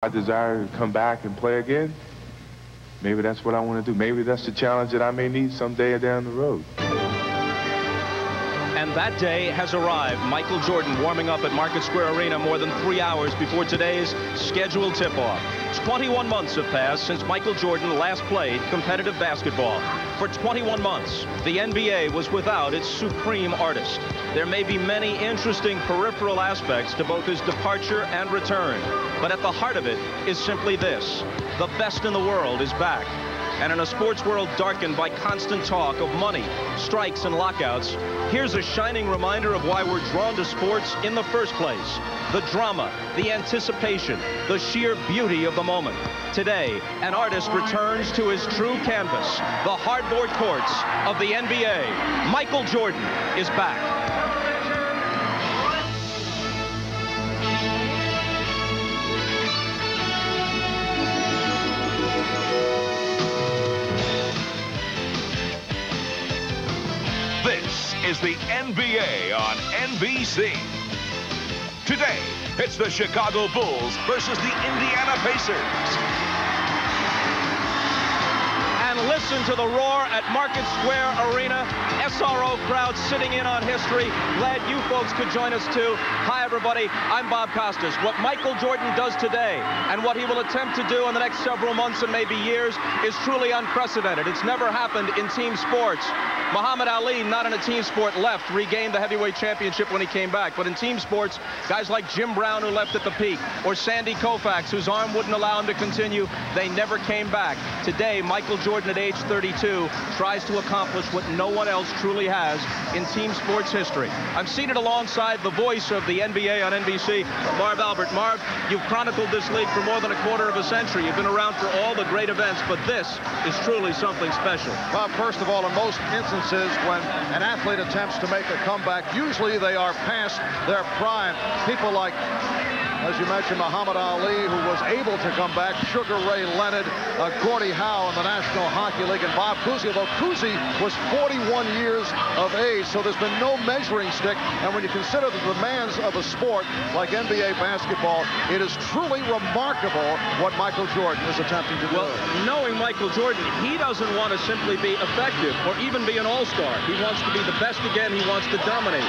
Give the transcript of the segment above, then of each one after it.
I desire to come back and play again, maybe that's what I want to do. Maybe that's the challenge that I may need someday down the road. And that day has arrived. Michael Jordan warming up at Market Square Arena more than three hours before today's scheduled tip-off. 21 months have passed since Michael Jordan last played competitive basketball. For 21 months, the NBA was without its supreme artist. There may be many interesting peripheral aspects to both his departure and return, but at the heart of it is simply this. The best in the world is back. And in a sports world darkened by constant talk of money, strikes, and lockouts, here's a shining reminder of why we're drawn to sports in the first place. The drama, the anticipation, the sheer beauty of the moment. Today, an artist returns to his true canvas, the hardboard courts of the NBA. Michael Jordan is back. Is the NBA on NBC. Today, it's the Chicago Bulls versus the Indiana Pacers. And listen to the roar at Market Square Arena. SRO crowd sitting in on history. Glad you folks could join us too. Hi, everybody. I'm Bob Costas. What Michael Jordan does today and what he will attempt to do in the next several months and maybe years is truly unprecedented. It's never happened in team sports. Muhammad Ali, not in a team sport, left, regained the heavyweight championship when he came back. But in team sports, guys like Jim Brown, who left at the peak, or Sandy Koufax, whose arm wouldn't allow him to continue, they never came back. Today, Michael Jordan, at age 32, tries to accomplish what no one else truly has in team sports history. I'm seated alongside the voice of the NBA on NBC, Marv Albert. Marv, you've chronicled this league for more than a quarter of a century. You've been around for all the great events, but this is truly something special. Well, first of all, in most instances, instances when an athlete attempts to make a comeback, usually they are past their prime. People like as you mentioned, Muhammad Ali, who was able to come back, Sugar Ray Leonard, uh, Gordie Howe in the National Hockey League, and Bob Cousy, although Cousy was 41 years of age, so there's been no measuring stick. And when you consider the demands of a sport like NBA basketball, it is truly remarkable what Michael Jordan is attempting to do. Well, knowing Michael Jordan, he doesn't want to simply be effective or even be an all-star. He wants to be the best again. He wants to dominate.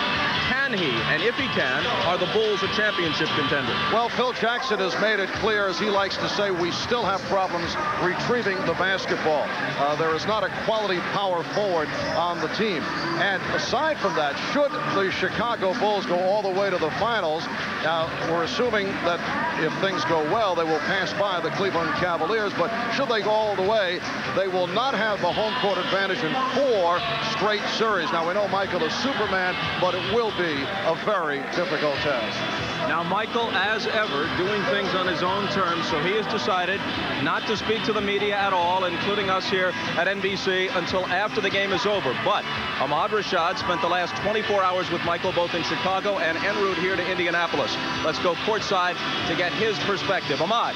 Can he, and if he can, are the Bulls a championship contender? Well, Phil Jackson has made it clear, as he likes to say, we still have problems retrieving the basketball. Uh, there is not a quality power forward on the team. And aside from that, should the Chicago Bulls go all the way to the finals, now we're assuming that if things go well, they will pass by the Cleveland Cavaliers, but should they go all the way, they will not have the home court advantage in four straight series. Now, we know Michael is Superman, but it will be a very difficult test. Now, Michael, as ever, doing things on his own terms, so he has decided not to speak to the media at all, including us here at NBC, until after the game is over. But Ahmad Rashad spent the last 24 hours with Michael both in Chicago and en route here to Indianapolis. Let's go courtside to get his perspective. Ahmad.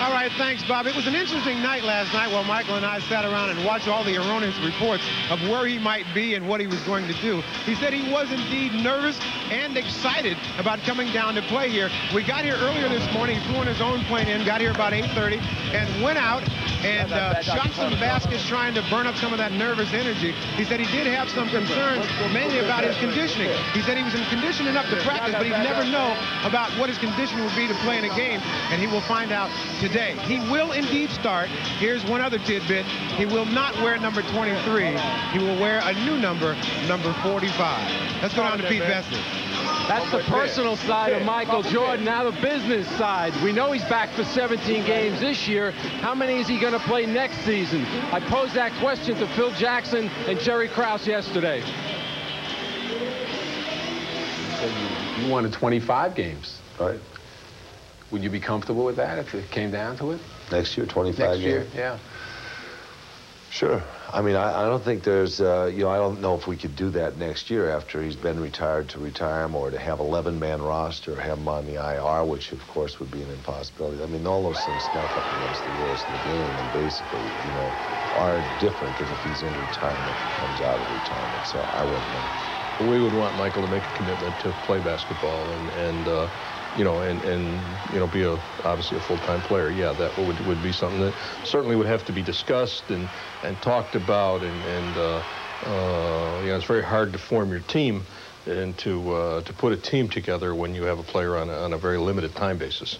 All right, thanks, Bob. It was an interesting night last night while Michael and I sat around and watched all the erroneous reports of where he might be and what he was going to do. He said he was indeed nervous and excited about coming down to play here. We got here earlier this morning. He flew on his own plane in, got here about 8.30, and went out and uh, shot some baskets trying to burn up some of that nervous energy. He said he did have some concerns, mainly about his conditioning. He said he was in condition enough to practice, but he'd never know about what his condition would be to play in a game, and he will find out today today. He will indeed start. Here's one other tidbit. He will not wear number 23. He will wear a new number, number 45. Let's go down to Pete Vecsey. That's the personal side of Michael Jordan. Now the business side. We know he's back for 17 games this year. How many is he going to play next season? I posed that question to Phil Jackson and Jerry Krause yesterday. You wanted 25 games. Right. Would you be comfortable with that if it came down to it? Next year, 25 Next year, games? yeah. Sure. I mean, I, I don't think there's, uh, you know, I don't know if we could do that next year after he's been retired to retire him or to have 11-man roster or have him on the IR, which, of course, would be an impossibility. I mean, all those things stack up against the rules of the game and basically, you know, are different than if he's in retirement, comes out of retirement. So I wouldn't know. We would want Michael to make a commitment to play basketball and, and uh, you know, and, and you know, be a obviously a full-time player. Yeah, that would would be something that certainly would have to be discussed and and talked about, and and uh, uh, you know, it's very hard to form your team and to uh, to put a team together when you have a player on a, on a very limited time basis.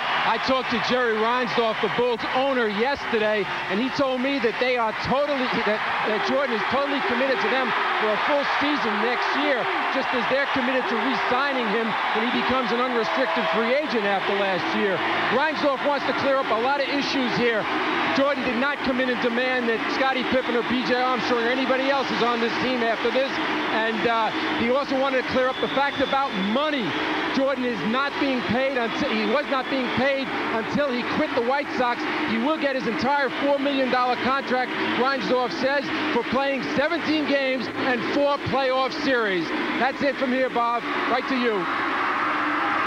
I talked to Jerry Reinsdorf, the Bulls owner, yesterday, and he told me that they are totally, that, that Jordan is totally committed to them for a full season next year, just as they're committed to re-signing him when he becomes an unrestricted free agent after last year. Reinsdorf wants to clear up a lot of issues here. Jordan did not come in and demand that Scottie Pippen or B.J. Armstrong or anybody else is on this team after this. And uh, he also wanted to clear up the fact about money. Jordan is not being paid until he was not being paid until he quit the White Sox. He will get his entire $4 million contract, Reinsdorf says, for playing 17 games and four playoff series. That's it from here, Bob. Right to you.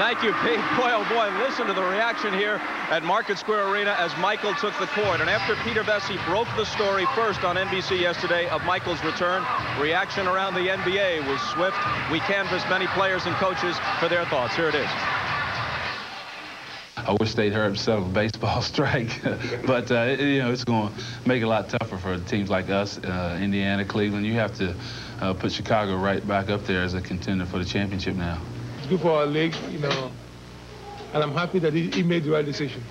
Thank you, Pete. Boy, oh boy, listen to the reaction here at Market Square Arena as Michael took the court. And after Peter Vecsey broke the story first on NBC yesterday of Michael's return, reaction around the NBA was swift. We canvassed many players and coaches for their thoughts. Here it is. I wish they'd heard a baseball strike, but uh, you know it's going to make it a lot tougher for teams like us, uh, Indiana, Cleveland. You have to uh, put Chicago right back up there as a contender for the championship now. It's good for our league, you know, and I'm happy that he, he made the right decision.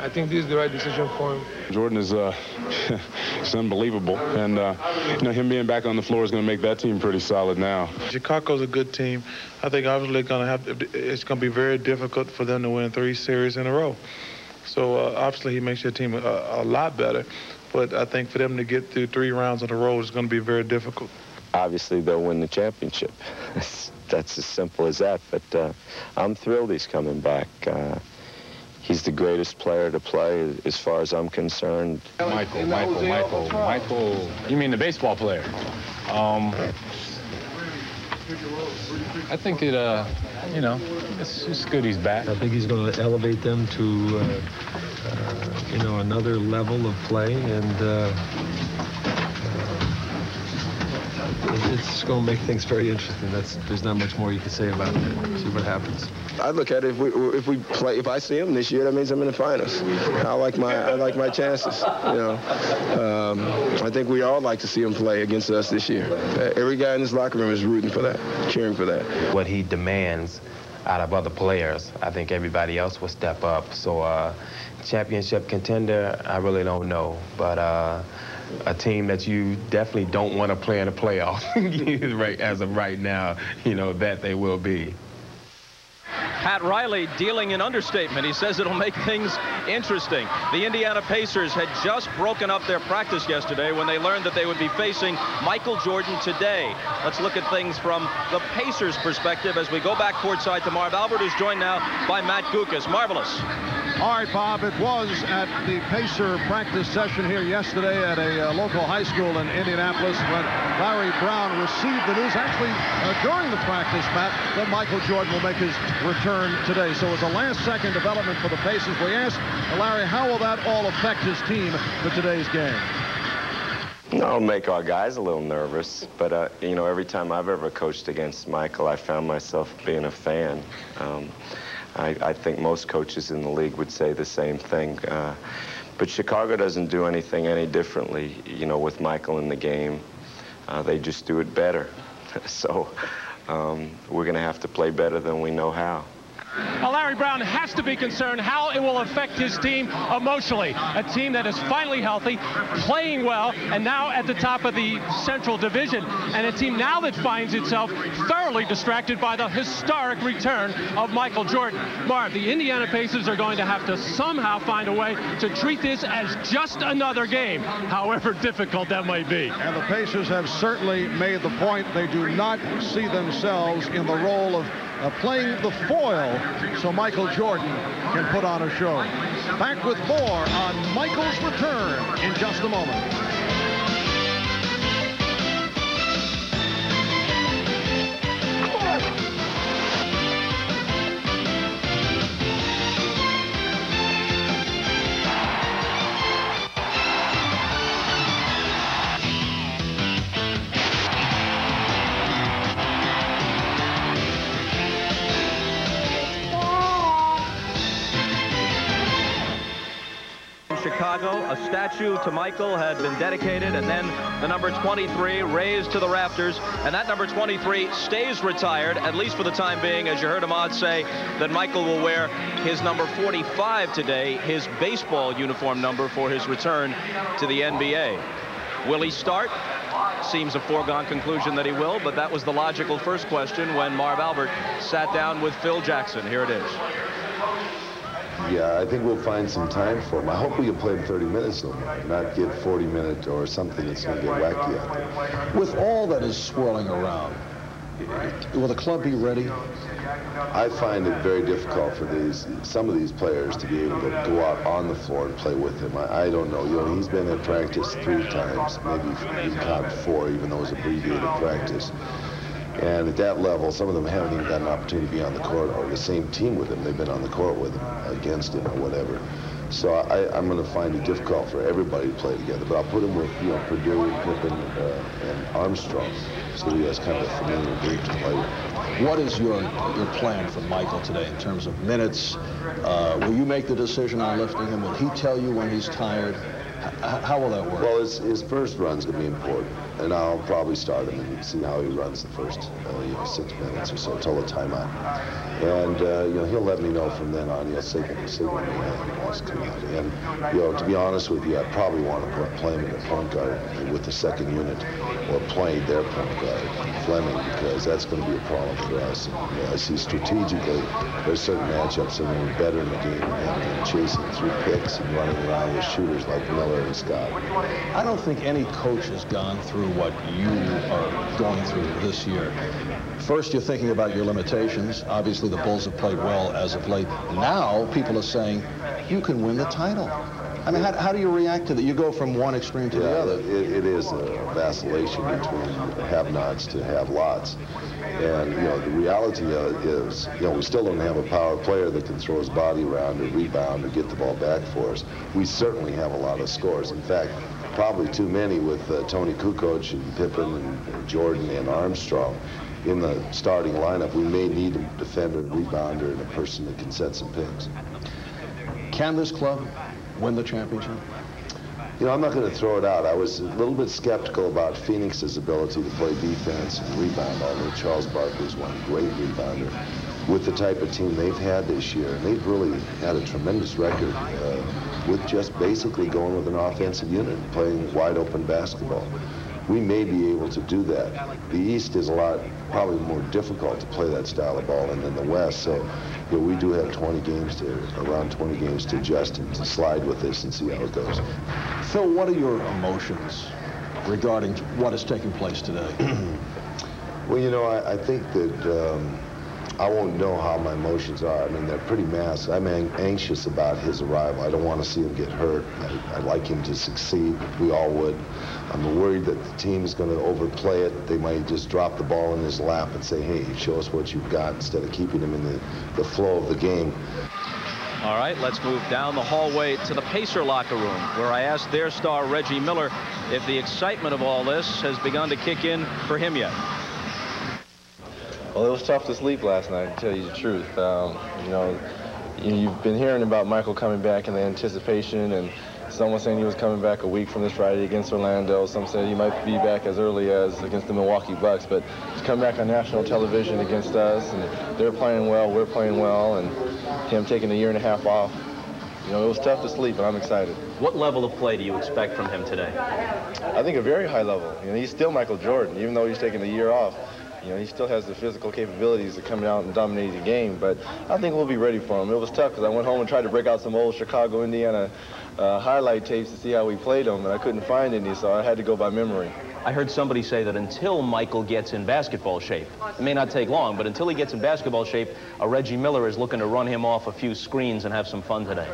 I think this is the right decision for him. Jordan is uh, it's unbelievable, and uh, you know him being back on the floor is going to make that team pretty solid now. Chicago's a good team. I think obviously going to have it's going to be very difficult for them to win three series in a row. So uh, obviously he makes your team a, a lot better, but I think for them to get through three rounds in a row is going to be very difficult. Obviously they'll win the championship. That's as simple as that. But uh, I'm thrilled he's coming back. Uh, he's the greatest player to play as far as I'm concerned. Michael, Michael, Michael, Michael. You mean the baseball player? Um, I think it, uh, you know, it's, it's good he's back. I think he's going to elevate them to, uh, uh, you know, another level of play, and uh, it's going to make things very interesting. That's there's not much more you can say about it. See what happens. I look at it if we if we play if I see him this year, that means I'm in the finals. I like my I like my chances. You know, um, I think we all like to see him play against us this year. Every guy in this locker room is rooting for that, cheering for that. What he demands out of other players, I think everybody else will step up. So, uh, championship contender, I really don't know, but. Uh, a team that you definitely don't want to play in a playoff right as of right now, you know, that they will be. Pat Riley dealing an understatement. He says it'll make things interesting. The Indiana Pacers had just broken up their practice yesterday when they learned that they would be facing Michael Jordan today. Let's look at things from the Pacers' perspective as we go back courtside to Marv Albert, who's joined now by Matt Guokas. Marvelous. All right, Bob, it was at the Pacer practice session here yesterday at a uh, local high school in Indianapolis when Larry Brown received the news, actually uh, during the practice, Matt, that Michael Jordan will make his return today. So it was a last-second development for the Pacers. We asked Larry, how will that all affect his team for today's game? It'll make our guys a little nervous, but, uh, you know, every time I've ever coached against Michael, I found myself being a fan. Um, I, I, think most coaches in the league would say the same thing. Uh, but Chicago doesn't do anything any differently, you know, with Michael in the game. Uh, they just do it better. so um, we're going to have to play better than we know how. Larry Brown has to be concerned how it will affect his team emotionally. A team that is finally healthy, playing well, and now at the top of the Central Division. And a team now that finds itself thoroughly distracted by the historic return of Michael Jordan. Marv, the Indiana Pacers are going to have to somehow find a way to treat this as just another game, however difficult that might be. And the Pacers have certainly made the point they do not see themselves in the role of uh, playing the foil so Michael Jordan can put on a show. Back with more on Michael's return in just a moment. Chicago, a statue to Michael had been dedicated, and then the number 23 raised to the rafters, and that number 23 stays retired, at least for the time being, as you heard Ahmad say, that Michael will wear his number 45 today, his baseball uniform number for his return to the NBA. Will he start? Seems a foregone conclusion that he will, but that was the logical first question when Marv Albert sat down with Phil Jackson. Here it is. Yeah, I think we'll find some time for him. I hope we can play him 30 minutes, though, not get 40 minutes or something that's going to get wacky out there. With all that is swirling around, will the club be ready? I find it very difficult for these some of these players to be able to go out on the floor and play with him. I, I don't know. You know, he's been at practice three times, maybe we count four, even though it's abbreviated practice. And at that level, some of them haven't even got an opportunity to be on the court or the same team with him. They've been on the court with him, against him, or whatever. So I, am going to find it difficult for everybody to play together. But I'll put him with, you know, Perdue, Pippen, uh, and Armstrong, so he has kind of a familiar group to play with. What is your your plan for Michael today in terms of minutes? Uh, will you make the decision on lifting him? Will he tell you when he's tired? How will that work? Well, his, his first run's going to be important, and I'll probably start him and see how he runs the first uh, you know, six minutes or so till the timeout. And, uh, you know, he'll let me know from then on. He'll signal, signal me when he come out. And, you know, to be honest with you, I probably want to play him in the point guard with the second unit or play their point guard, Fleming, because that's going to be a problem for us. And, you know, I see strategically there's certain matchups that are better in the game than chasing through picks and running around with shooters like Miller and Scott. I don't think any coach has gone through what you are going through this year. First, you're thinking about your limitations. Obviously, the Bulls have played well as of late. Now, people are saying, you can win the title. I mean, how, how do you react to that? You go from one extreme to yeah, the other. It, it is a vacillation between have-nots to have-lots. And, you know, the reality is, you know, we still don't have a power player that can throw his body around or rebound or get the ball back for us. We certainly have a lot of scores. In fact, probably too many with uh, Toni Kukoc and Pippen and, and Jordan and Armstrong in the starting lineup. We may need a defender, a rebounder, and a person that can set some picks. Can this club win the championship? You know, I'm not going to throw it out. I was a little bit skeptical about Phoenix's ability to play defense and rebound, although Charles Barkley's one great rebounder with the type of team they've had this year. And they've really had a tremendous record uh, with just basically going with an offensive unit and playing wide open basketball. We may be able to do that. The East is a lot, probably more difficult to play that style of ball than in the West. So you know, we do have 20 games to, around 20 games to adjust and to slide with this and see how it goes. Phil, what are your emotions regarding what is taking place today? well, you know, I, I think that um, I won't know how my emotions are. I mean, they're pretty masked. I'm anxious about his arrival. I don't want to see him get hurt. I, would like him to succeed. We all would. I'm worried that the team's going to overplay it. They might just drop the ball in his lap and say, hey, show us what you've got, instead of keeping him in the, the flow of the game. All right, let's move down the hallway to the Pacer locker room, where I asked their star, Reggie Miller, if the excitement of all this has begun to kick in for him yet. Well, it was tough to sleep last night, to tell you the truth. Um, you know, you've been hearing about Michael coming back and the anticipation and Someone saying he was coming back a week from this Friday against Orlando. Some said he might be back as early as against the Milwaukee Bucks. But to come back on national television against us, and they're playing well, we're playing well, and him taking a year and a half off, you know, it was tough to sleep, but I'm excited. What level of play do you expect from him today? I think a very high level. You know, he's still Michael Jordan, even though he's taking a year off. You know, he still has the physical capabilities to come out and dominate the game, but I think we'll be ready for him. It was tough because I went home and tried to break out some old Chicago, Indiana uh, highlight tapes to see how we played them, and I couldn't find any, so I had to go by memory. I heard somebody say that until Michael gets in basketball shape, it may not take long, but until he gets in basketball shape, a Reggie Miller is looking to run him off a few screens and have some fun today.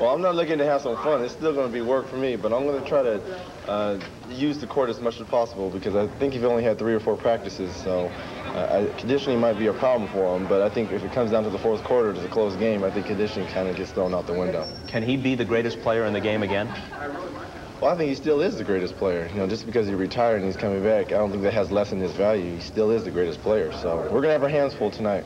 Well, I'm not looking to have some fun. It's still going to be work for me, but I'm going to try to uh, use the court as much as possible because I think you've only had three or four practices, so uh, conditioning might be a problem for him. But I think if it comes down to the fourth quarter, it's a close game, I think conditioning kind of gets thrown out the window. Can he be the greatest player in the game again? Well, I think he still is the greatest player. You know, just because he retired and he's coming back, I don't think that has lessened his value. He still is the greatest player. So we're going to have our hands full tonight.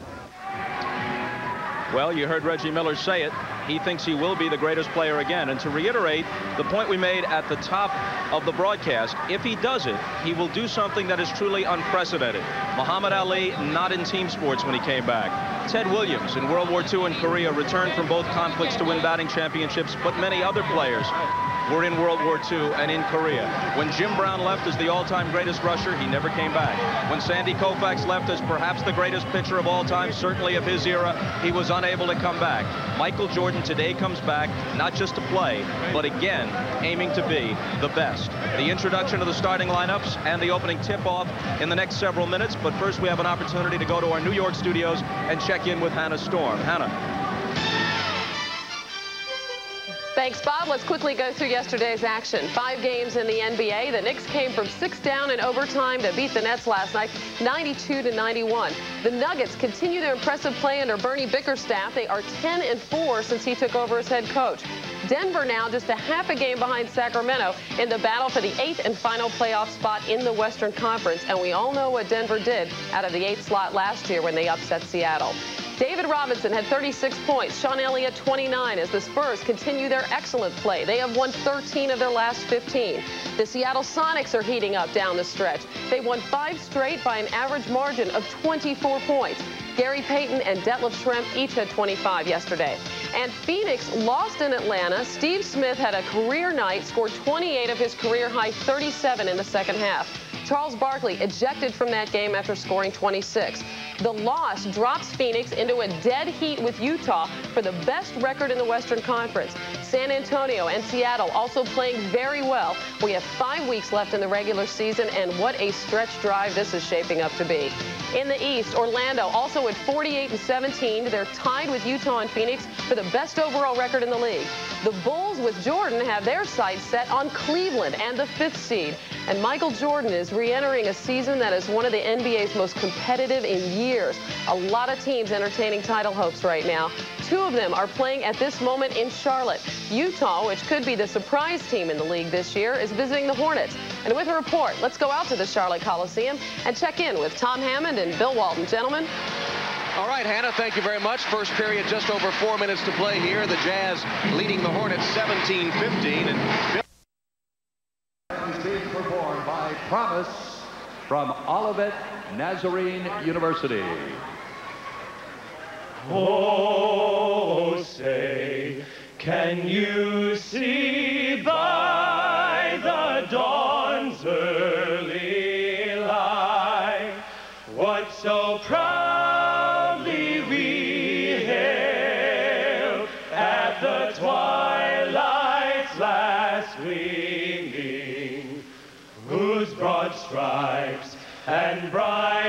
Well, you heard Reggie Miller say it. he thinks he will be the greatest player again. And to reiterate the point we made at the top of the broadcast, if he does it, he will do something that is truly unprecedented. Muhammad Ali, not in team sports when he came back. Ted Williams in World War II in Korea returned from both conflicts to win batting championships, but many other players were in World War II and in Korea. When Jim Brown left as the all-time greatest rusher, he never came back. When Sandy Koufax left as perhaps the greatest pitcher of all time, certainly of his era, he was unable to come back. Michael Jordan today comes back, not just to play, but again, aiming to be the best. The introduction of the starting lineups and the opening tip-off in the next several minutes, but first we have an opportunity to go to our New York studios and check in with Hannah Storm. Hannah. Thanks, Bob. Let's quickly go through yesterday's action. Five games in the NBA. The Knicks came from six down in overtime to beat the Nets last night, 92 to 91. The Nuggets continue their impressive play under Bernie Bickerstaff. They are 10 and 4 since he took over as head coach. Denver now just a half a game behind Sacramento in the battle for the eighth and final playoff spot in the Western Conference. And we all know what Denver did out of the eighth slot last year when they upset Seattle. David Robinson had 36 points. Sean Elliott 29 as the Spurs continue their excellent play. They have won 13 of their last 15. The Seattle Sonics are heating up down the stretch. They won five straight by an average margin of 24 points. Gary Payton and Detlef Schrempf each had 25 yesterday. And Phoenix lost in Atlanta. Steve Smith had a career night, scored 28 of his career high 37 in the second half. Charles Barkley ejected from that game after scoring 26. The loss drops Phoenix into a dead heat with Utah for the best record in the Western Conference. San Antonio and Seattle also playing very well. We have five weeks left in the regular season, and what a stretch drive this is shaping up to be. In the East, Orlando also at 48 and 17. They're tied with Utah and Phoenix for the best overall record in the league. The Bulls with Jordan have their sights set on Cleveland and the fifth seed. And Michael Jordan is re-entering a season that is one of the NBA's most competitive in years. A lot of teams entertaining title hopes right now. Two of them are playing at this moment in Charlotte. Utah, which could be the surprise team in the league this year, is visiting the Hornets. And with a report, let's go out to the Charlotte Coliseum and check in with Tom Hammond and Bill Walton. Gentlemen. All right, Hannah, thank you very much. First period, just over four minutes to play here. The Jazz leading the Hornets 17-15. And is being performed by Promise from Olivet Nazarene University. Oh, say, can you see by stripes and bright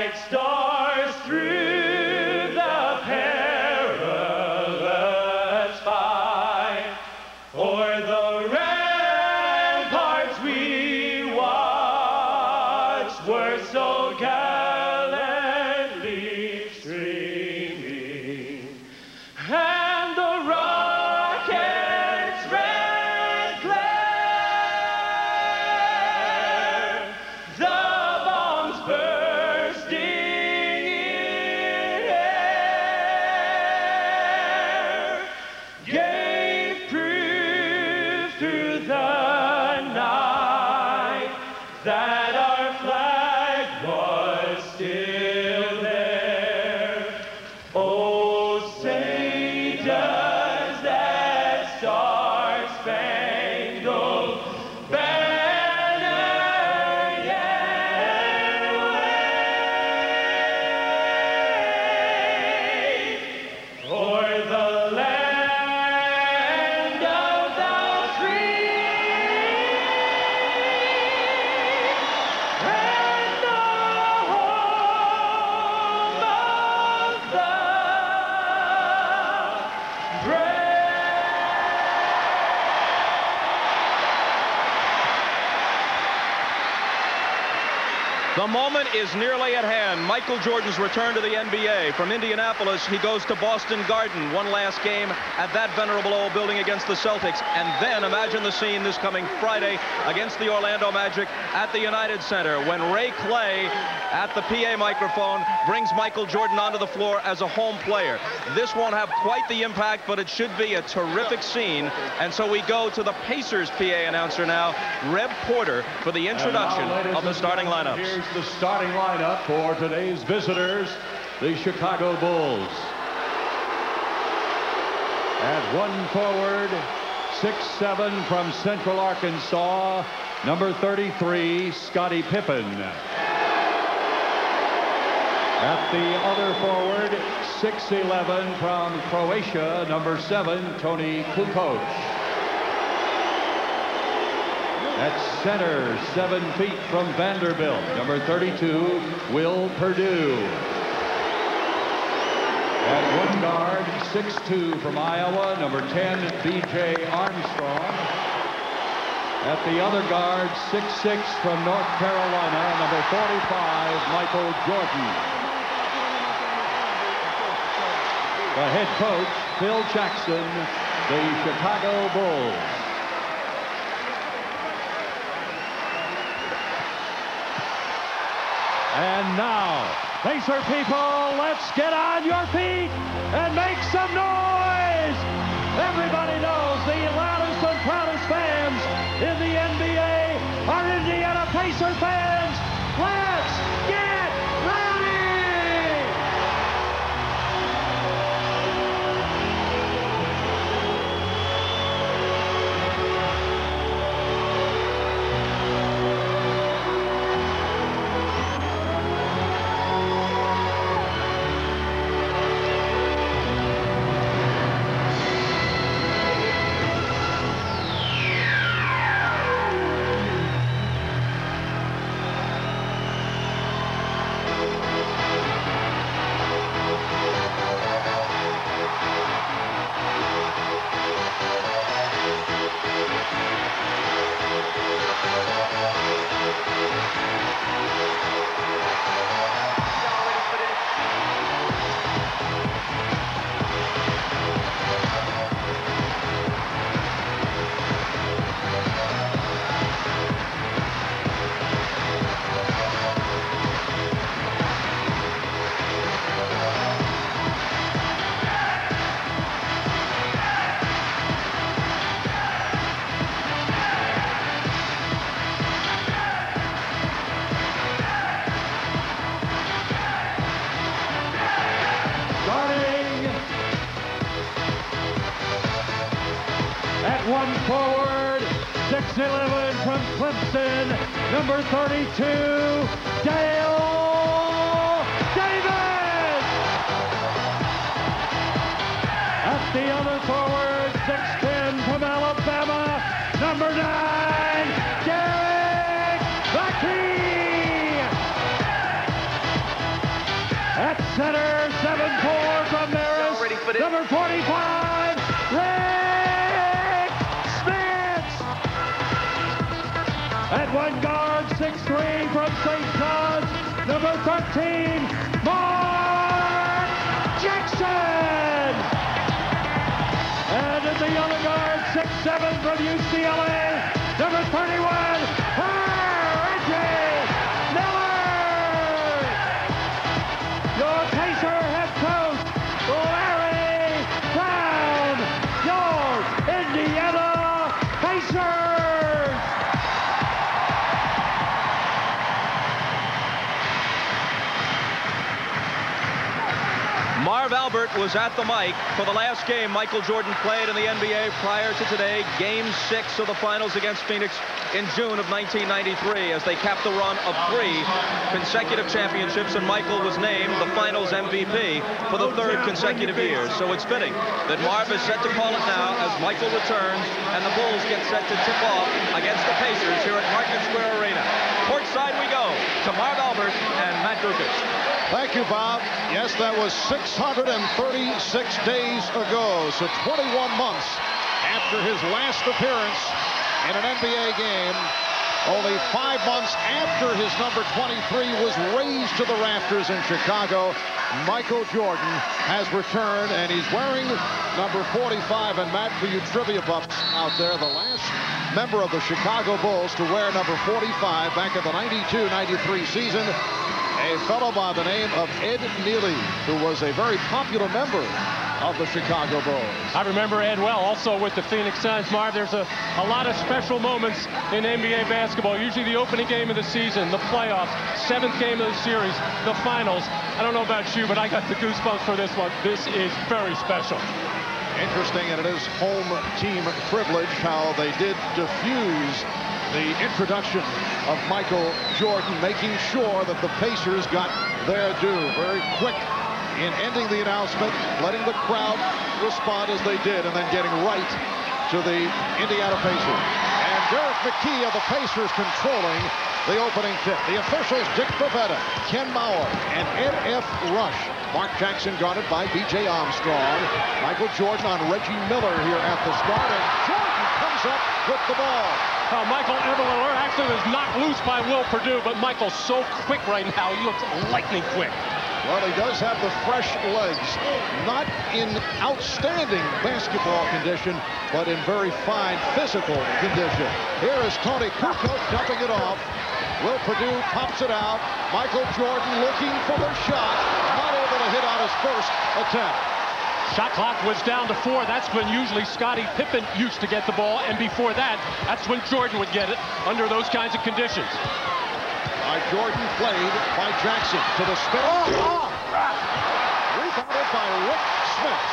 The moment is nearly at hand. Michael Jordan's return to the NBA. From Indianapolis, he goes to Boston Garden. One last game at that venerable old building against the Celtics. And then imagine the scene this coming Friday against the Orlando Magic at the United Center when Ray Clay at the PA microphone brings Michael Jordan onto the floor as a home player. This won't have quite the impact, but it should be a terrific scene. And so we go to the Pacers PA announcer now, Reb Porter, for the introduction now, of the starting lineups. Here's the starting lineup for today's visitors, the Chicago Bulls. At one forward, six-seven from Central Arkansas, number 33, Scottie Pippen. At the other forward, 6'11 from Croatia, number 7, Toni Kukoc. At center, 7 feet from Vanderbilt, number 32, Will Perdue. At one guard, 6'2 from Iowa, number 10, B.J. Armstrong. At the other guard, 6'6 from North Carolina, number 45, Michael Jordan. The head coach, Phil Jackson, the Chicago Bulls. And now, Pacer people, let's get on your feet and make some noise. Everybody knows 6'11 from Clemson, number 32, Dale Davis. At the other forward, was at the mic for the last game Michael Jordan played in the NBA prior to today, game six of the finals against Phoenix in June of 1993 as they capped the run of three consecutive championships and Michael was named the finals MVP for the third consecutive year. So it's fitting that Marv is set to call it now as Michael returns and the Bulls get set to tip off against the Pacers here at Market Square Arena. Courtside we go to Marv Albert and Matt Guokas. Thank you, Bob. Yes, that was 636 days ago, so 21 months after his last appearance in an NBA game. Only five months after his number 23 was raised to the rafters in Chicago, Michael Jordan has returned, and he's wearing number 45. And Matt, for you trivia buffs out there, the last member of the Chicago Bulls to wear number 45 back in the 92-93 season, a fellow by the name of Ed Neely, who was a very popular member of the Chicago Bulls. I remember Ed well, also with the Phoenix Suns. Marv, there's a, a lot of special moments in NBA basketball. Usually the opening game of the season, the playoffs, seventh game of the series, the finals. I don't know about you, but I got the goosebumps for this one. This is very special. Interesting, and it is home team privilege how they did diffuse the introduction of Michael Jordan, making sure that the Pacers got their due. Very quick in ending the announcement, letting the crowd respond as they did, and then getting right to the Indiana Pacers. And Derrick McKey of the Pacers controlling the opening tip. The officials, Dick Bavetta, Ken Mauer, and Ed F. Rush. Mark Jackson guarded by B.J. Armstrong. Michael Jordan on Reggie Miller here at the start, and Jordan comes up with the ball. Uh, Michael Eberle actually was knocked loose by Will Perdue, but Michael's so quick right now. He looks lightning quick. Well, he does have the fresh legs. Not in outstanding basketball condition, but in very fine physical condition. Here is Toni Kukoc dumping it off. Will Perdue pops it out. Michael Jordan looking for the shot. Not able to hit on his first attempt. Shot clock was down to four. That's when usually Scottie Pippen used to get the ball. And before that, that's when Jordan would get it under those kinds of conditions by Jordan, played by Jackson to the spin. Oh, oh. Rebounded by Rik Smits.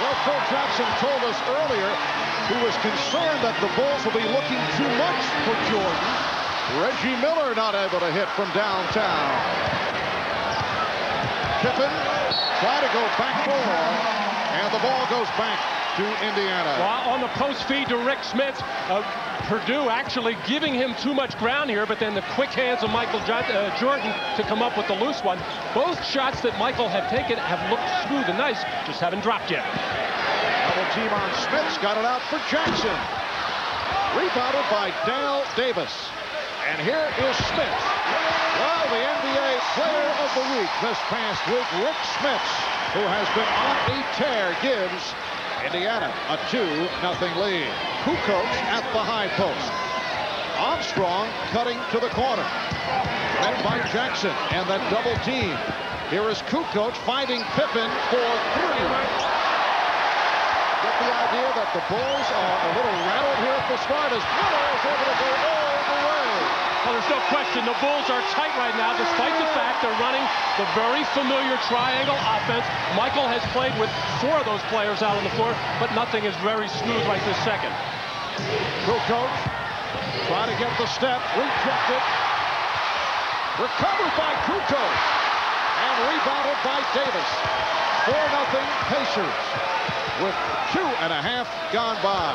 Well, Phil Jackson told us earlier he was concerned that the Bulls will be looking too much for Jordan. Reggie Miller not able to hit from downtown. Pippen try to go back four, and the ball goes back to Indiana. Well, on the post feed to Rik Smits, uh, Perdue actually giving him too much ground here, but then the quick hands of Michael jo uh, Jordan to come up with the loose one. Both shots that Michael had taken have looked smooth and nice, just haven't dropped yet. Double team on Smits, got it out for Jackson. Rebounded by Dale Davis. And here is Smits. Well, the NBA Player of the Week this past week, Rik Smits, who has been on a tear, gives Indiana, a 2-0 lead. Kukoc at the high post. Armstrong cutting to the corner. Led by Jackson and that double team. Here is Kukoc finding Pippen for three. Get the idea that the Bulls are a little rattled here at the start as Miller is able to go way. Well, there's no question the Bulls are tight right now, despite the fact they're running the very familiar triangle offense. Michael has played with four of those players out on the floor, but nothing is very smooth like this second. Kukoc trying to get the step, rejected. Recovered by Kukoc. And rebounded by Davis. 4-0 Pacers with two and a half gone by.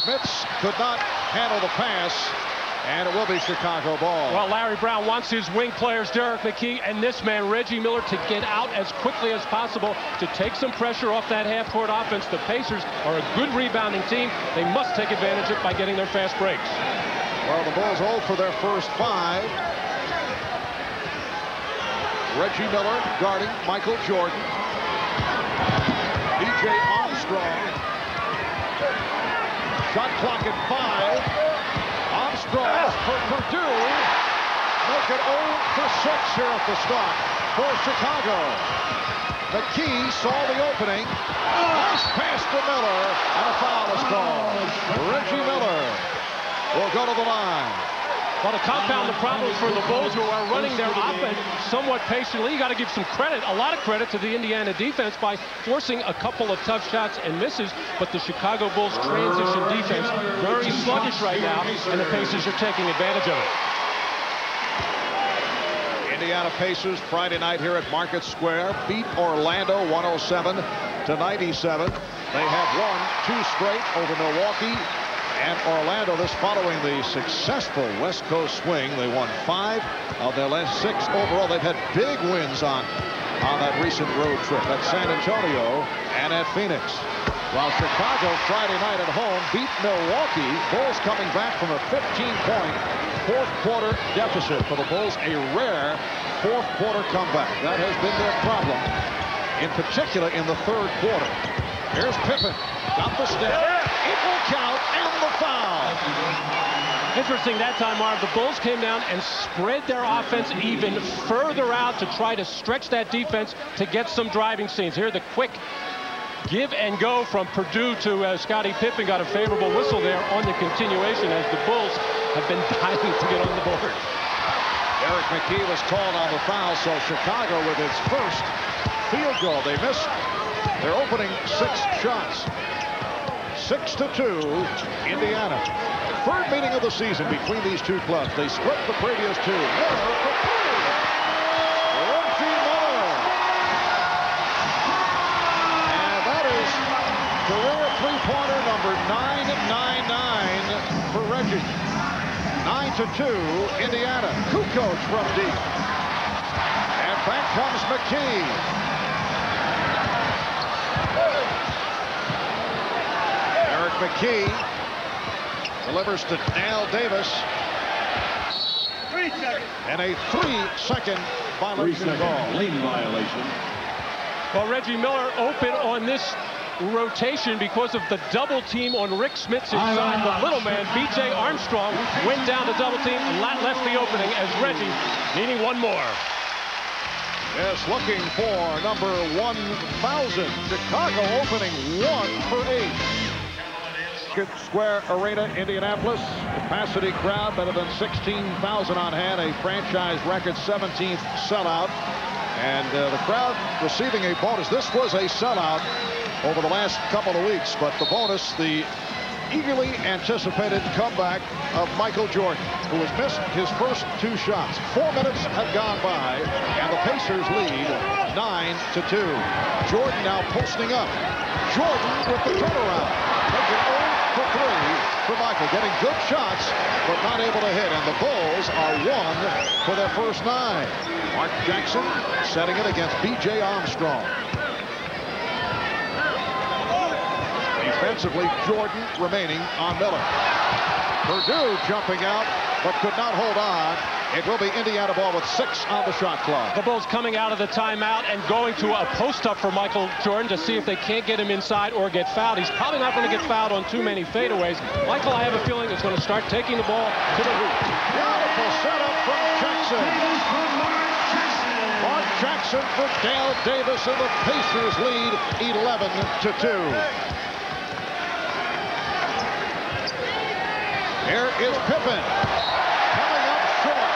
Smits could not handle the pass. And it will be Chicago ball. Well, Larry Brown wants his wing players, Derrick McKey and this man, Reggie Miller, to get out as quickly as possible to take some pressure off that half-court offense. The Pacers are a good rebounding team. They must take advantage of it by getting their fast breaks. Well, the Bulls hold for their first five. Reggie Miller guarding Michael Jordan. B.J. Armstrong. Shot clock at five. For Perdue. Make it 0 for 6 here at the start for Chicago. McKey saw the opening. Nice pass to Miller. And a foul is called. Reggie Miller will go to the line. Well, to compound the problems for the Bulls, who are running their offense somewhat patiently, you got to give some credit, a lot of credit to the Indiana defense by forcing a couple of tough shots and misses. But the Chicago Bulls transition defense very sluggish right now, and the Pacers are taking advantage of it. Indiana Pacers Friday night here at Market Square beat Orlando 107 to 97. They have won two straight over Milwaukee and Orlando. This following the successful West Coast swing. They won five of their last six overall. They've had big wins on, on that recent road trip at San Antonio and at Phoenix. While Chicago Friday night at home beat Milwaukee. Bulls coming back from a 15-point fourth quarter deficit for the Bulls. A rare fourth quarter comeback. That has been their problem, in particular in the third quarter. Here's Pippen. Got the step. Will count and foul. Interesting that time, Marv. The Bulls came down and spread their offense even further out to try to stretch that defense to get some driving scenes. Here, the quick give and go from Perdue to uh, Scottie Pippen got a favorable whistle there on the continuation as the Bulls have been dying to get on the board. Derrick McKey was called on the foul, so Chicago with its first field goal. They missed their opening six shots. Six to two, Indiana. Third meeting of the season between these two clubs. They split the previous two. Miller for three. Reggie Miller. And that is career three-pointer number 999 for Reggie. 9 to 2, Indiana. Kukoc from deep. And back comes McKey. McKey delivers to Dale Davis. And a three-second violation call. Lane violation. Well, Reggie Miller open on this rotation because of the double team on Rik Smits's side. The little man, B.J. Armstrong, went down to double team and left the opening as Reggie needing one more. Yes, looking for number 1,000. Chicago opening one for eight. Square Arena, Indianapolis. Capacity crowd better than 16,000 on hand. A franchise record 17th sellout. And uh, the crowd receiving a bonus. This was a sellout over the last couple of weeks, but the bonus, the eagerly anticipated comeback of Michael Jordan, who has missed his first two shots. Four minutes have gone by, and the Pacers lead 9 to 2. Jordan now posting up. Jordan with the turnaround. Making 0 for 3 for Michael. Getting good shots, but not able to hit. And the Bulls are one for their first nine. Mark Jackson setting it against B.J. Armstrong. Defensively, Jordan remaining on Miller. Perdue jumping out, but could not hold on. It will be Indiana ball with six on the shot clock. The Bulls coming out of the timeout and going to a post-up for Michael Jordan to see if they can't get him inside or get fouled. He's probably not going to get fouled on too many fadeaways. Michael, I have a feeling, is going to start taking the ball to the hoop. Beautiful setup from Jackson. Mark Jackson for Dale Davis, and the Pacers lead 11 to 2. Here is Pippen. Coming up short.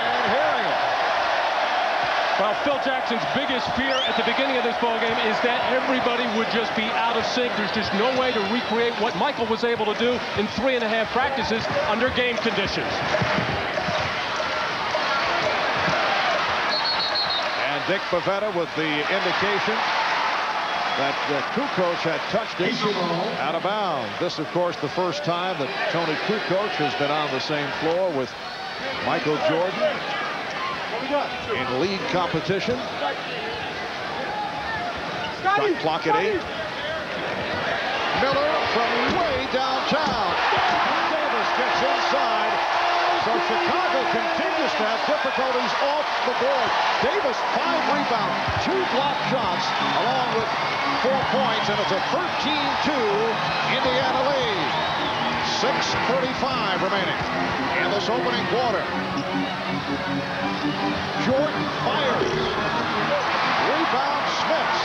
And hearing it. Well, Phil Jackson's biggest fear at the beginning of this ball game is that everybody would just be out of sync. There's just no way to recreate what Michael was able to do in three and a half practices under game conditions. And Dick Bavetta with the indication that uh, Kukoc had touched it out of bounds. This, of course, the first time that Toni Kukoc has been on the same floor with Michael Jordan in league competition. Clock at eight. Miller from way downtown. Davis gets inside. So Chicago continues to have difficulties off the board. Davis, five rebounds, two block shots, along with four points, and it's a 13-2 Indiana lead. 6.35 remaining in this opening quarter. Jordan fires. Rebound Smits.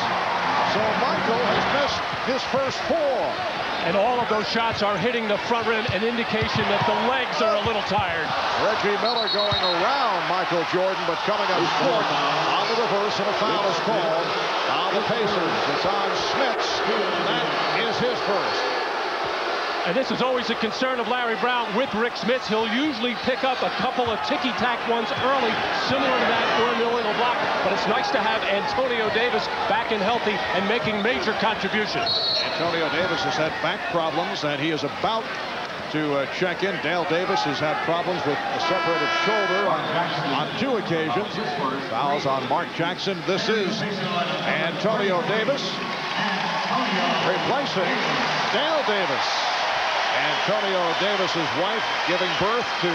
So Michael has missed his first four. And all of those shots are hitting the front rim, an indication that the legs are a little tired. Reggie Miller going around Michael Jordan, but coming up short on the reverse, and a foul is called on the Pacers. It's on Smits. That is his first. And this is always a concern of Larry Brown with Rik Smits. He'll usually pick up a couple of ticky-tack ones early, similar to that or a New block. But it's nice to have Antonio Davis back and healthy and making major contributions. Antonio Davis has had back problems, and he is about to uh, check in. Dale Davis has had problems with a separated shoulder on, on two occasions. Fouls on Mark Jackson. This is Antonio Davis. replacing Dale Davis. Antonio Davis's wife giving birth to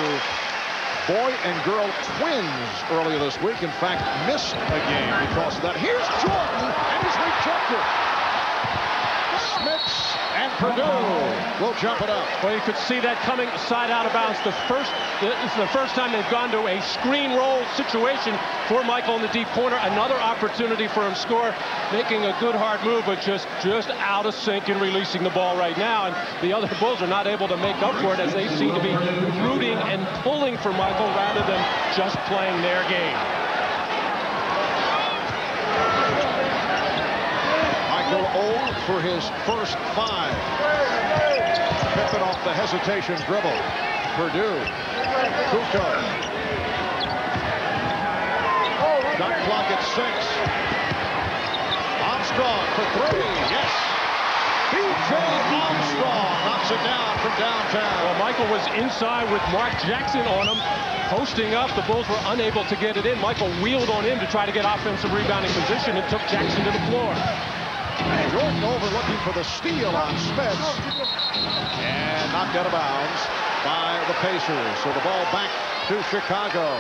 boy and girl twins earlier this week. In fact, missed a game because of that. Here's Jordan, and he's rejected. And Perdue will jump it up. Well, you could see that coming side out of bounds. The first, this is the first time they've gone to a screen roll situation for Michael in the deep corner. Another opportunity for him to score, making a good hard move, but just just out of sync and releasing the ball right now. And the other Bulls are not able to make up for it as they seem to be rooting and pulling for Michael rather than just playing their game. Old for his first five. Pippen off the hesitation dribble. Perdue. Kukoc. Shot clock at six. Armstrong for three. Yes. B.J. Armstrong knocks it down from downtown. Well, Michael was inside with Mark Jackson on him, posting up. The Bulls were unable to get it in. Michael wheeled on him to try to get offensive rebounding position and took Jackson to the floor. Jordan over looking for the steal on Smits. And knocked out of bounds by the Pacers. So the ball back to Chicago.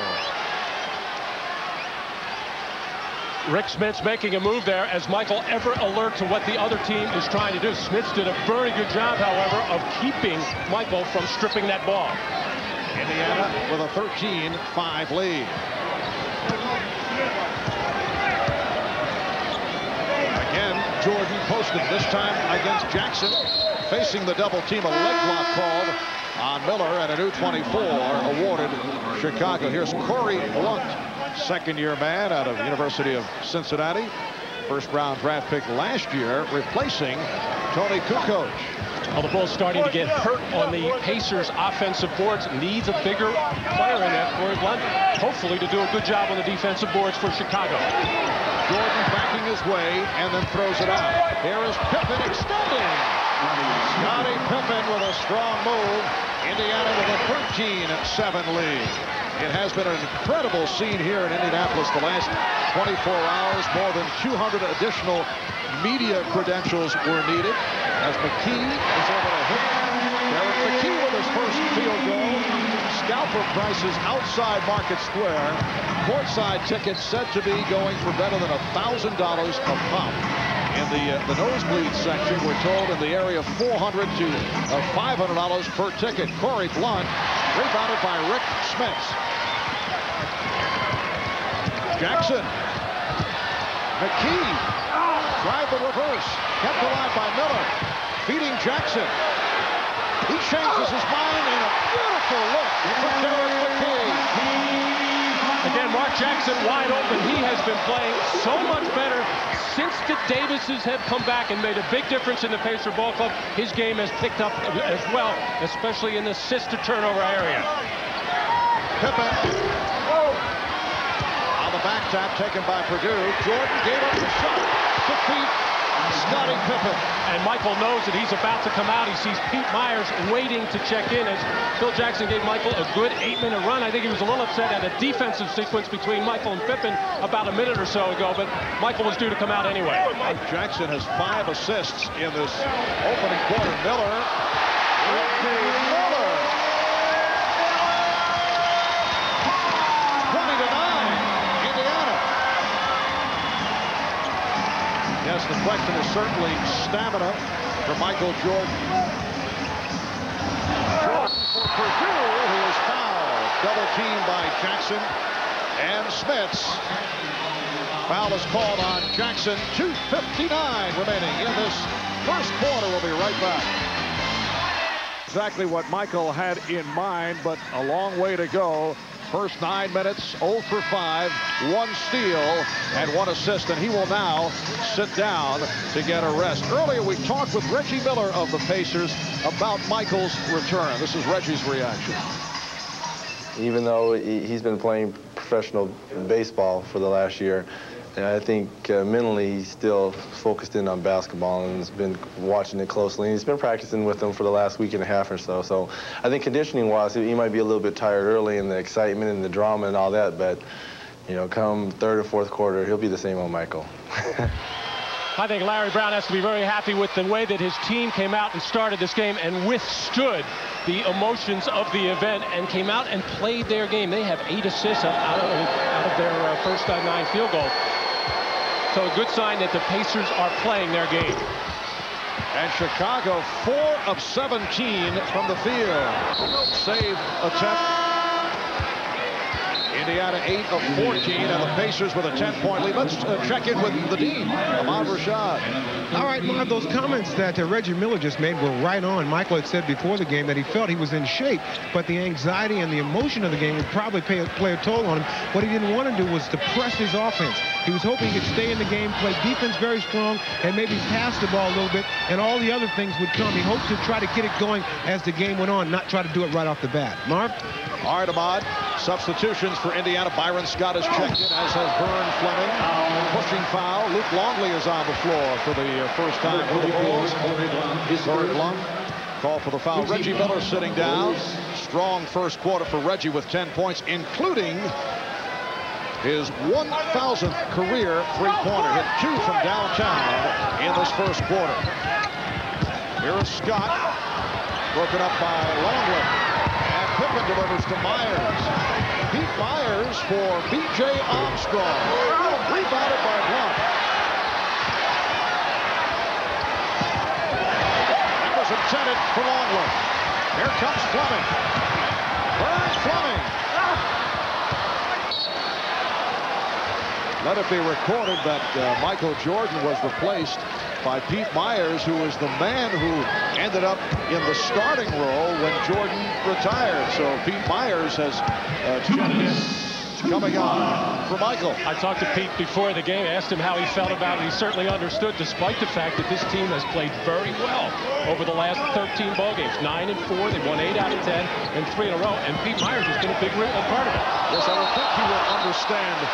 Rik Smits making a move there as Michael ever alert to what the other team is trying to do. Smits did a very good job, however, of keeping Michael from stripping that ball. Indiana with a 13-5 lead. Again, Posted this time against Jackson. Facing the double team, a leg block called on Miller and a new 24 awarded Chicago. Here's Corie Blount, second-year man out of University of Cincinnati. First round draft pick last year, replacing Toni Kukoc. Well, the Bulls starting to get hurt on the Pacers offensive boards. Needs a bigger player in that Corie Blount, hopefully to do a good job on the defensive boards for Chicago. Jordan backing his way and then throws it out. Here is Pippen extending. Scottie Pippen with a strong move. Indiana with a 13-7 lead. It has been an incredible scene here in Indianapolis the last 24 hours. More than 200 additional media credentials were needed as McKey is able to hit. Derrick McKey with his first field goal. Scalper prices outside Market Square. Courtside tickets said to be going for better than $1,000 a pop. In the, uh, the nosebleed section, we're told in the area 400 to uh, $500 per ticket. Corie Blount rebounded by Rik Smits. Jackson. McKey. Drive the reverse. Kept alive by Miller. Feeding Jackson. He changes his mind and a beautiful look from Derrick McKey. Again, Mark Jackson wide open. He has been playing so much better since the Davises have come back and made a big difference in the Pacer Ball Club. His game has picked up as well, especially in the assist to turnover area. Pippen. On the back tap taken by Perdue. Jordan gave up the shot to beat Scottie Pippen. And Michael knows that he's about to come out. He sees Pete Myers waiting to check in as Phil Jackson gave Michael a good eight-minute run. I think he was a little upset at a defensive sequence between Michael and Pippen about a minute or so ago, but Michael was due to come out anyway. Jackson has five assists in this opening quarter. Miller. Miller. Question is certainly stamina for Michael Jordan. Jordan for Perdue, who is fouled. Double teamed by Jackson and Smits. Foul is called on Jackson. 2.59 remaining in this first quarter. We'll be right back. Exactly what Michael had in mind, but a long way to go. First nine minutes, 0 for 5, one steal, and one assist, and he will now sit down to get a rest. Earlier, we talked with Reggie Miller of the Pacers about Michael's return. This is Reggie's reaction. Even though he- he's been playing professional baseball for the last year, and I think uh, mentally he's still focused in on basketball and has been watching it closely. And he's been practicing with them for the last week and a half or so. So I think conditioning-wise, he might be a little bit tired early in the excitement and the drama and all that, but you know, come third or fourth quarter, he'll be the same old Michael. I think Larry Brown has to be very happy with the way that his team came out and started this game and withstood the emotions of the event and came out and played their game. They have eight assists out of, out of their uh, first nine field goals. So a good sign that the Pacers are playing their game. And Chicago, 4 of 17 from the field. Save attempt Indiana 8 of 14, and the Pacers with a 10-point lead. Let's uh, check in with the Dean, Ahmad Rashad. All right, Marv, those comments that uh, Reggie Miller just made were right on. Michael had said before the game that he felt he was in shape, but the anxiety and the emotion of the game would probably pay, play a toll on him. What he didn't want to do was to press his offense. He was hoping he could stay in the game, play defense very strong, and maybe pass the ball a little bit, and all the other things would come. He hoped to try to get it going as the game went on, not try to do it right off the bat. Marv? All right, Ahmad. Substitutions for Indiana. Byron Scott has checked in, as has Vern Fleming. Pushing foul. Luke Longley is on the floor for the uh, first time for the Bulls. Vern call for the foul. Reggie Miller sitting down. Strong first quarter for Reggie with 10 points, including his 1,000th career three-pointer. Hit two from downtown in this first quarter. Here is Scott. Broken up by Longley. And Pippen delivers to Myers. Myers for B.J. Armstrong. Rebounded by Blount. That was intended for Longley. Here comes Fleming. Vern Fleming. Let it be recorded that uh, Michael Jordan was replaced by Pete Myers, who was the man who ended up in the starting role when Jordan retired. So Pete Myers has uh, checked in coming on for Michael. I talked to Pete before the game, asked him how he felt about it. He certainly understood, despite the fact that this team has played very well over the last 13 ball games. 9 and 4, they won 8 out of 10 and 3 in a row, and Pete Myers has been a big part of it. Yes, I would think he will understand the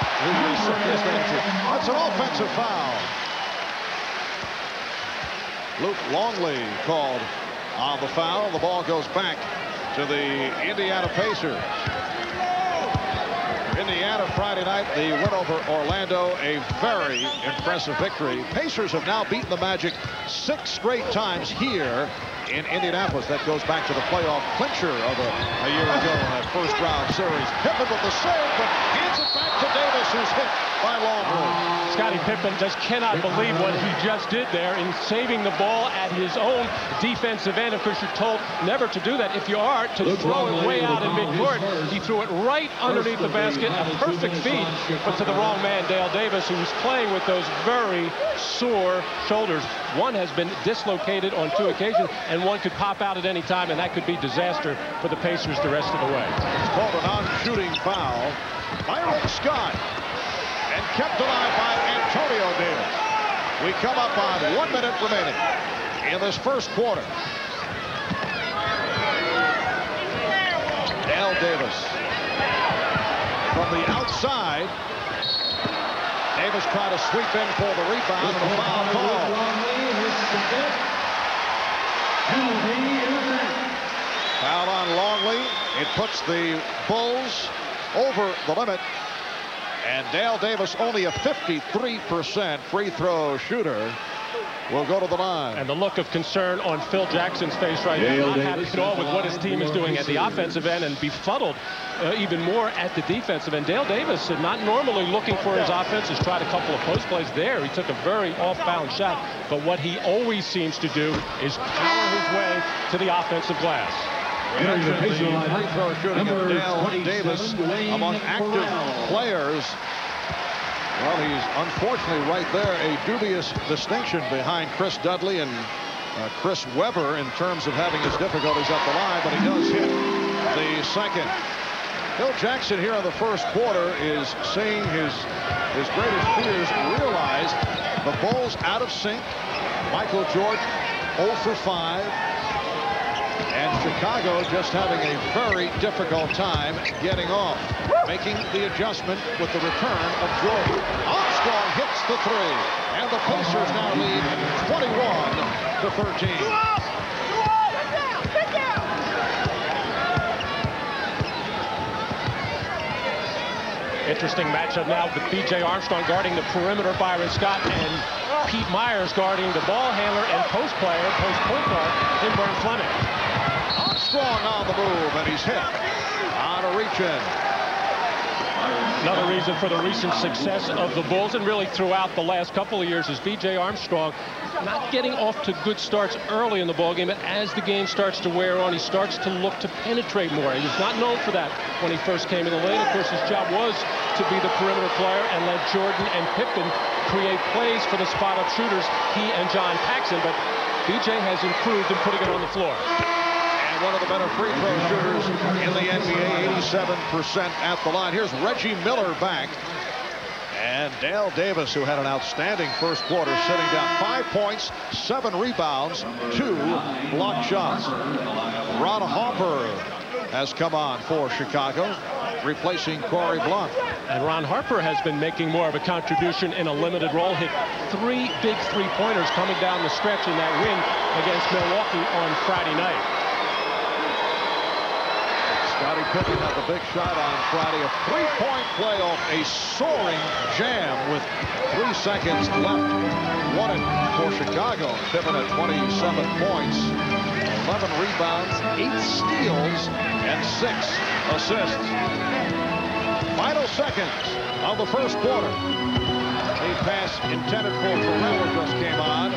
circumstances. That's an offensive foul. Luke Longley called on the foul. The ball goes back to the Indiana Pacers. Indiana Friday night, the win over Orlando, a very impressive victory. Pacers have now beaten the Magic six straight times here in Indianapolis. That goes back to the playoff clincher of a, a year ago in that first round series. Pippen with the save, but hands it back to Davis, who's hit by Longley. Scottie Pippen just cannot believe what he just did there in saving the ball at his own defensive end. Of course, you're told never to do that. If you are, to throw it way out in midcourt. He threw it right underneath the basket. A perfect feed, but to the wrong man, Dale Davis, who was playing with those very sore shoulders. One has been dislocated on two occasions, and one could pop out at any time, and that could be disaster for the Pacers the rest of the way. It's called a non-shooting foul by Rick Scott and kept alive by Antonio Davis. We come up on one minute remaining in this first quarter. Dale Davis from the outside. Davis tried to sweep in for the rebound and a foul call. Foul on Longley. It puts the Bulls over the limit. And Dale Davis, only a 53% free throw shooter, will go to the line. And the look of concern on Phil Jackson's face right now, not happy at all with what his team is doing at the offensive end and befuddled uh, even more at the defensive end. Dale Davis, not normally looking for his offense, has tried a couple of post plays there. He took a very off-bound shot, but what he always seems to do is power his way to the offensive glass. The free throw shooting of Dale Davis among active players. Well, he's unfortunately right there, a dubious distinction behind Chris Dudley and uh, Chris Webber in terms of having his difficulties up the line, but he does hit the second. Phil Jackson here in the first quarter is seeing his his greatest fears realized. The Bulls out of sync. Michael Jordan 0 for 5. And Chicago just having a very difficult time getting off. Making the adjustment with the return of Jordan. Armstrong hits the three. And the Pacers now lead 21 to 13. Interesting matchup now with B.J. Armstrong guarding the perimeter. Byron Scott and Pete Myers guarding the ball handler and post player, post point guard in Vern Fleming. Armstrong on the move, and he's hit on a reach-in. Another reason for the recent success of the Bulls and really throughout the last couple of years is B.J. Armstrong not getting off to good starts early in the ballgame, but as the game starts to wear on, he starts to look to penetrate more. He was not known for that when he first came in the lane. Of course, his job was to be the perimeter player and let Jordan and Pippen create plays for the spot-up shooters, he and John Paxson, but B.J. has improved in putting it on the floor. And one of the better free throw shooters in the NBA, 87% at the line. Here's Reggie Miller back. And Dale Davis, who had an outstanding first quarter, sitting down five points, seven rebounds, two block shots. Ron Harper has come on for Chicago, replacing Corie Blount. And Ron Harper has been making more of a contribution in a limited role. Hit three big three-pointers coming down the stretch in that win against Milwaukee on Friday night. Scottie Pippen had the big shot on Friday. A three-point play off a soaring jam with three seconds left. Won it for Chicago. Pippen at 27 points, 11 rebounds, 8 steals, and 6 assists. Final seconds of the first quarter. A pass intended for Ferrell just came on.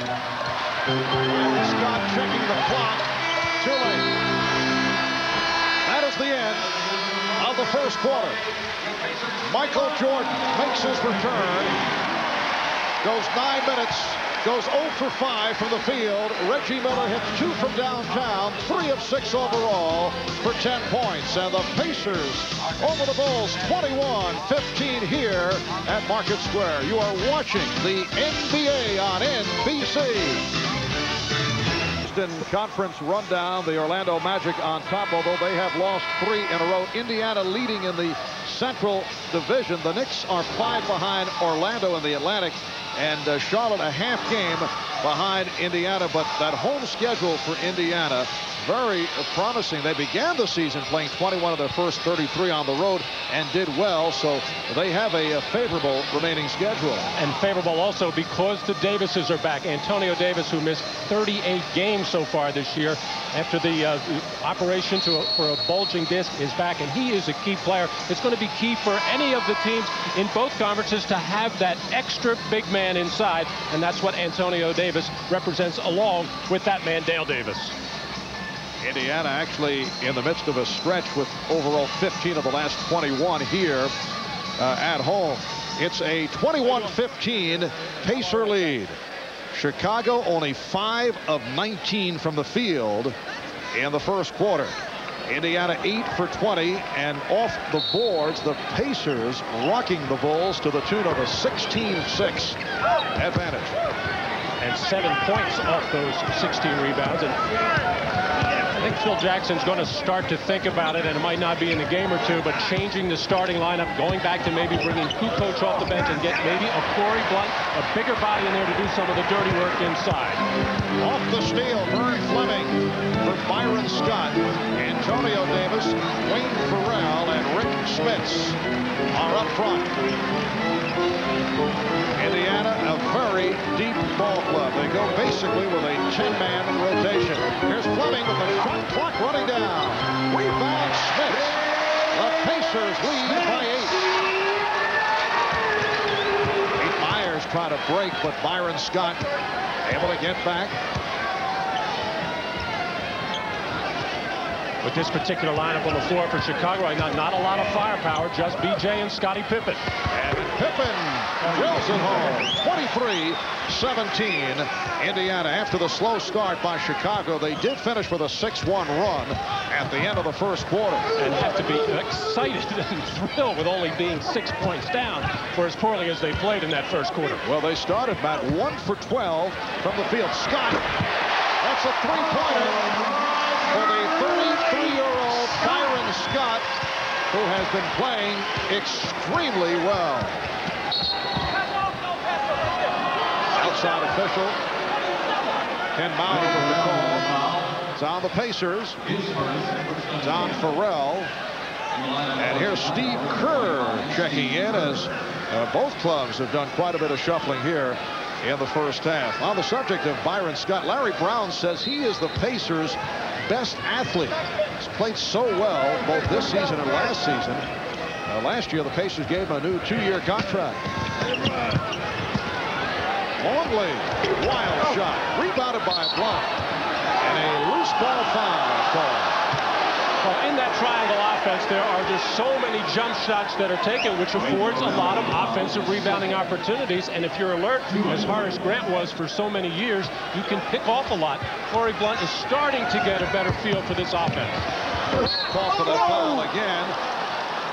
Byron Scott checking the clock. Too late. The first quarter. Michael Jordan makes his return. Goes nine minutes. Goes 0 for 5 from the field. Reggie Miller hits two from downtown. Three of six overall for 10 points. And the Pacers over the Bulls 21-15 here at Market Square. You are watching the NBA on NBC. Eastern Conference rundown. The Orlando Magic on top, although they have lost three in a row. Indiana leading in the Central Division. The Knicks are five behind Orlando in the Atlantic. And uh, Charlotte a half game behind Indiana. But that home schedule for Indiana very promising. They began the season playing 21 of their first 33 on the road and did well, so they have a, a favorable remaining schedule. And favorable also because the Davises are back. Antonio Davis, who missed 38 games so far this year after the uh, operation a, for a bulging disc, is back, and he is a key player. It's going to be key for any of the teams in both conferences to have that extra big man inside, and that's what Antonio Davis represents along with that man, Dale Davis. Indiana actually in the midst of a stretch with overall 15 of the last 21 here uh, at home. It's a 21-15 Pacer lead. Chicago only 5 of 19 from the field in the first quarter. Indiana 8 for 20 and off the boards the Pacers rocking the Bulls to the tune of a 16-6 advantage. And seven points off those 16 rebounds. And I think Phil Jackson's going to start to think about it, and it might not be in a game or two, but changing the starting lineup, going back to maybe bringing Kukoc off the bench and get maybe a Corie Blount, a bigger body in there to do some of the dirty work inside. Off the steal, Vern Fleming for Byron Scott. Antonio Davis, Duane Ferrell, and Rik Smits are up front. Indiana, a very deep ball club. They go basically with a 10-man rotation. Here's Fleming with the clock running down. Rebound Smits. The Pacers lead by eight. Pete Myers trying to break, but Byron Scott able to get back. With this particular lineup on the floor for Chicago, I got not a lot of firepower, just BJ and Scottie Pippen. And Pippen drills it home. 23-17 Indiana. After the slow start by Chicago, they did finish with a 6-1 run at the end of the first quarter. And have to be excited and thrilled with only being six points down for as poorly as they played in that first quarter. Well, they started, Matt, 1 for 12 from the field. Scott, that's a three-pointer for the 33-year-old Byron Scott, who has been playing extremely well. Outside official, Ken Mauer with the call. It's on the Pacers. It's on Ferrell. And here's Steve Kerr checking in as uh, both clubs have done quite a bit of shuffling here in the first half. On the subject of Byron Scott, Larry Brown says he is the Pacers' best athlete. He's played so well both this season and last season. Uh, last year, the Pacers gave him a new two-year contract. Longley, wild shot, rebounded by Blount, and a loose ball foul called. In that triangle offense, there are just so many jump shots that are taken, which affords a lot of offensive rebounding opportunities. And if you're alert, as Horace Grant was for so many years, you can pick off a lot. Corie Blount is starting to get a better feel for this offense. Call for the foul again.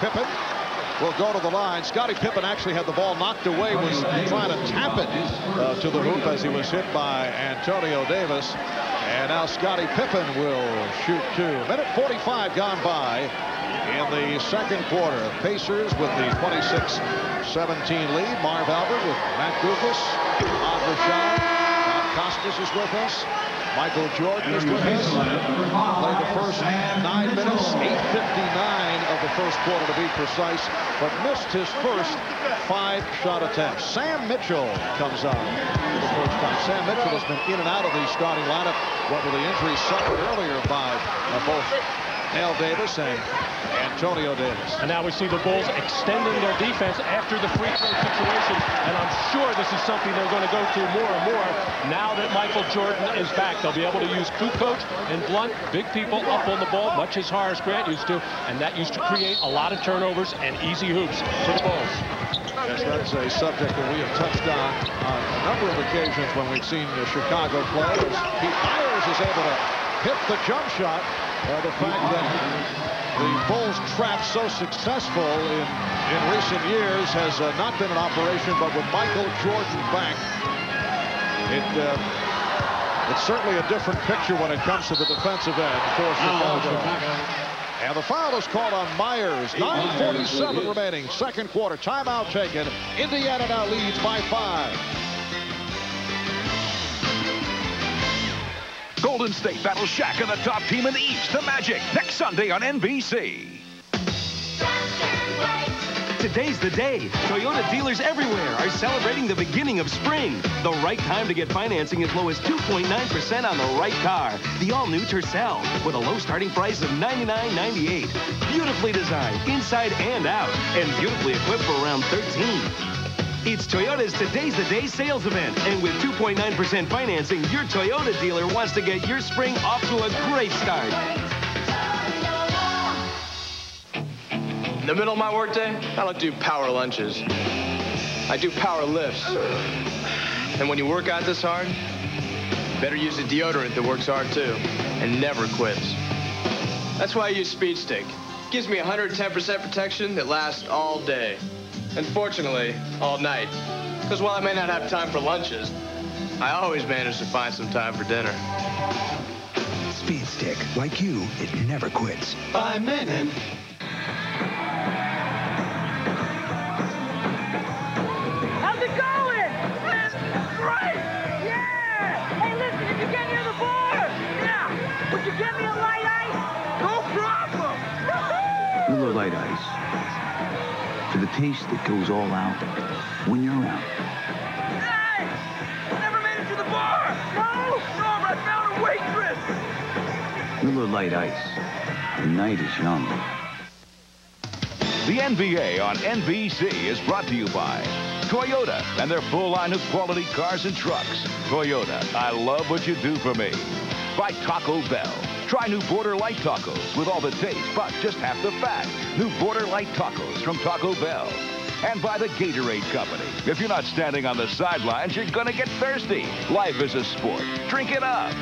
Pippen will go to the line. Scottie Pippen actually had the ball knocked away, was trying to tap it uh, to the hoop as he was hit by Antonio Davis. And now Scottie Pippen will shoot two. Minute 45 gone by in the second quarter. Pacers with the 26-17 lead. Marv Albert with Matt Guokas, on Rashad. Costas is with us. Michael Jordan is with us. Played the first nine minutes, 8.59 of the first quarter to be precise, but missed his first five shot attempts. Sam Mitchell comes on for the first time. Sam Mitchell has been in and out of the starting lineup, what with the injuries suffered earlier by uh, both Dale Davis and Antonio Davis. And now we see the Bulls extending their defense after the free throw situation. And I'm sure this is something they're going to go to more and more now that Michael Jordan is back. They'll be able to use Kukoc and Blount, big people up on the ball, much as Horace Grant used to. And that used to create a lot of turnovers and easy hoops for the Bulls. Yes, that's a subject that we have touched on on a number of occasions when we've seen uh, Chicago play. Pete Myers is able to hit the jump shot. Uh, the fact that the Bulls trap so successful in, in recent years has uh, not been an operation, but with Michael Jordan back, it, uh, it's certainly a different picture when it comes to the defensive end for Chicago. And the foul is called on Myers. 9.47 remaining. Second quarter. Timeout taken. Indiana now leads by five. Golden State battles Shaq and the top team in the East, the Magic, next Sunday on NBC. Today's the day. Toyota dealers everywhere are celebrating the beginning of spring. The right time to get financing as low as 2.9% on the right car. The all-new Tercel with a low starting price of $99.98. Beautifully designed, inside and out, and beautifully equipped for around 13. It's Toyota's Today's the Day sales event. And with 2.9% financing, your Toyota dealer wants to get your spring off to a great start. In the middle of my workday, I don't do power lunches. I do power lifts. And when you work out this hard, better use a deodorant that works hard too and never quits. That's why I use Speed Stick. Gives me 110% protection that lasts all day. And fortunately, all night. Because while I may not have time for lunches, I always manage to find some time for dinner. Speed Stick, like you, it never quits. Five minutes. How's it going? Great! Yeah! Hey, listen, if you get near the bar, yeah, would you get me a light ice? No problem! Miller Lite Ice. For the taste that goes all out when you're out. Hey! Never made it to the bar! No! No, I found a waitress! Miller Lite Ice. The night is young. The NBA on NBC is brought to you by Toyota and their full line of quality cars and trucks. Toyota, I love what you do for me. By Taco Bell. Try new Border Light Tacos with all the taste, but just half the fat. New Border Light Tacos from Taco Bell. And by the Gatorade Company. If you're not standing on the sidelines, you're gonna get thirsty. Life is a sport. Drink it up.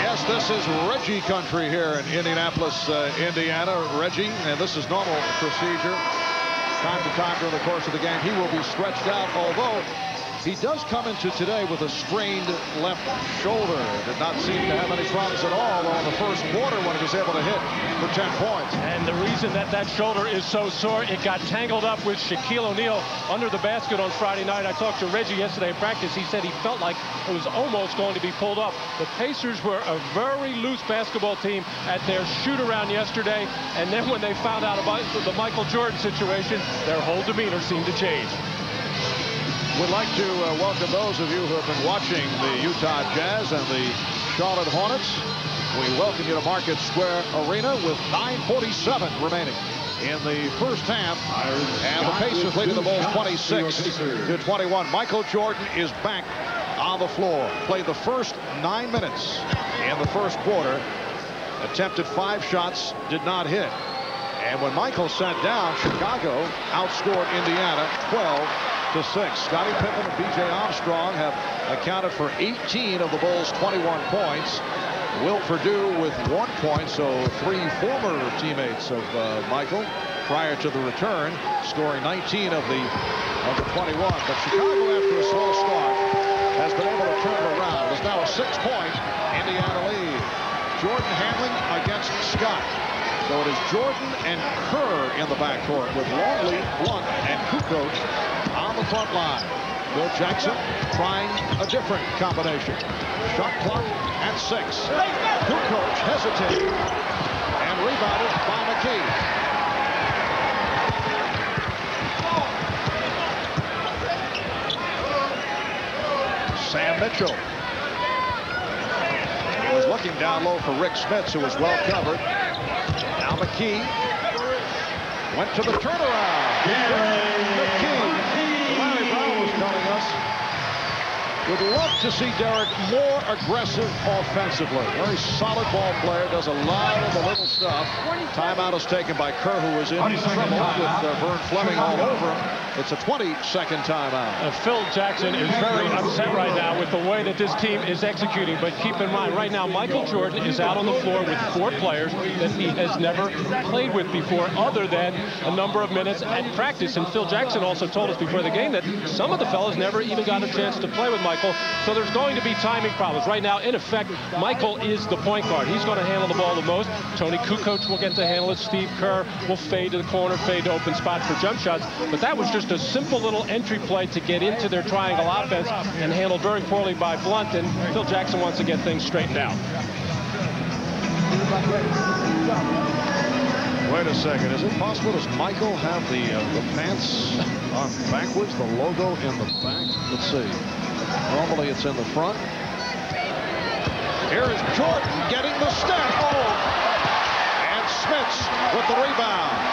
Yes, this is Reggie country here in Indianapolis, uh, Indiana. Reggie, and this is normal procedure. Time to time during the course of the game, he will be stretched out, although he does come into today with a strained left shoulder. Did not seem to have any problems at all in the first quarter when he was able to hit for 10 points. And the reason that that shoulder is so sore, it got tangled up with Shaquille O'Neal under the basket on Friday night. I talked to Reggie yesterday in practice. He said he felt like it was almost going to be pulled up. The Pacers were a very loose basketball team at their shoot-around yesterday. And then when they found out about the Michael Jordan situation, their whole demeanor seemed to change. Would like to uh, welcome those of you who have been watching the Utah Jazz and the Charlotte Hornets. We welcome you to Market Square Arena with 9.47 remaining in the first half. And the Pacers leading the Bulls 26 to 21. Michael Jordan is back on the floor. Played the first nine minutes in the first quarter. Attempted five shots, did not hit. And when Michael sat down, Chicago outscored Indiana 12 to 6. Scottie Pippen and B.J. Armstrong have accounted for 18 of the Bulls' 21 points. Will Perdue with one point, so three former teammates of uh, Michael prior to the return, scoring 19 of the of the 21. But Chicago, after a slow start, has been able to turn it around. It's now a six-point Indiana lead. Jordan handling against Scott. So it is Jordan and Kerr in the backcourt with Longley, Blount, and Kukoc on the front line. Phil Jackson trying a different combination. Shot clock at six. Kukoc hesitated and rebounded by McKey. Sam Mitchell. He was looking down low for Rik Smits, who was well covered. Now McKey went to the turnaround. McKey. Larry Brown was telling us would love to see Derrick more aggressive offensively. Very solid ball player, does a lot of the little stuff. Timeout is taken by Kerr, who is in trouble with uh, Vern Fleming all over him. It's a 20-second timeout. Uh, Phil Jackson is very upset right now with the way that this team is executing. But keep in mind, right now, Michael Jordan is out on the floor with four players that he has never played with before, other than a number of minutes at practice. And Phil Jackson also told us before the game that some of the fellas never even got a chance to play with Michael. Michael. So there's going to be timing problems. Right now, in effect, Michael is the point guard. He's going to handle the ball the most. Toni Kukoc will get to handle it. Steve Kerr will fade to the corner, fade to open spot for jump shots. But that was just a simple little entry play to get into their triangle offense and handled very poorly by Blount. And Phil Jackson wants to get things straightened out. Wait a second. Is it possible does Michael have the uh, the pants on backwards, the logo in the back? Let's see. Normally it's in the front. Here is Jordan getting the step. Oh! And Smits with the rebound.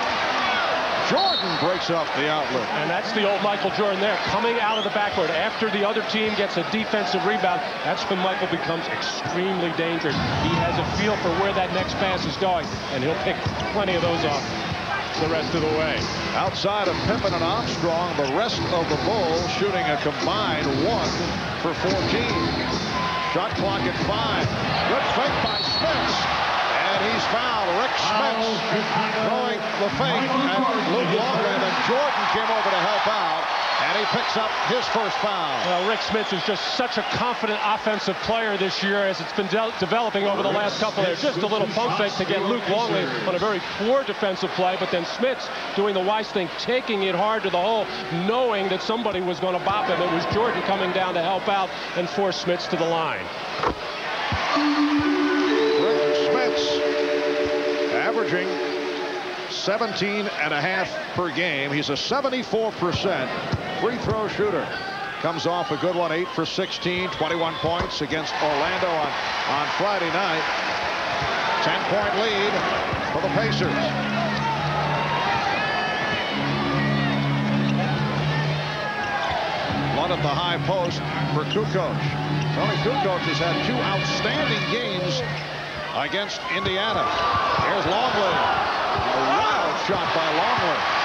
Jordan breaks off the outlet. And that's the old Michael Jordan there, coming out of the backboard. After the other team gets a defensive rebound, that's when Michael becomes extremely dangerous. He has a feel for where that next pass is going, and he'll pick plenty of those off the rest of the way. Outside of Pippen and Armstrong, the rest of the Bulls shooting a combined one for 14. Shot clock at five. Good fake by Smits. And he's fouled. Rik Smits throwing the fake at Luke Longley. And then Jordan came over to help out. And he picks up his first foul. Well, Rik Smits is just such a confident offensive player this year as it's been de developing over the last couple of years. Just a little pump fake to get Luke Longley on a very poor defensive play, but then Smits doing the wise thing, taking it hard to the hole, knowing that somebody was going to bop him. It was Jordan coming down to help out and force Smits to the line. Rik Smits averaging 17 and a half per game. He's a 74% free throw shooter. Comes off a good one, 8 for 16, 21 points against Orlando on, on Friday night. 10-point lead for the Pacers. One at the high post for Kukoc. Toni Kukoc has had two outstanding games against Indiana. Here's Longley. A wild shot by Longley.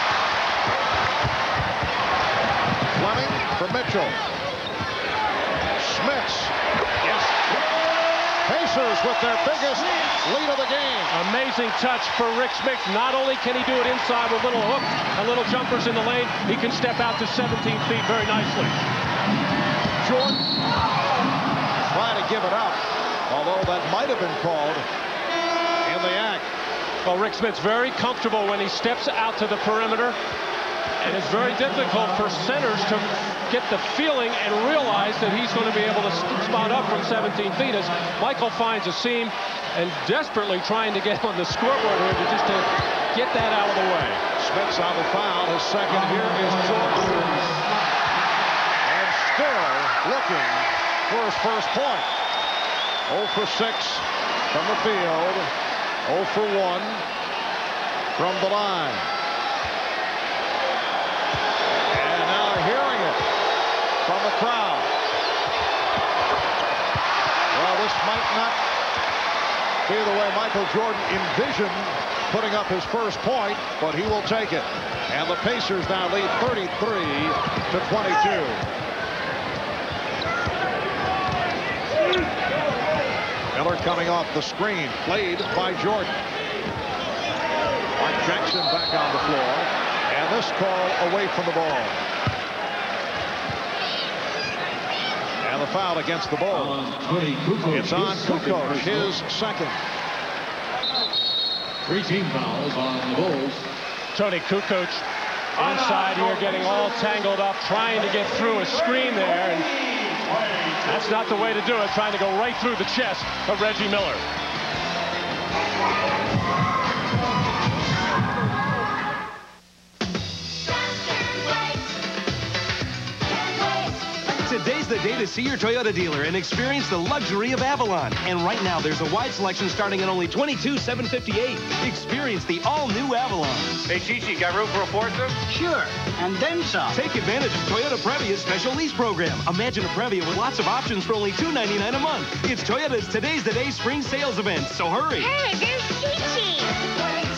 for Mitchell. Smits. Yes. Pacers with their biggest lead of the game. Amazing touch for Rik Smits. Not only can he do it inside with little hooks and little jumpers in the lane, he can step out to 17 feet very nicely. Jordan trying to give it up, although that might have been called in the act. Well, Rik Smits's very comfortable when he steps out to the perimeter. And it's very difficult for centers to get the feeling and realize that he's going to be able to spot up from 17 feet as Michael finds a seam and desperately trying to get on the scoreboard here to just to get that out of the way. Smits on the foul. His second here is Jordan. And still looking for his first point. 0 for 6 from the field. 0 for 1 from the line. From the crowd. Well, this might not be the way Michael Jordan envisioned putting up his first point, but he will take it. And the Pacers now lead 33 to 22. Miller coming off the screen, played by Jordan. Mark Jackson back on the floor, and this call away from the ball. And the foul against the ball. It's on Kukoc, his second. Three team fouls on the Bulls. Toni Kukoc inside here getting all tangled up, trying to get through a screen there. And that's not the way to do it, trying to go right through the chest of Reggie Miller. The day to see your Toyota dealer and experience the luxury of Avalon. And right now, there's a wide selection starting at only $22,758. Experience the all-new Avalon. Hey, Chichi, got room for a foursome? Sure, and then some. Take advantage of Toyota Previa's special lease program. Imagine a Previa with lots of options for only 299 a month. It's Toyota's Today's the Day spring sales event, so hurry. Hey, there's Chi-Chi.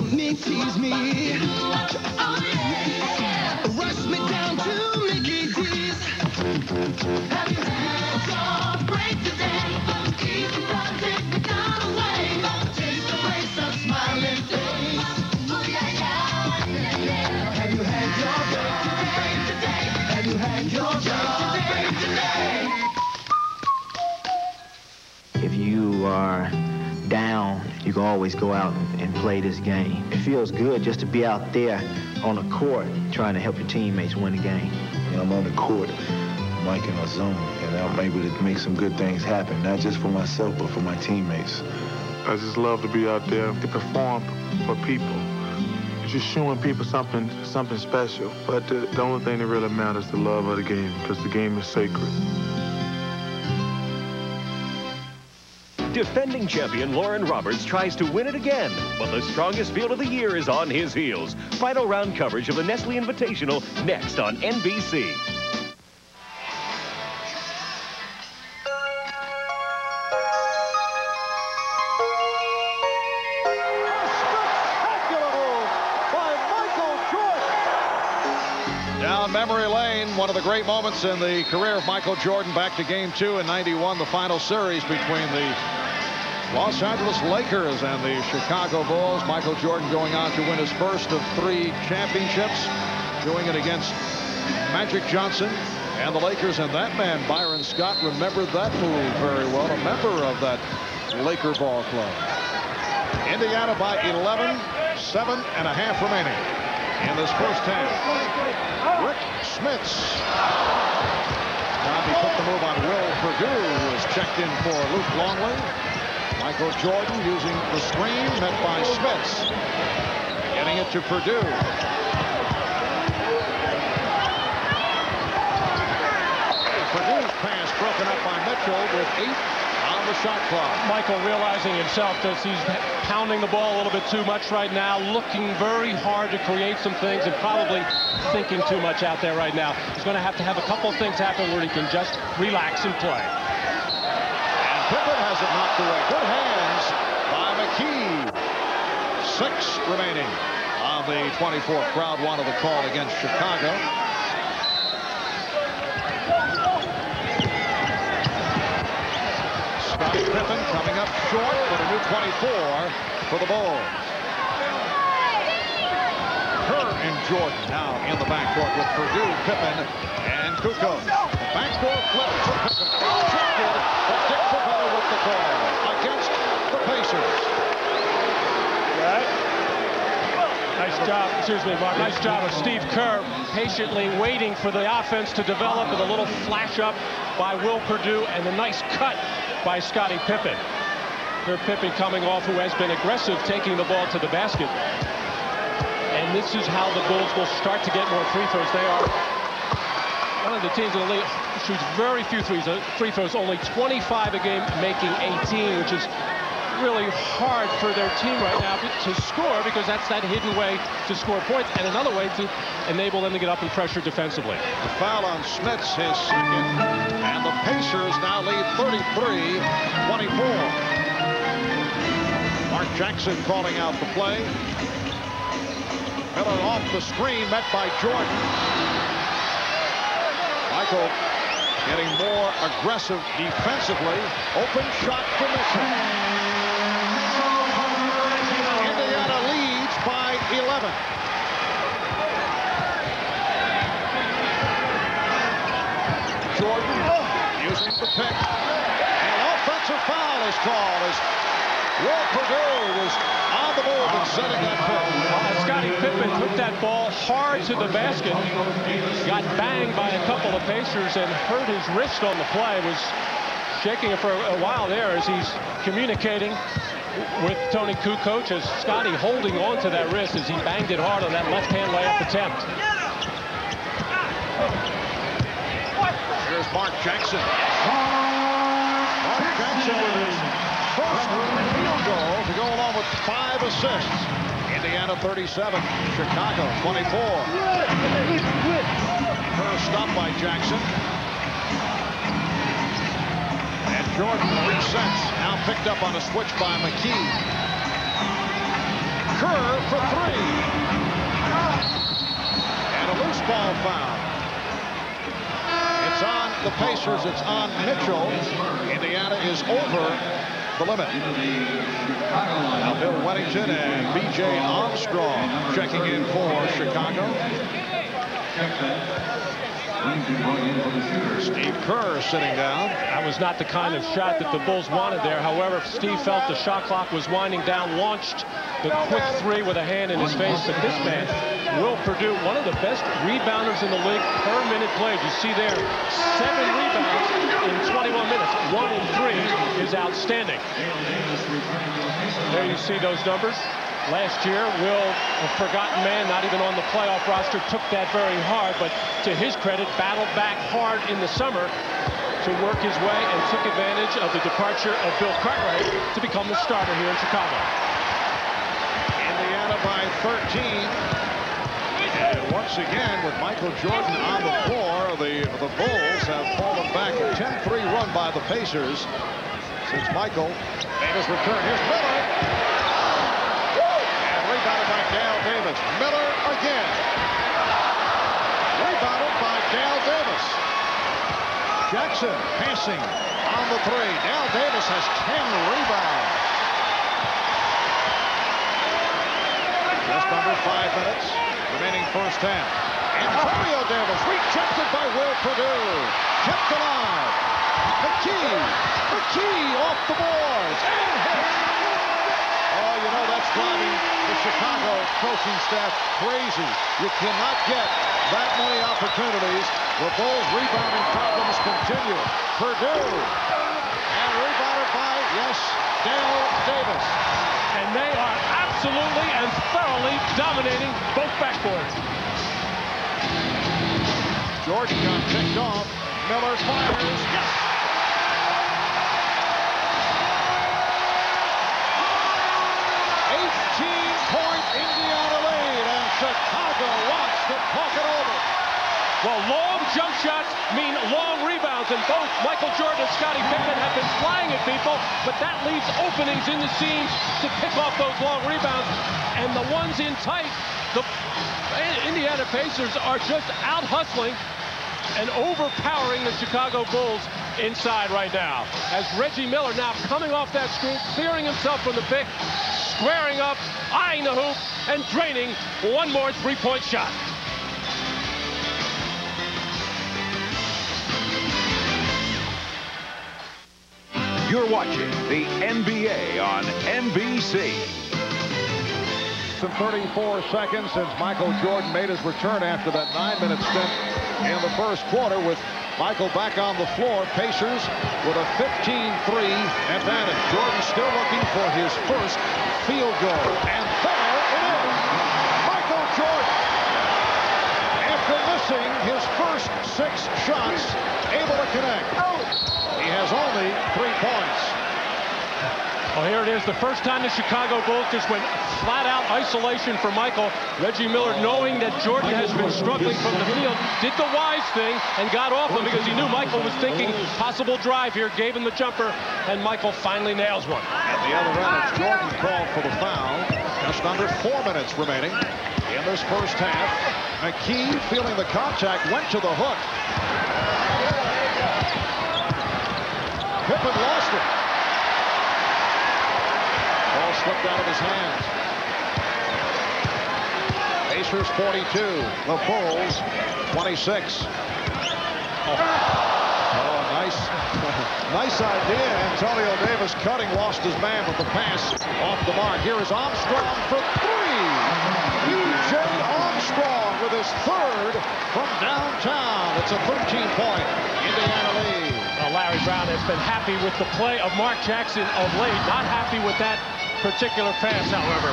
Please me, tease me. Rush me down to Mickey D's. Have you had your break today? You can always go out and play this game. It feels good just to be out there on the court trying to help your teammates win the game. And I'm on the court, Mike in a zone, and I'm able to make some good things happen, not just for myself, but for my teammates. I just love to be out there to perform for people. Just showing people something something special. But the, the only thing that really matters is the love of the game, because the game is sacred. Defending champion Loren Roberts tries to win it again, but the strongest field of the year is on his heels. Final round coverage of the Nestle Invitational next on NBC. Memory lane, one of the great moments in the career of Michael Jordan back to game two in 91, the final series between the Los Angeles Lakers and the Chicago Bulls. Michael Jordan going on to win his first of three championships, doing it against Magic Johnson and the Lakers. And that man, Byron Scott, remembered that move very well, a member of that Laker ball club. Indiana by 11, seven and a half remaining in this first half. Rik Smits. Bobby put the move on Will Perdue, who was checked in for Luke Longley. Michael Jordan using the screen, met by Smits. Getting it to Perdue. Perdue's pass broken up by Mitchell with eight on the shot clock. Michael realizing himself that he's pounding the ball a little bit too much right now, looking very hard to create some things and probably thinking too much out there right now. He's going to have to have a couple things happen where he can just relax and play. It knocked away. Good hands by McKey. Six remaining on the 24th. Crowd wanted the call against Chicago. Scottie Pippen coming up short, but a new 24 for the Bulls. Jordan now in the backcourt with Perdue, Pippen, and Kukoc. The backdoor flip for Pippen. Rejected, but Dick Bavetta with the call against the Pacers. Nice job, excuse me, Mark. Nice job of Steve Kerr patiently waiting for the offense to develop with a little flash up by Will Perdue and a nice cut by Scottie Pippen. Here Pippen coming off who has been aggressive taking the ball to the basket. And this is how the Bulls will start to get more free throws. They are one of the teams in the league shoots very few threes, uh, free throws, only 25 a game, making 18, which is really hard for their team right now to score because that's that hidden way to score points and another way to enable them to get up and pressure defensively. The foul on Smits, his second, and the Pacers now lead 33-24. Mark Jackson calling out the play. Miller off the screen, met by Jordan. Michael getting more aggressive defensively. Open shot for Mitchell. Indiana leads by 11. Jordan using the pick. An offensive foul is called as Will Perdue was on the move and setting that pick. Uh, Scottie Pippen took that ball hard to the basket, got banged by a couple of Pacers and hurt his wrist on the play, was shaking it for a while there as he's communicating with Toni Kukoc as Scottie holding on to that wrist as he banged it hard on that left-hand layup attempt. Here's Mark Jackson. Mark Jackson with his first field goal to go along with five assists. Indiana 37, Chicago 24. First stop by Jackson. And Jordan resets. Now picked up on a switch by McKey. Kerr for three. And a loose ball foul. It's on the Pacers. It's on Mitchell. Indiana is over the limit. Now Bill Wennington and B.J. Armstrong checking in for Chicago. Steve Kerr sitting down. That was not the kind of shot that the Bulls wanted there. However, Steve felt the shot clock was winding down, launched the quick three with a hand in his face. But this man, Will Perdue, one of the best rebounders in the league per minute played. You see there, seven rebounds in 21 minutes. One in three is outstanding. There you see those numbers. Last year, Will, a forgotten man, not even on the playoff roster, took that very hard, but to his credit, battled back hard in the summer to work his way and took advantage of the departure of Bill Cartwright to become the starter here in Chicago. Indiana by 13. Once again, with Michael Jordan on the floor, the, the Bulls have fallen back a 10-3 run by the Pacers since Michael made his return. Here's Miller. And rebounded by Dale Davis. Miller again. Rebounded by Dale Davis. Jackson passing on the three. Dale Davis has 10 rebounds. Just under five minutes remaining first half. Antonio Davis rejected by Will Perdue. Kept alive. McKey. McKey off the boards. And hit. Oh, you know, that's driving the Chicago coaching staff crazy. You cannot get that many opportunities. The Bulls' rebounding problems continue. Perdue. By, yes, Dale Davis. And they are absolutely and thoroughly dominating both backboards. Jordan got picked off. Miller fires. Yes! Eighteen-point Indiana lead, and Chicago wants to talk it over. Well, long jump shots mean long rebounds, and both Michael Jordan and Scottie Pippen have been flying at people, but that leaves openings in the seams to pick off those long rebounds. And the ones in tight, the Indiana Pacers are just out hustling and overpowering the Chicago Bulls inside right now. As Reggie Miller now coming off that screen, clearing himself from the pick, squaring up, eyeing the hoop, and draining one more three-point shot. You're watching the NBA on NBC. And 34 seconds since Michael Jordan made his return after that nine-minute stint in the first quarter with Michael back on the floor. Pacers with a 15-3 advantage. Jordan still looking for his first field goal. And there it is. Michael Jordan, after missing his first six shots, able to connect. He has only three points. Well, here it is. The first time the Chicago Bulls just went flat out isolation for Michael. Reggie Miller, knowing that Jordan has been struggling from the field, did the wise thing and got off him because he knew Michael was thinking possible drive here, gave him the jumper, and Michael finally nails one. At the other end, it's Jordan called for the foul. Just under four minutes remaining in this first half. McKey, feeling the contact, went to the hook. Pippen lost it. Ball slipped out of his hands. Pacers 42. The Bulls 26. Oh, oh nice, nice idea. Antonio Davis cutting, lost his man with the pass off the mark. Here is Armstrong for three. B.J. His third from downtown. It's a 13-point Indiana lead. Well, Larry Brown has been happy with the play of Mark Jackson of late. Not happy with that particular pass, however.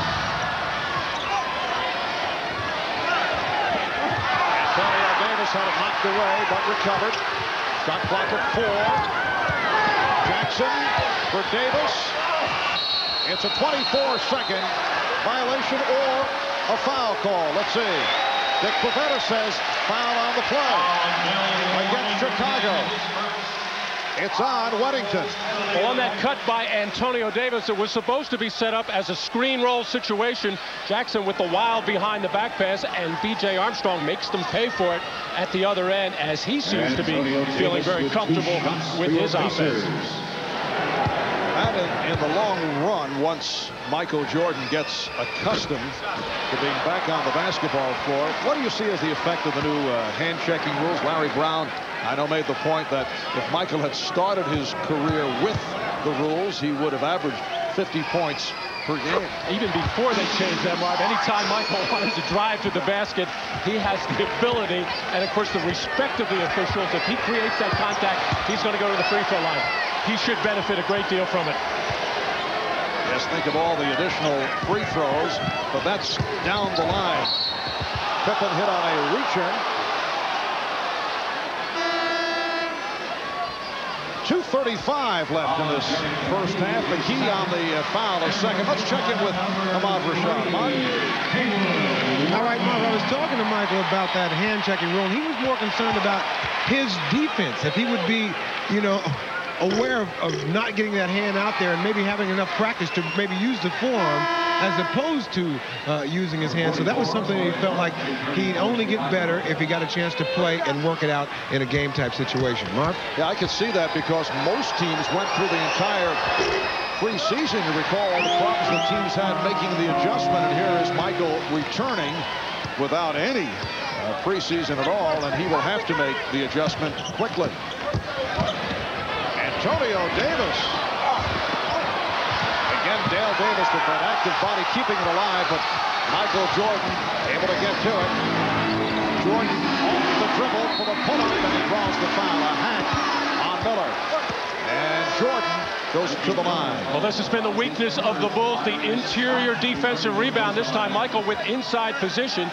Antonio Davis had it knocked away, but recovered. Shot clock at four. Jackson for Davis. It's a 24-second violation or a foul call. Let's see. Dick Bavetta says foul on the play against Chicago. It's on Wennington. Well, on that cut by Antonio Davis, it was supposed to be set up as a screen roll situation. Jackson with the wild behind the back pass, and B.J. Armstrong makes them pay for it at the other end as he seems to be feeling very comfortable with his offense. And in, in, the long run, once Michael Jordan gets accustomed to being back on the basketball floor, what do you see as the effect of the new uh, hand-checking rules? Larry Brown, I know, made the point that if Michael had started his career with the rules, he would have averaged 50 points per game. Even before they changed them, Rob, anytime Michael wanted to drive to the basket, he has the ability and, of course, the respect of the officials. If he creates that contact, he's going to go to the free throw line. He should benefit a great deal from it. Just think of all the additional free throws, but that's down the line. Pippen hit on a return. 2.35 left in this first half. McKey on the uh, foul a second. Let's check in with Ahmad Rashad. Ahmad? All right, Mark, I was talking to Michael about that hand-checking rule, and he was more concerned about his defense. If he would be, you know, aware of, of, not getting that hand out there and maybe having enough practice to maybe use the forearm as opposed to uh, using his hand. So that was something he felt like he'd only get better if he got a chance to play and work it out in a game-type situation. Mark? Yeah, I could see that because most teams went through the entire preseason. You recall all the problems the teams had making the adjustment, and here is Michael returning without any uh, preseason at all, and he will have to make the adjustment quickly. Antonio Davis. Again, Dale Davis with that active body keeping it alive, but Michael Jordan able to get to it. Jordan off the dribble for the pull-up, and he draws the foul. A hack on Miller. And Jordan goes to the line. Well, this has been the weakness of the Bulls, the interior defensive rebound. This time, Michael with inside position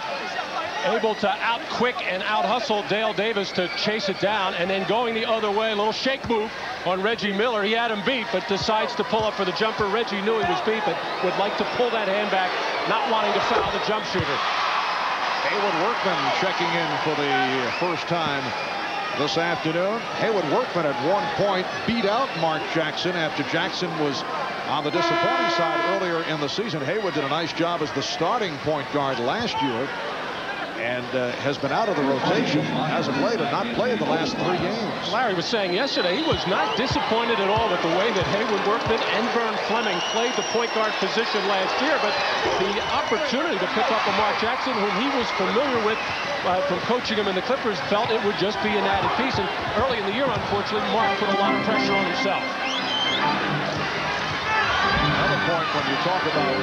able to out quick and out hustle Dale Davis to chase it down and then going the other way. A little shake move on Reggie Miller. He had him beat but decides to pull up for the jumper. Reggie knew he was beat but would like to pull that hand back not wanting to foul the jump shooter. Haywoode Workman checking in for the first time this afternoon. Haywoode Workman at one point beat out Mark Jackson after Jackson was on the disappointing side earlier in the season. Haywoode did a nice job as the starting point guard last year and uh, has been out of the rotation as of late and not played the last three games. Larry was saying yesterday he was not disappointed at all with the way that Haywoode Workman and Vern Fleming played the point guard position last year, but the opportunity to pick up a Mark Jackson, whom he was familiar with uh, from coaching him in the Clippers, felt it would just be an added piece. And early in the year, unfortunately, Mark put a lot of pressure on himself. Another point when you talk about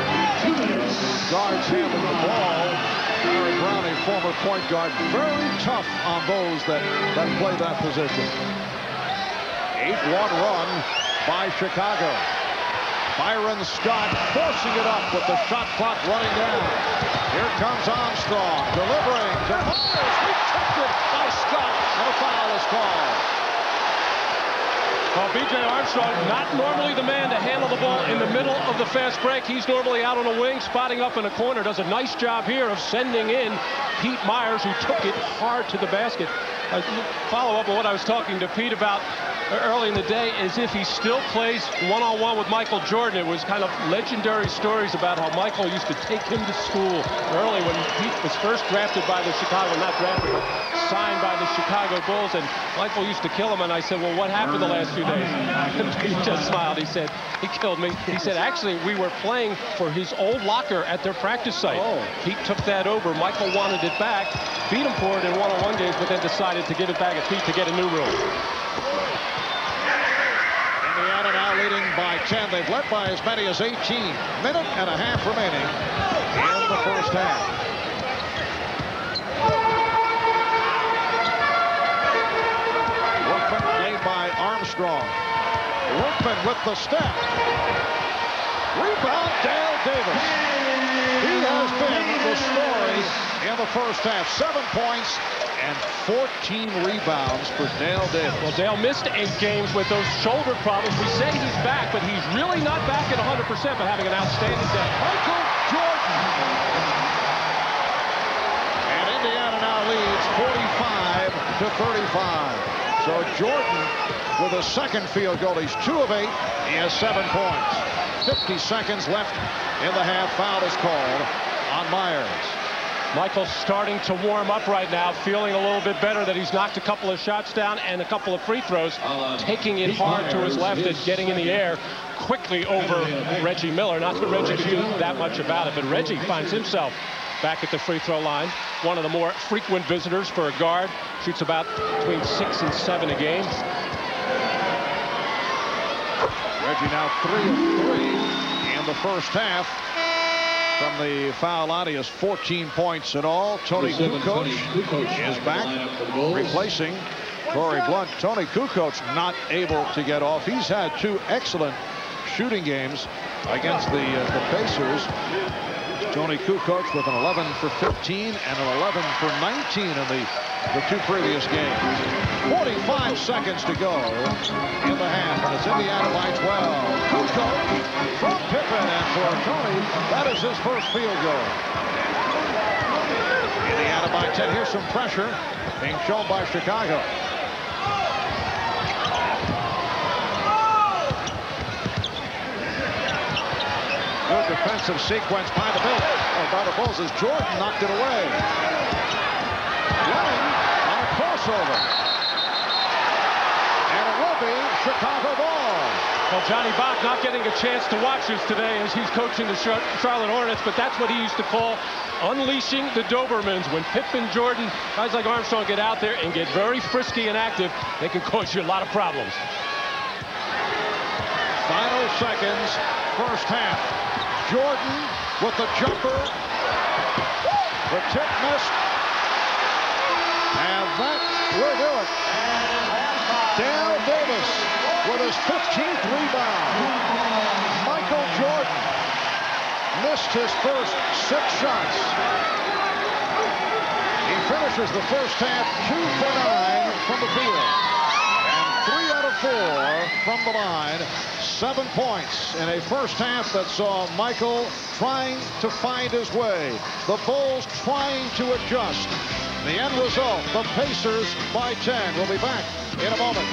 guards handling the ball, Larry Brown, a former point guard, very tough on those that, that play that position. 8-1 run by Chicago. Byron Scott forcing it up with the shot clock running down. Here comes Armstrong delivering to. Rejected by Scott and a foul is called. Well, B.J. Armstrong, not normally the man to handle the ball in the middle of the fast break. He's normally out on a wing, spotting up in a corner. Does a nice job here of sending in Pete Myers, who took it hard to the basket. A follow up on what I was talking to Pete about early in the day is if he still plays one-on-one -on -one with Michael Jordan. It was kind of legendary stories about how Michael used to take him to school early when Pete was first drafted by the Chicago, not drafted, but signed by the Chicago Bulls, and Michael used to kill him. And I said, well, what happened the last few days? he just smiled. He said, he killed me. He said, actually, we were playing for his old locker at their practice site. Oh. Pete took that over. Michael wanted it back, beat him for it in one-on-one -on -one games, but then decided to give it back at Pete to get a new rule. Indiana now leading by 10. They've led by as many as 18. Minute and a half remaining in the first half. Workman made by Armstrong. Workman with the step. Rebound, Dale Davis. He has been the story in the first half. Seven points, and 14 rebounds for Dale Davis. Well, Dale missed eight games with those shoulder problems. We say he's back, but he's really not back at 100%, but having an outstanding day. Michael Jordan. And Indiana now leads 45 to 35. So Jordan with a second field goal. He's two of eight. He has seven points. 50 seconds left in the half. Foul is called on Myers. Michael's starting to warm up right now, feeling a little bit better that he's knocked a couple of shots down and a couple of free throws, taking it hard to his left and getting in the air quickly over Reggie Miller. Not that Reggie could do that much about it, but Reggie finds himself back at the free throw line. One of the more frequent visitors for a guard. Shoots about between six and seven a game. Reggie now three of three in the first half from the foul line. He has 14 points in all. Toni Kukoc is back, replacing Corie Blount. Toni Kukoc not able to get off. He's had two excellent shooting games against the, uh, the Pacers. Toni Kukoc with an 11 for 15 and an 11 for 19 in the, the two previous games. 45 seconds to go in the half, and it's Indiana by 12. Kukoc from Pippen, and for Toni, that is his first field goal. Indiana by 10. Here's some pressure being shown by Chicago. Good defensive sequence by the Bulls. Oh, by the Bulls as Jordan knocked it away. A crossover. And it will be Chicago ball. Well, Johnny Bach not getting a chance to watch this today as he's coaching the Charlotte Hornets, but that's what he used to call unleashing the Dobermans. When Pip and Jordan, guys like Armstrong, get out there and get very frisky and active, they can cause you a lot of problems. Final seconds, first half. Jordan with the jumper. The tip missed. And that will do it. Dale Davis with his 15th rebound. Michael Jordan missed his first six shots. He finishes the first half two for nine from the field. And three out of four from the line seven points in a first half that saw Michael trying to find his way. The Bulls trying to adjust. The end result, the Pacers by 10. We'll be back in a moment.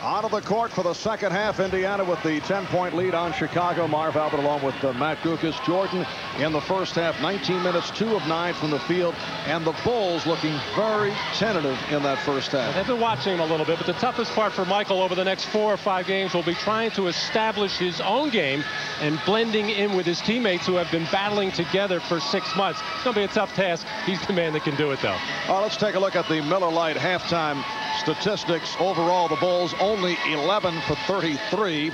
Back of the court for the second half. Indiana with the 10-point lead on Chicago. Marv Albert along with uh, Matt Guokas. Jordan in the first half, 19 minutes, 2 of 9 from the field. And the Bulls looking very tentative in that first half. They've been watching him a little bit, but the toughest part for Michael over the next four or five games will be trying to establish his own game and blending in with his teammates who have been battling together for six months. It's going to be a tough task. He's the man that can do it, though. Well, let's take a look at the Miller Lite halftime statistics. Overall, the Bulls only 11 for 33.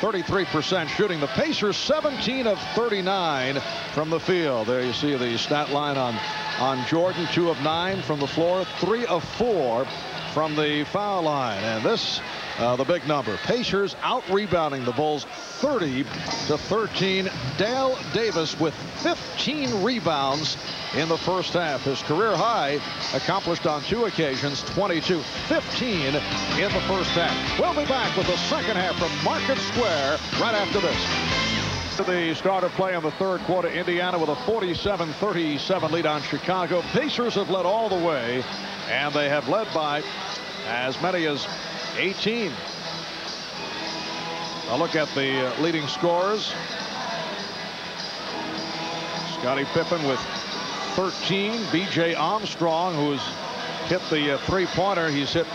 33% shooting. The Pacers 17 of 39 from the field. There you see the stat line on, on Jordan. 2 of 9 from the floor. 3 of 4 from the foul line. And this, uh, the big number. Pacers out rebounding the Bulls 30 to 13. Dale Davis with 15 rebounds in the first half. His career high accomplished on two occasions, 22 15 in the first half. We'll be back with the second half from Market Square right after this. To the start of play in the third quarter, Indiana with a 47-37 lead on Chicago. Pacers have led all the way, and they have led by as many as 18. A look at the leading scorers. Scottie Pippen with 13. B.J. Armstrong, who's hit the uh, three-pointer. He's hit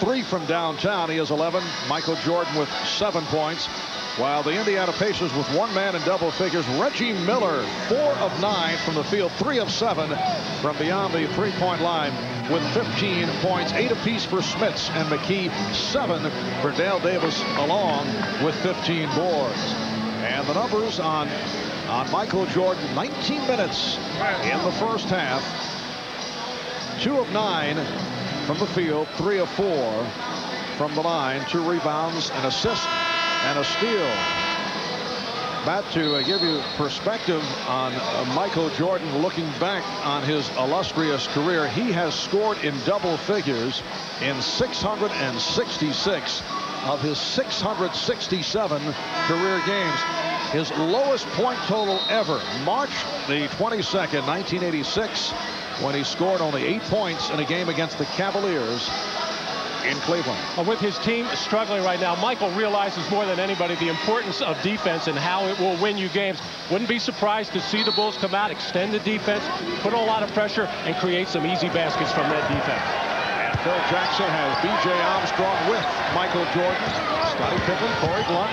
three from downtown. He has 11. Michael Jordan with seven points. While the Indiana Pacers with one man in double figures. Reggie Miller, four of nine from the field, three of seven from beyond the three-point line with 15 points, eight apiece for Smits and McKey, seven for Dale Davis along with 15 boards. And the numbers on on Michael Jordan, 19 minutes in the first half. Two of nine from the field, three of four from the line, two rebounds, an assist, and a steal. Matt, to uh, give you perspective on uh, Michael Jordan looking back on his illustrious career, he has scored in double figures in 666 of his 667 career games. His lowest point total ever, March the 22nd, 1986, when he scored only eight points in a game against the Cavaliers in Cleveland. Well, with his team struggling right now, Michael realizes more than anybody the importance of defense and how it will win you games. Wouldn't be surprised to see the Bulls come out, extend the defense, put a lot of pressure, and create some easy baskets from that defense. And Phil Jackson has B.J. Armstrong with Michael Jordan, Scottie Pippen, Corie Blount,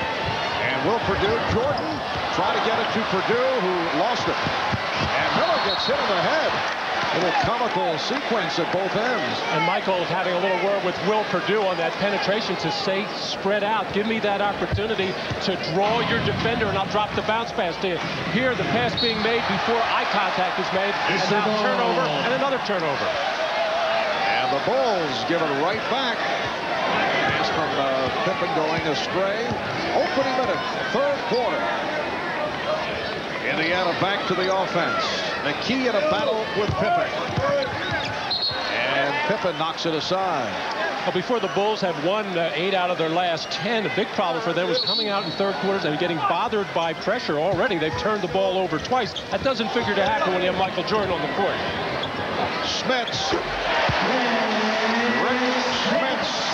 and Will Perdue. Jordan trying to get it to Perdue, who lost it. And Miller gets hit in the head. Little comical sequence at both ends. And Michael's having a little word with Will Perdue on that penetration to say, spread out. Give me that opportunity to draw your defender, and I'll drop the bounce pass to you. Here, the pass being made before eye contact is made, and now turnover and another turnover. And the Bulls give it right back. Pass from uh, Pippen going astray. Opening minute, third quarter. Indiana back to the offense. McKey in a battle with Pippen. And Pippen knocks it aside. Well, before the Bulls have won uh, eight out of their last 10, a big problem for them was coming out in third quarters and getting bothered by pressure already. They've turned the ball over twice. That doesn't figure to happen when you have Michael Jordan on the court. Smits. Rik Smits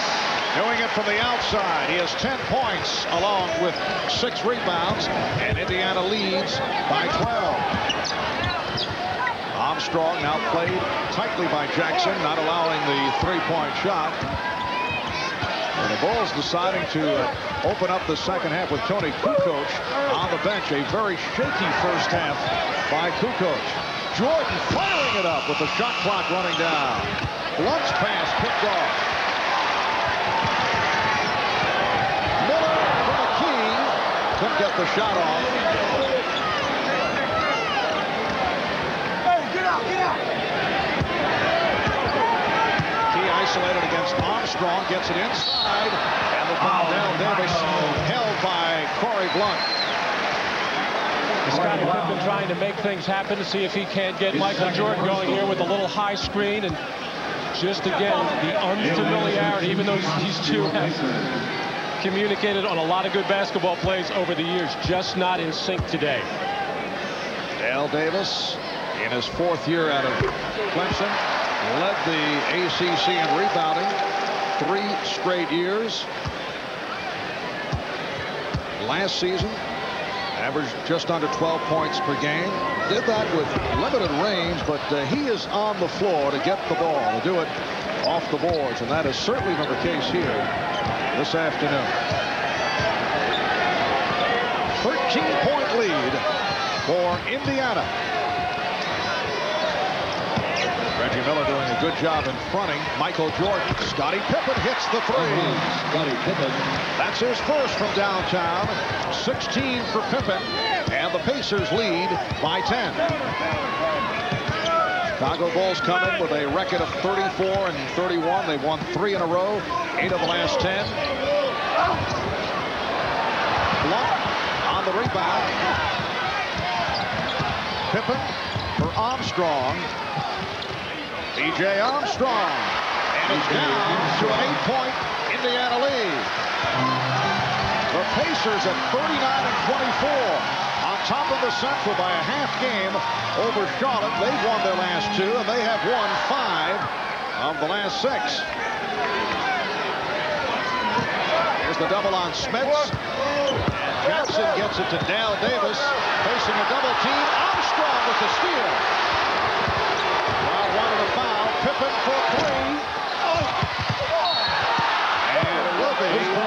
from the outside. He has 10 points along with six rebounds, and Indiana leads by 12. Armstrong now played tightly by Jackson, not allowing the three-point shot. And the Bulls deciding to open up the second half with Tony Kukoc on the bench. A very shaky first half by Kukoc. Jordan firing it up with the shot clock running down. Blount's pass picked off. Miller from the key. Couldn't get the shot off. Key isolated against Armstrong. Gets it inside. And the foul oh, down Davis held by Corie Blount. Scottie Pippen trying to make things happen to see if he can't get Michael Jordan going here with a little high screen. And just again, the unfamiliarity, even though these two have communicated on a lot of good basketball plays over the years, just not in sync today. Dale Davis in his fourth year out of Clemson led the ACC in rebounding. three straight years. Last season, averaged just under 12 points per game. Did that with limited range, but uh, he is on the floor to get the ball, to do it off the boards, and that has certainly been the case here this afternoon. 13-point lead for Indiana. Reggie Miller doing a good job in fronting Michael Jordan. Scottie Pippen hits the three. Oh, Scottie Pippen. That's his first from downtown. 16 for Pippen. And the Pacers lead by 10. Chicago Bulls come in with a record of 34 and 31. They've won three in a row, eight of the last 10. Blount on the rebound. Pippen for Armstrong. B.J. Armstrong. And it's down to an eight-point Indiana lead. The Pacers at 39 and 24 on top of the Central by a half game over Charlotte. They've won their last two, and they have won five of the last six. Here's the double on Smits. Jackson gets it to Dale Davis, facing a double team. Armstrong with the steal. Wild wanted a foul. Pippen for three. And it will be.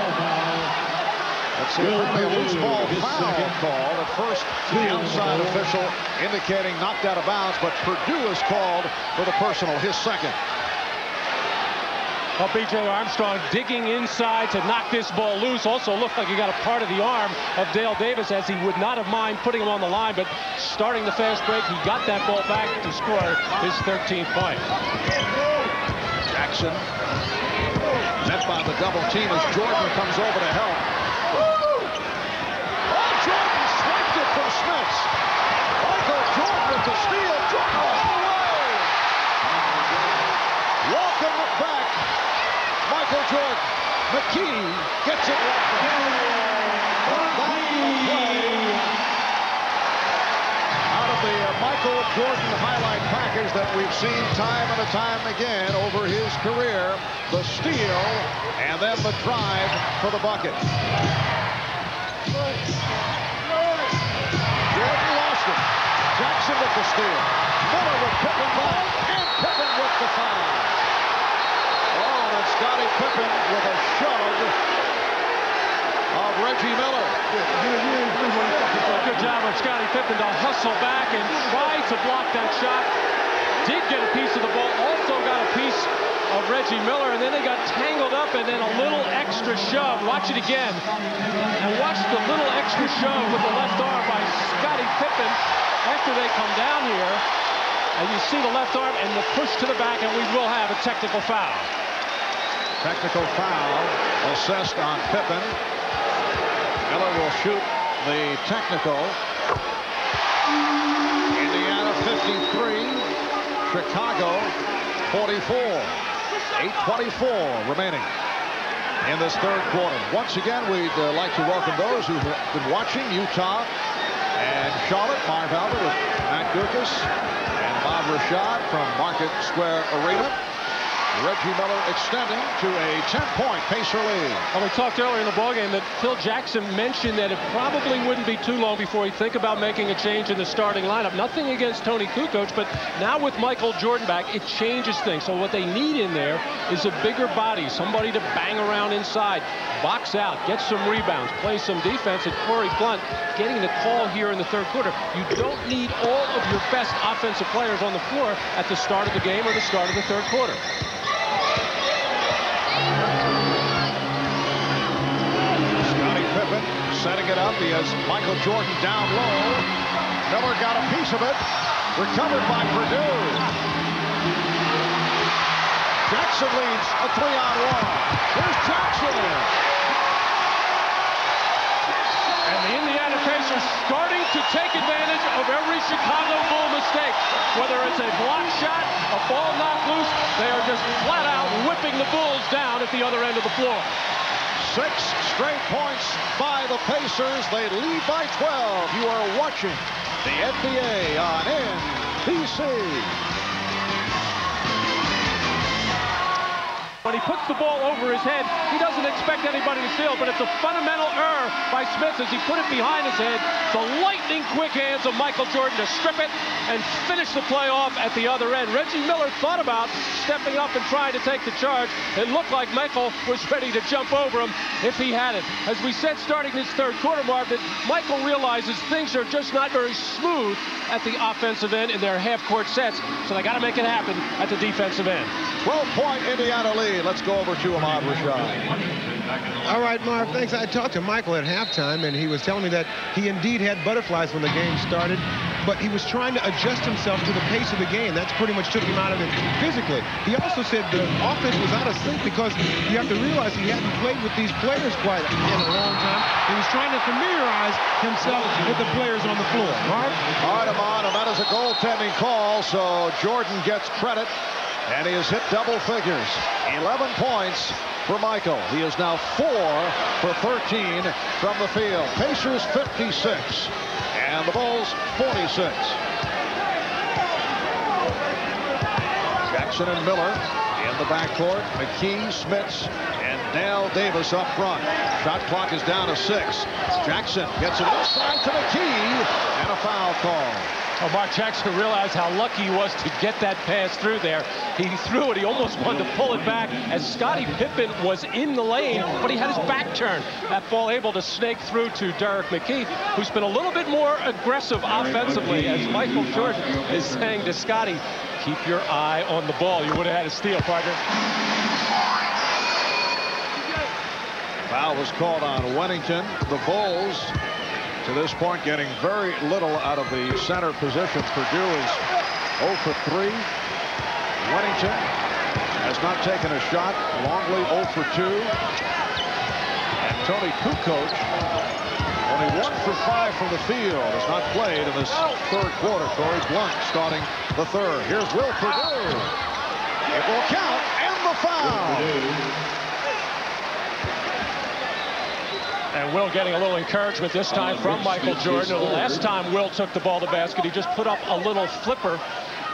Let's a loose ball foul called. At first, the outside official indicating knocked out of bounds, but Perdue is called for the personal, his second. Well, B.J. Armstrong digging inside to knock this ball loose. Also looked like he got a part of the arm of Dale Davis as he would not have mind putting him on the line, but starting the fast break, he got that ball back to score his 13th point. Jackson met by the double team as Jordan comes over to help. Oh, Jordan swiped it from Smits. Michael Steal. Jordan all the way. Welcome back, Michael Jordan. McKey gets it Out of the uh, Michael Jordan highlight package that we've seen time and time again over his career, the steal and then the drive for the bucket. Jordan lost it. Jackson with the steal. Miller with Pippen back, and Pippen with the foul. Oh, and Scottie Pippen with a shove of Reggie Miller. Good job of Scottie Pippen to hustle back and try to block that shot. Did get a piece of the ball, also got a piece of Reggie Miller, and then they got tangled up and then a little extra shove. Watch it again. And watch the little extra shove with the left arm by Scottie Pippen after they come down here. And you see the left arm and the push to the back, and we will have a technical foul. Technical foul assessed on Pippen. Miller will shoot the technical. Indiana 53, Chicago 44. 8.24 remaining in this third quarter. Once again, we'd uh, like to welcome those who've been watching Utah and Charlotte. Marv Albert with Matt Guokas and Bob Rashad from Market Square Arena. Reggie Miller extending to a 10-point Pacer lead. Well, we talked earlier in the ballgame that Phil Jackson mentioned that it probably wouldn't be too long before he'd think about making a change in the starting lineup. Nothing against Toni Kukoc, but now with Michael Jordan back, it changes things. So what they need in there is a bigger body, somebody to bang around inside, box out, get some rebounds, play some defense, and Corie Blount getting the call here in the third quarter. You don't need all of your best offensive players on the floor at the start of the game or the start of the third quarter. Setting it up. He has Michael Jordan down low. Miller got a piece of it. Recovered by Perdue. Jackson leads a three-on-one. Here's Jackson. And the Indiana Pacers starting to take advantage of every Chicago Bull mistake. Whether it's a block shot, a ball knocked loose, they are just flat out whipping the Bulls down at the other end of the floor. Six straight points by the Pacers. They lead by 12. You are watching the NBA on NBC. When he puts the ball over his head, he doesn't expect anybody to steal, but it's a fundamental error by Smits as he put it behind his head. The lightning quick hands of Michael Jordan to strip it and finish the play off at the other end. Reggie Miller thought about stepping up and trying to take the charge. It looked like Michael was ready to jump over him if he had it. As we said starting this third quarter, that Michael realizes things are just not very smooth at the offensive end in their half-court sets, so they got to make it happen at the defensive end. 12-point Indiana lead. Let's go over to Ahmad Rashad. All right, Marv, thanks. I talked to Michael at halftime, and he was telling me that he indeed had butterflies when the game started, but he was trying to adjust himself to the pace of the game. That's pretty much took him out of it physically. He also said the offense was out of sync because you have to realize he hadn't played with these players quite in a long time. He was trying to familiarize himself with the players on the floor. Marv? All right, Ahmad, and that is a goaltending call, so Jordan gets credit, and he has hit double figures. 11 points for Michael. He is now 4 for 13 from the field. Pacers 56 and the Bulls 46. Jackson and Miller in the backcourt. McKey, Smits, and Dale Davis up front. Shot clock is down to six. Jackson gets it inside to McKey and a foul call. Well, Mark Jackson realized how lucky he was to get that pass through there. He threw it. He almost wanted to pull it back as Scottie Pippen was in the lane, but he had his back turned. That ball able to snake through to Derrick McKey, who's been a little bit more aggressive offensively, as Michael Jordan is saying to Scottie, keep your eye on the ball. You would have had a steal, partner. Foul was called on Wennington. The Bulls to this point getting very little out of the center position. Perdue is 0 for 3. Wennington has not taken a shot. Longley 0 for 2. And Toni Kukoc only 1 for 5 from the field. Has not played in this third quarter. Corie Blount starting the third. Here's Will Perdue. It will count and the foul. And Will getting a little encouragement this time from Michael Jordan. The last time Will took the ball to basket, he just put up a little flipper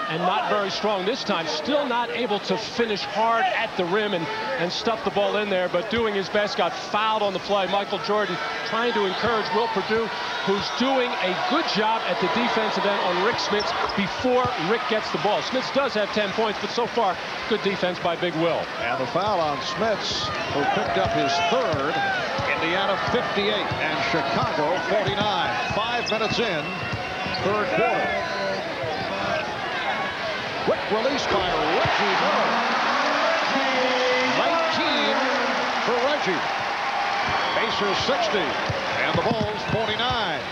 and not very strong this time. Still not able to finish hard at the rim and, and stuff the ball in there, but doing his best. Got fouled on the play. Michael Jordan trying to encourage Will Perdue, who's doing a good job at the defensive end on Rik Smits before Rik gets the ball. Smits does have 10 points, but so far, good defense by Big Will. And the foul on Smits, who picked up his third. Indiana 58 and Chicago 49. Five minutes in, third quarter. Quick release by Reggie Miller. 19 for Reggie. Pacers 60 and the Bulls 49.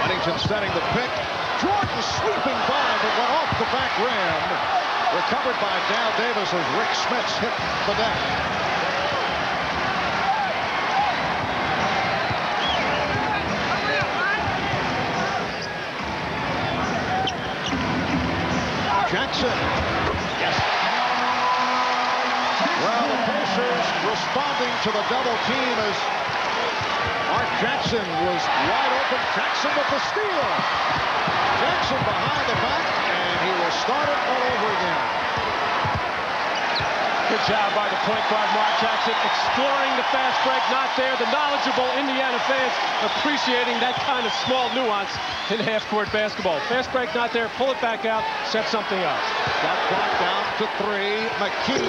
Wennington setting the pick. Jordan sweeping by but went off the back rim. Recovered by Dale Davis as Rik Smits hit the deck. Jackson. Yes. Well, the Pacers responding to the double team as Mark Jackson was wide open. Jackson with the steal. Jackson behind the back he will start it all over again. Good job by the point guard, Mark Jackson, exploring the fast break, not there. The knowledgeable Indiana fans appreciating that kind of small nuance in half-court basketball. Fast break not there, pull it back out, set something up. Shot clock down to three. McKey.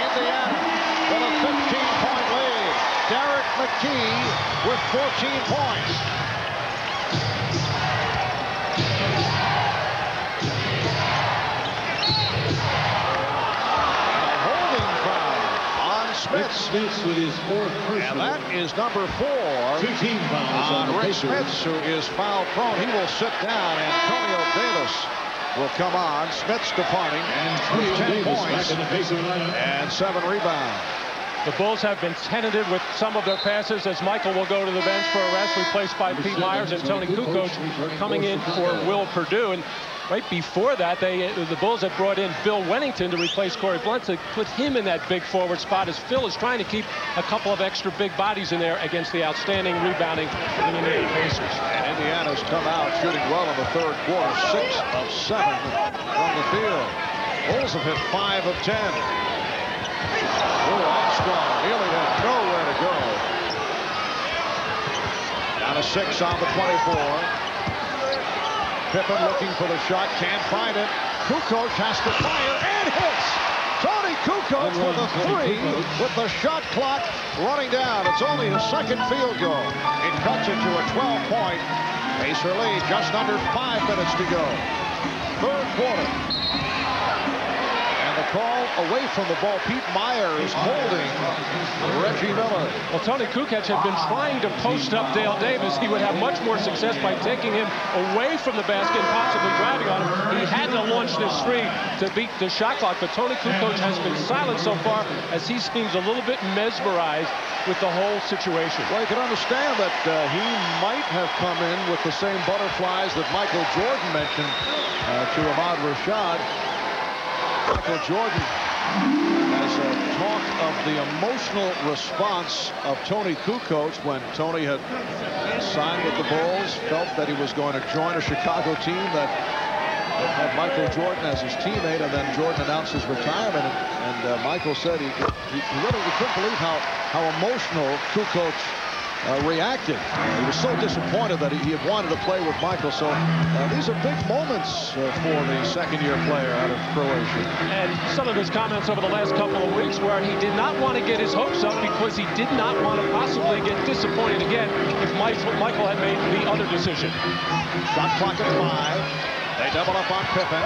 Indiana with a 15-point lead. Derrick McKey with 14 points. Smits. Smits with his fourth personal. And that is number four Two team fouls on, on Rick Pacers. Smits, who is foul prone. He will sit down. Antonio Davis will come on. Smits departing. And 10 points. And seven rebounds. The Bulls have been tentative with some of their passes as Michael will go to the bench for a rest, replaced by Pete Myers and Toni Kukoc coming in for Will Perdue. And right before that, they the Bulls have brought in Phil Wennington to replace Corie Blount to put him in that big forward spot as Phil is trying to keep a couple of extra big bodies in there against the outstanding rebounding of the Indiana Pacers. And Indiana has come out shooting well in the third quarter, six of seven from the field. Bulls have hit five of ten. Oh, Armstrong nearly had nowhere to go. Down to six on the 24. Pippen looking for the shot, can't find it. Kukoc has to fire and hits. Toni Kukoc with a three with the shot clock running down. It's only his second field goal. It cuts it to a 12-point Pacer lead. Just under five minutes to go. Third quarter. Call away from the ball. Pete Meyer is holding Reggie Miller. Well, Toni Kukoc had been trying to post up Dale Davis. He would have much more success by taking him away from the basket and possibly driving on him. He had to launch this three to beat the shot clock, but Toni Kukoc has been silent so far as he seems a little bit mesmerized with the whole situation. Well, you can understand that uh, he might have come in with the same butterflies that Michael Jordan mentioned uh, to Ahmad Rashad. Michael Jordan has uh, talk of the emotional response of Toni Kukoc when Toni had signed with the Bulls, felt that he was going to join a Chicago team that had Michael Jordan as his teammate, and then Jordan announced his retirement. And, and uh, Michael said he, he, he couldn't believe how, how emotional Kukoc uh, reacted. He was so disappointed that he, had wanted to play with Michael. So uh, these are big moments uh, for the second-year player out of Croatia. And some of his comments over the last couple of weeks where he did not want to get his hopes up because he did not want to possibly get disappointed again if Michael, Michael had made the other decision. Shot clock at five. They double up on Pippen.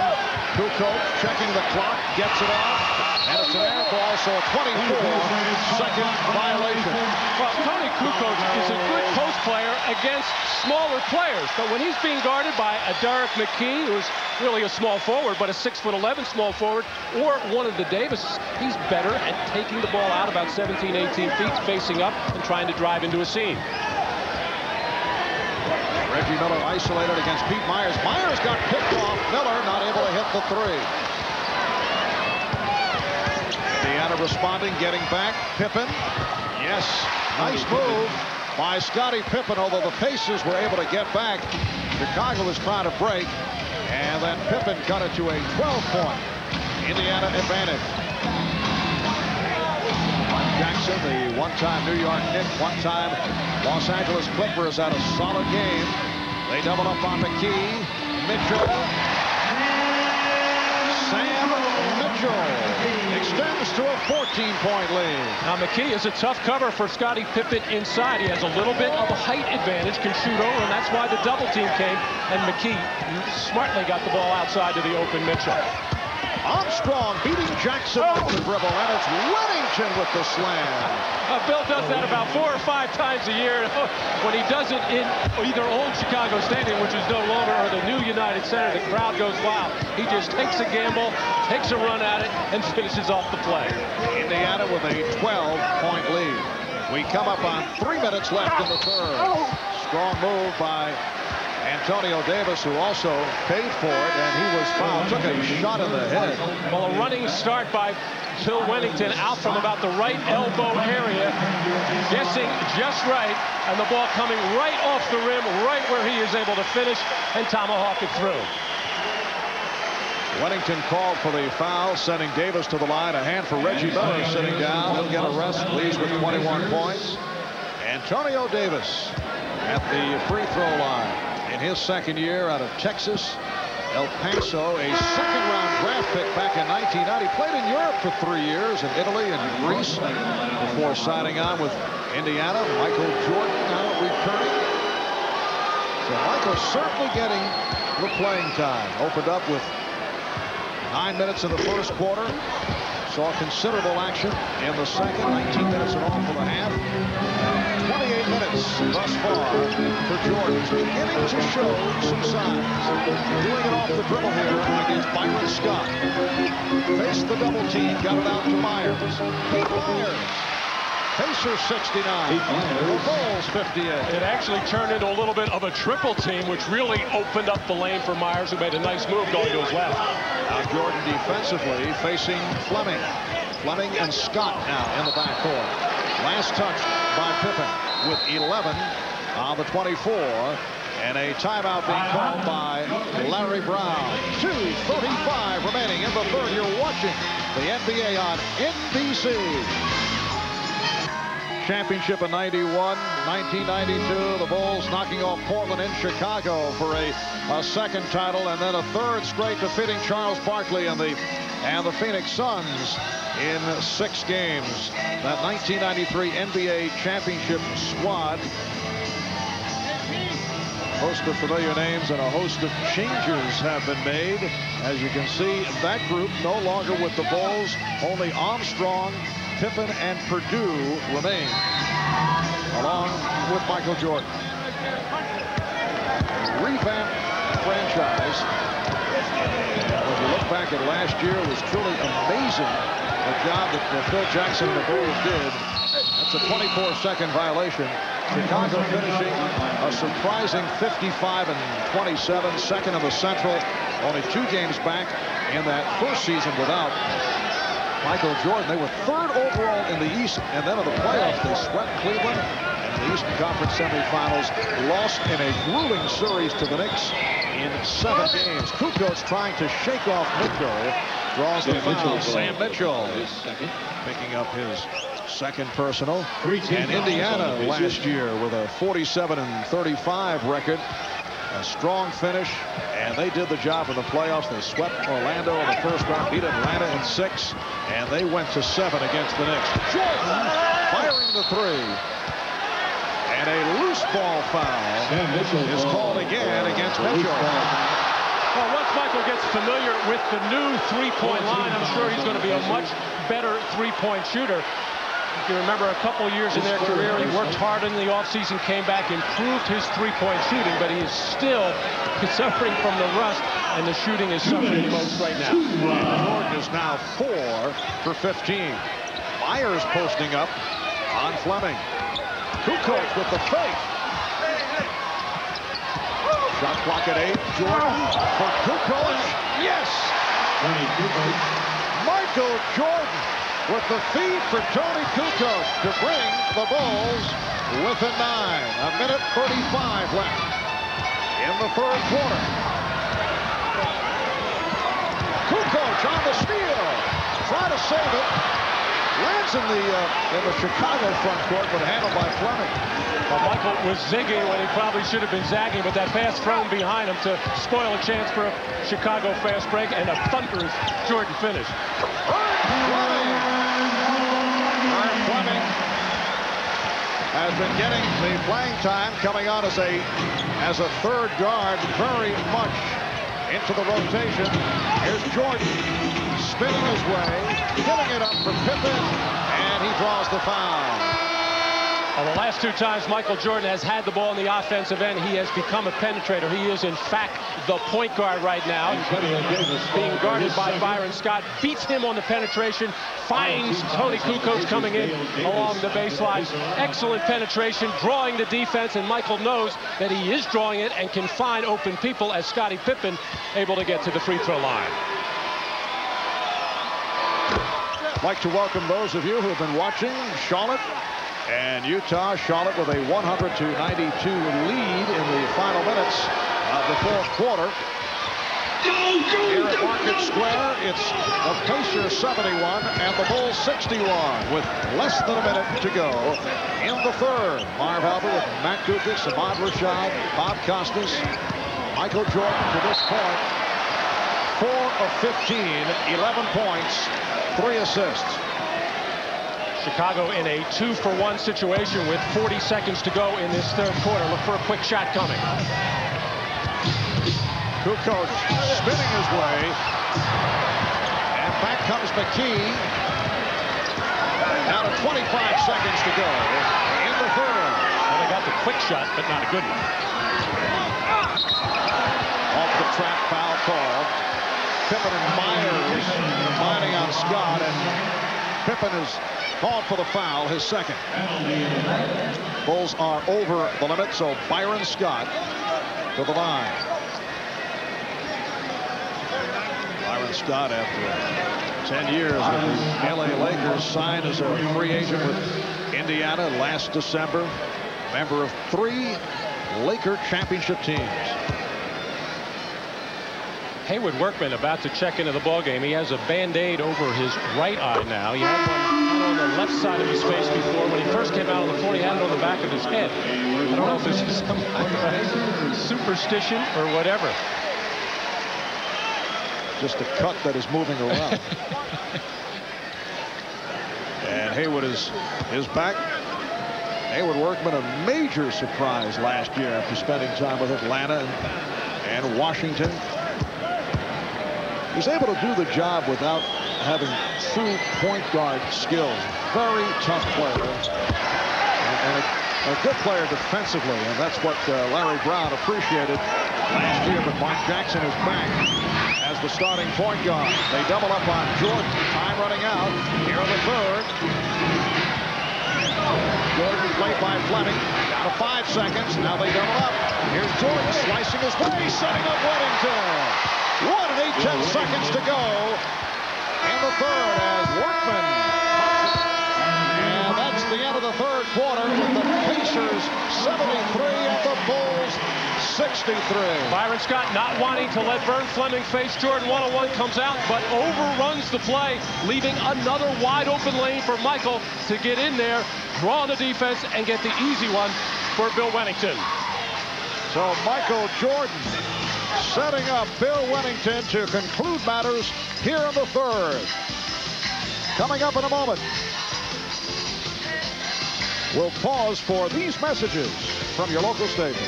Kukoc checking the clock, gets it off. And it's an air ball, so a 24-second violation. Well, Toni Kukoc is a good post player against smaller players, but when he's being guarded by a Derrick McKey, who's really a small forward, but a 6'11 small forward, or one of the Davis, he's better at taking the ball out about 17, 18 feet, facing up and trying to drive into a seam. Reggie Miller isolated against Pete Myers. Myers got picked off. Miller not able to hit the three. Indiana responding, getting back. Pippen. Yes, nice move by Scottie Pippen, although the Pacers were able to get back. Chicago was trying to break, and then Pippen cut it to a 12-point Indiana advantage. Jackson, the one-time New York Knick, one-time Los Angeles Clippers, had a solid game. They double up on McKey. Mitchell. Sam Mitchell extends to a 14-point lead. Now, McKey is a tough cover for Scottie Pippen inside. He has a little bit of a height advantage, can shoot over, and that's why the double team came. And McKey smartly got the ball outside to the open Mitchell. Armstrong beating Jackson oh. with the dribble, and it's Wennington with the slam. Uh, Bill does that about four or five times a year. When he does it in either old Chicago Stadium, which is no longer, or the new United Center, the crowd goes wild. He just takes a gamble, takes a run at it, and finishes off the play. Indiana with a 12-point lead. We come up on three minutes left in the third. Strong move by Antonio Davis, who also paid for it, and he was fouled, took a shot in the head. Well, a running start by Bill Wennington out from about the right elbow area, guessing just right, and the ball coming right off the rim, right where he is able to finish and tomahawk it through. Wennington called for the foul, sending Davis to the line. A hand for Reggie Miller sitting down. He'll get a rest, leads with 21 points. Antonio Davis at the free throw line in his second year out of Texas. El Paso, a second-round draft pick back in 1990. Played in Europe for three years, in Italy and Greece, before signing on with Indiana. Michael Jordan now returning. So Michael's certainly getting the playing time. Opened up with nine minutes in the first quarter. Saw considerable action in the second. 19 minutes and all for the half. 28 minutes thus far for Jordan. He's beginning to show some signs. Doing it off the dribble here against Byron Scott. Faced the double team, got it out to Myers. Pete Myers. Pacers 69, the Bulls 58. It actually turned into a little bit of a triple team, which really opened up the lane for Myers, who made a nice move going to his left. Now Jordan defensively facing Fleming. Fleming and Scott now in the backcourt. Last touch by Pippen with 11 on the 24. And a timeout being called by Larry Brown. 2.35 remaining in the third. You're watching the NBA on NBC. Championship in 91, 1992, the Bulls knocking off Portland in Chicago for a, a second title and then a third straight defeating Charles Barkley in the and the Phoenix Suns in six games. That 1993 NBA championship squad host of familiar names and a host of changes have been made. As you can see, that group no longer with the Bulls. Only Armstrong, Pippen, and Perdue remain, along with Michael Jordan. Revamped franchise. Back at last year, was truly amazing the job that Phil Jackson and the Bulls did. That's a 24-second violation. Chicago finishing a surprising 55 and 27, second in the Central. Only two games back in that first season without Michael Jordan. They were third overall in the East, and then in the playoffs, they swept Cleveland. And in the Eastern Conference semifinals, lost in a grueling series to the Knicks in seven games. Kukoc trying to shake off Mitchell. Draws the foul. Sam Mitchell picking up his second personal. And Indiana last year with a 47 and 35 record. A strong finish, and they did the job in the playoffs. They swept Orlando in the first round, beat Atlanta in six, and they went to seven against the Knicks. Jordan firing the three. And a loose ball foul is called again against Mitchell. Well, once Michael gets familiar with the new three-point line, I'm sure he's going to be a much better three-point shooter. If you remember a couple years in their career, he worked hard in the offseason, came back, improved his three-point shooting, but he is still suffering from the rust, and the shooting is suffering most right now. Jordan is now four for 15. Myers posting up on Fleming. Kukoc with the fake. Shot clock at eight. Jordan for Kukoc. Yes! Michael Jordan with the feed for Toni Kukoc to bring the Bulls within nine. A minute 35 left in the third quarter. Kukoc on the steal. Try to save it. Lands in the uh, in the Chicago front court, but handled by Fleming. Well, Michael was zigging when he probably should have been zagging, but that pass thrown behind him to spoil a chance for a Chicago fast break and a thunderous Jordan finish. Fleming has been getting the playing time coming on as a as a third guard very much into the rotation. Here's Jordan spinning his way, getting it up for Pippen, and he draws the foul. Well, the last two times Michael Jordan has had the ball in the offensive end, he has become a penetrator. He is, in fact, the point guard right now. Being guarded by Byron Scott. Beats him on the penetration. Finds Toni Kukoc coming in along the baseline. Excellent penetration, drawing the defense, and Michael knows that he is drawing it and can find open people as Scottie Pippen able to get to the free throw line. Like to welcome those of you who have been watching Charlotte and Utah. Charlotte with a 100 to 92 lead in the final minutes of the fourth quarter. Here at Market Square, it's the Pacers 71 and the Bulls 61 with less than a minute to go in the third. Marv Albert with Matt Guokas, Ahmad Rashad, Bob Costas, Michael Jordan to this point. 4 of 15, 11 points, 3 assists. Chicago in a two for one situation with 40 seconds to go in this third quarter. Look for a quick shot coming. Kukoc spinning his way. And back comes McKey. Down to 25 seconds to go in the third. Well, they got the quick shot, but not a good one. Off the trap foul call. Pippen and Myers fighting on Scott, and Pippen is called for the foul, his second. Bulls are over the limit, so Byron Scott to the line. Byron Scott, after 10 years with the LA Lakers, signed as a free agent with Indiana last December. Member of three Laker championship teams. Haywoode Workman about to check into the ballgame. He has a band-aid over his right eye now. He had one on the left side of his face before. When he first came out on the floor, he had it on the back of his head. I don't know if this is some kind of superstition or whatever. Just a cut that is moving around. and Haywoode is, is back. Haywoode Workman, a major surprise last year after spending time with Atlanta and, and Washington. He's able to do the job without having true point guard skills. Very tough player. And, a, a, good player defensively, and that's what uh, Larry Brown appreciated last year. But Mark Jackson is back as the starting point guard. They double up on Jordan. Time running out. Here in the third. Jordan played by Fleming. To five seconds. Now they double up. Here's Jordan slicing his way, setting up Wennington. One and eight, ten seconds to go in the third as Workman. And that's the end of the third quarter with the Pacers 73 and the Bulls 63. Byron Scott not wanting to let Vern Fleming face Jordan one-on-one comes out, but overruns the play, leaving another wide open lane for Michael to get in there, draw the defense, and get the easy one for Bill Wennington. So Michael Jordan setting up Bill Wennington to conclude matters here in the third. Coming up in a moment. We'll pause for these messages from your local station.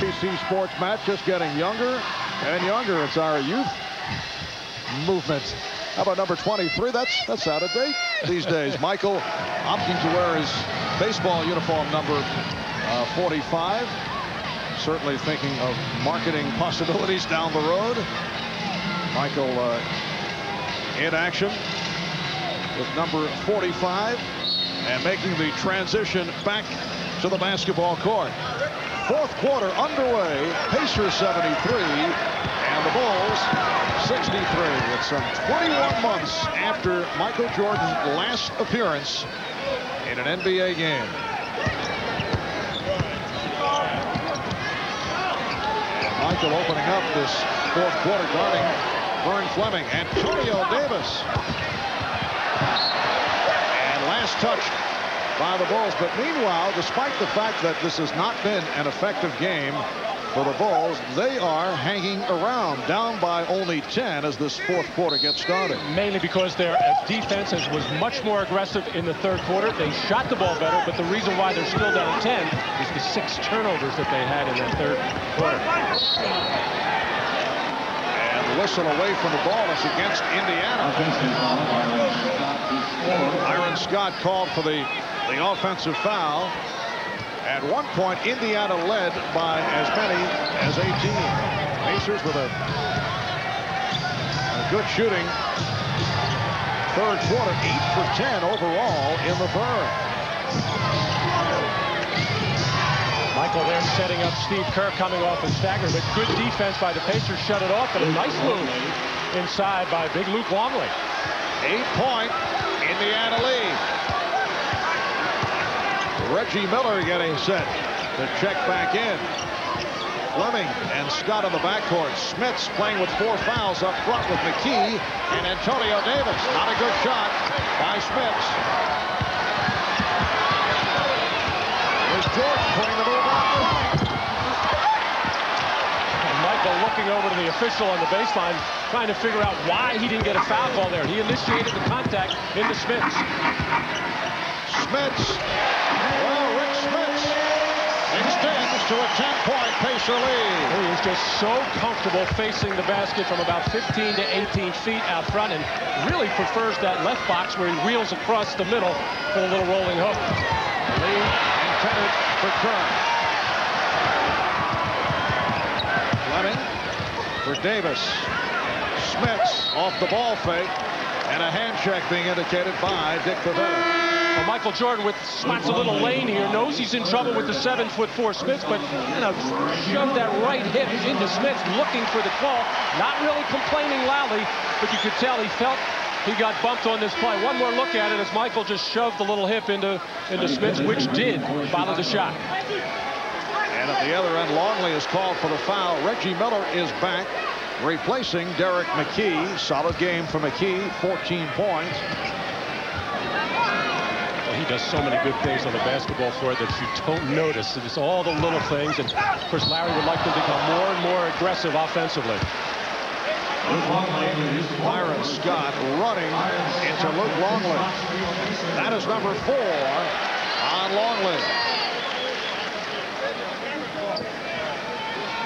PC Sports Match just getting younger and younger. It's our youth movement. How about number 23? That's that's out of date these days. Michael opting to wear his baseball uniform number uh, 45 certainly thinking of marketing possibilities down the road. Michael uh, in action with number 45 and making the transition back to the basketball court. Fourth quarter underway. Pacers 73 and the Bulls 63. It's some 21 months after Michael Jordan's last appearance in an NBA game. Michael opening up this fourth quarter guarding Vern Fleming. Antonio Davis. And last touch by the Bulls. But meanwhile, despite the fact that this has not been an effective game for the Bulls, they are hanging around, down by only 10 as this fourth quarter gets started. Mainly because their defense was much more aggressive in the third quarter. They shot the ball better, but the reason why they're still down 10 is the six turnovers that they had in that third quarter. And the whistle away from the ball is against Indiana. Byron Scott called for the, the offensive foul. At one point, Indiana led by as many as 18. Pacers with a, a good shooting third quarter, 8 for 10 overall in the third. Michael there setting up Steve Kerr coming off a stagger, but good defense by the Pacers shut it off, and a nice move inside by big Luke Longley. Eight-point Indiana lead. Reggie Miller getting set to check back in. Fleming and Scott on the backcourt. Smits playing with four fouls up front with McKey and Antonio Davis. Not a good shot by Smits. Here's Jordan putting the move on. And Michael looking over to the official on the baseline, trying to figure out why he didn't get a foul call there. He initiated the contact into Smits. Smits to a 10-point Pacer lead. He is just so comfortable facing the basket from about 15 to 18 feet out front and really prefers that left box where he wheels across the middle for a little rolling hook. Lead intended for Kerr. Fleming for Davis. Smits off the ball fake and a hand check being indicated by Dick Bavetta. Well, Michael Jordan with spots a little lane here, knows he's in trouble with the seven foot four Smits, but you know, shoved that right hip into Smits, looking for the call. Not really complaining loudly, but you could tell he felt he got bumped on this play. One more look at it as Michael just shoved the little hip into, into Smits, which did follow the shot. And at the other end, Longley is called for the foul. Reggie Miller is back, replacing Derrick McKey. Solid game for McKey, 14 points. Does so many good things on the basketball floor that you don't notice. It's all the little things. And, of course, Larry would like them to become more and more aggressive offensively. Byron Scott running into Luke Longley. That is number four on Longley.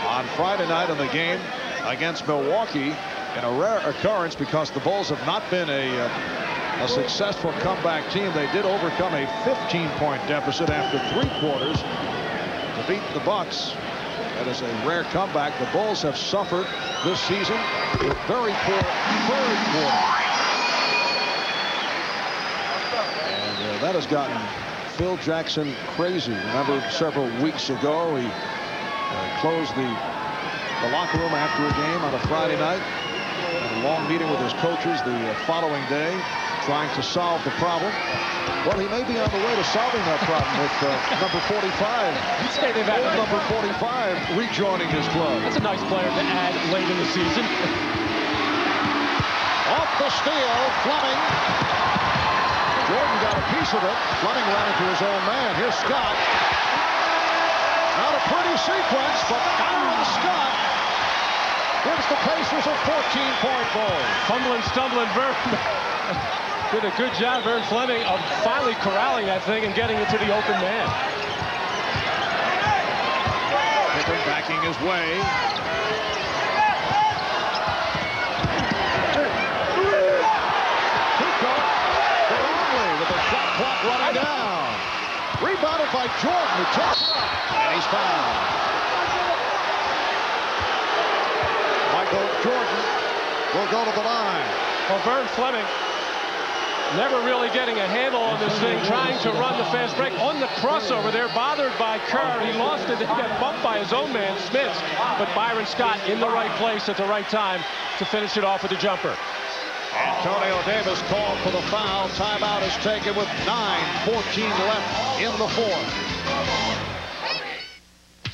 On Friday night in the game against Milwaukee, in a rare occurrence because the Bulls have not been a, uh, a successful comeback team, they did overcome a 15-point deficit after three quarters to beat the Bucks. That is a rare comeback. The Bulls have suffered this season with very poor third quarter. And uh, that has gotten Phil Jackson crazy. Remember several weeks ago he uh, closed the, the locker room after a game on a Friday night. A long meeting with his coaches the uh, following day trying to solve the problem. Well, he may be on the way to solving that problem with uh, number 45. You'd say they've had number 45 rejoining his club. That's a nice player to add late in the season. Off the steal, Fleming. Jordan got a piece of it. Fleming ran into his own man. Here's Scott. Not a pretty sequence, but Byron Scott gives the Pacers a 14-point ball. Fumbling, stumbling, Vern. Did a good job, Vern Fleming, of finally corralling that thing and getting it to the open man. Pippen backing his way. Kukoc with the shot clock running down. Rebounded by Jordan, who takes it up, and he's fouled. Michael Jordan will go to the line. Well, Vern Fleming never really getting a handle on this thing, trying to run the fast break. On the crossover there, bothered by Kerr. He lost it. He got bumped by his own man, Smits. But Byron Scott in the right place at the right time to finish it off with a jumper. Antonio Davis called for the foul. Timeout is taken with 9.14 left in the fourth.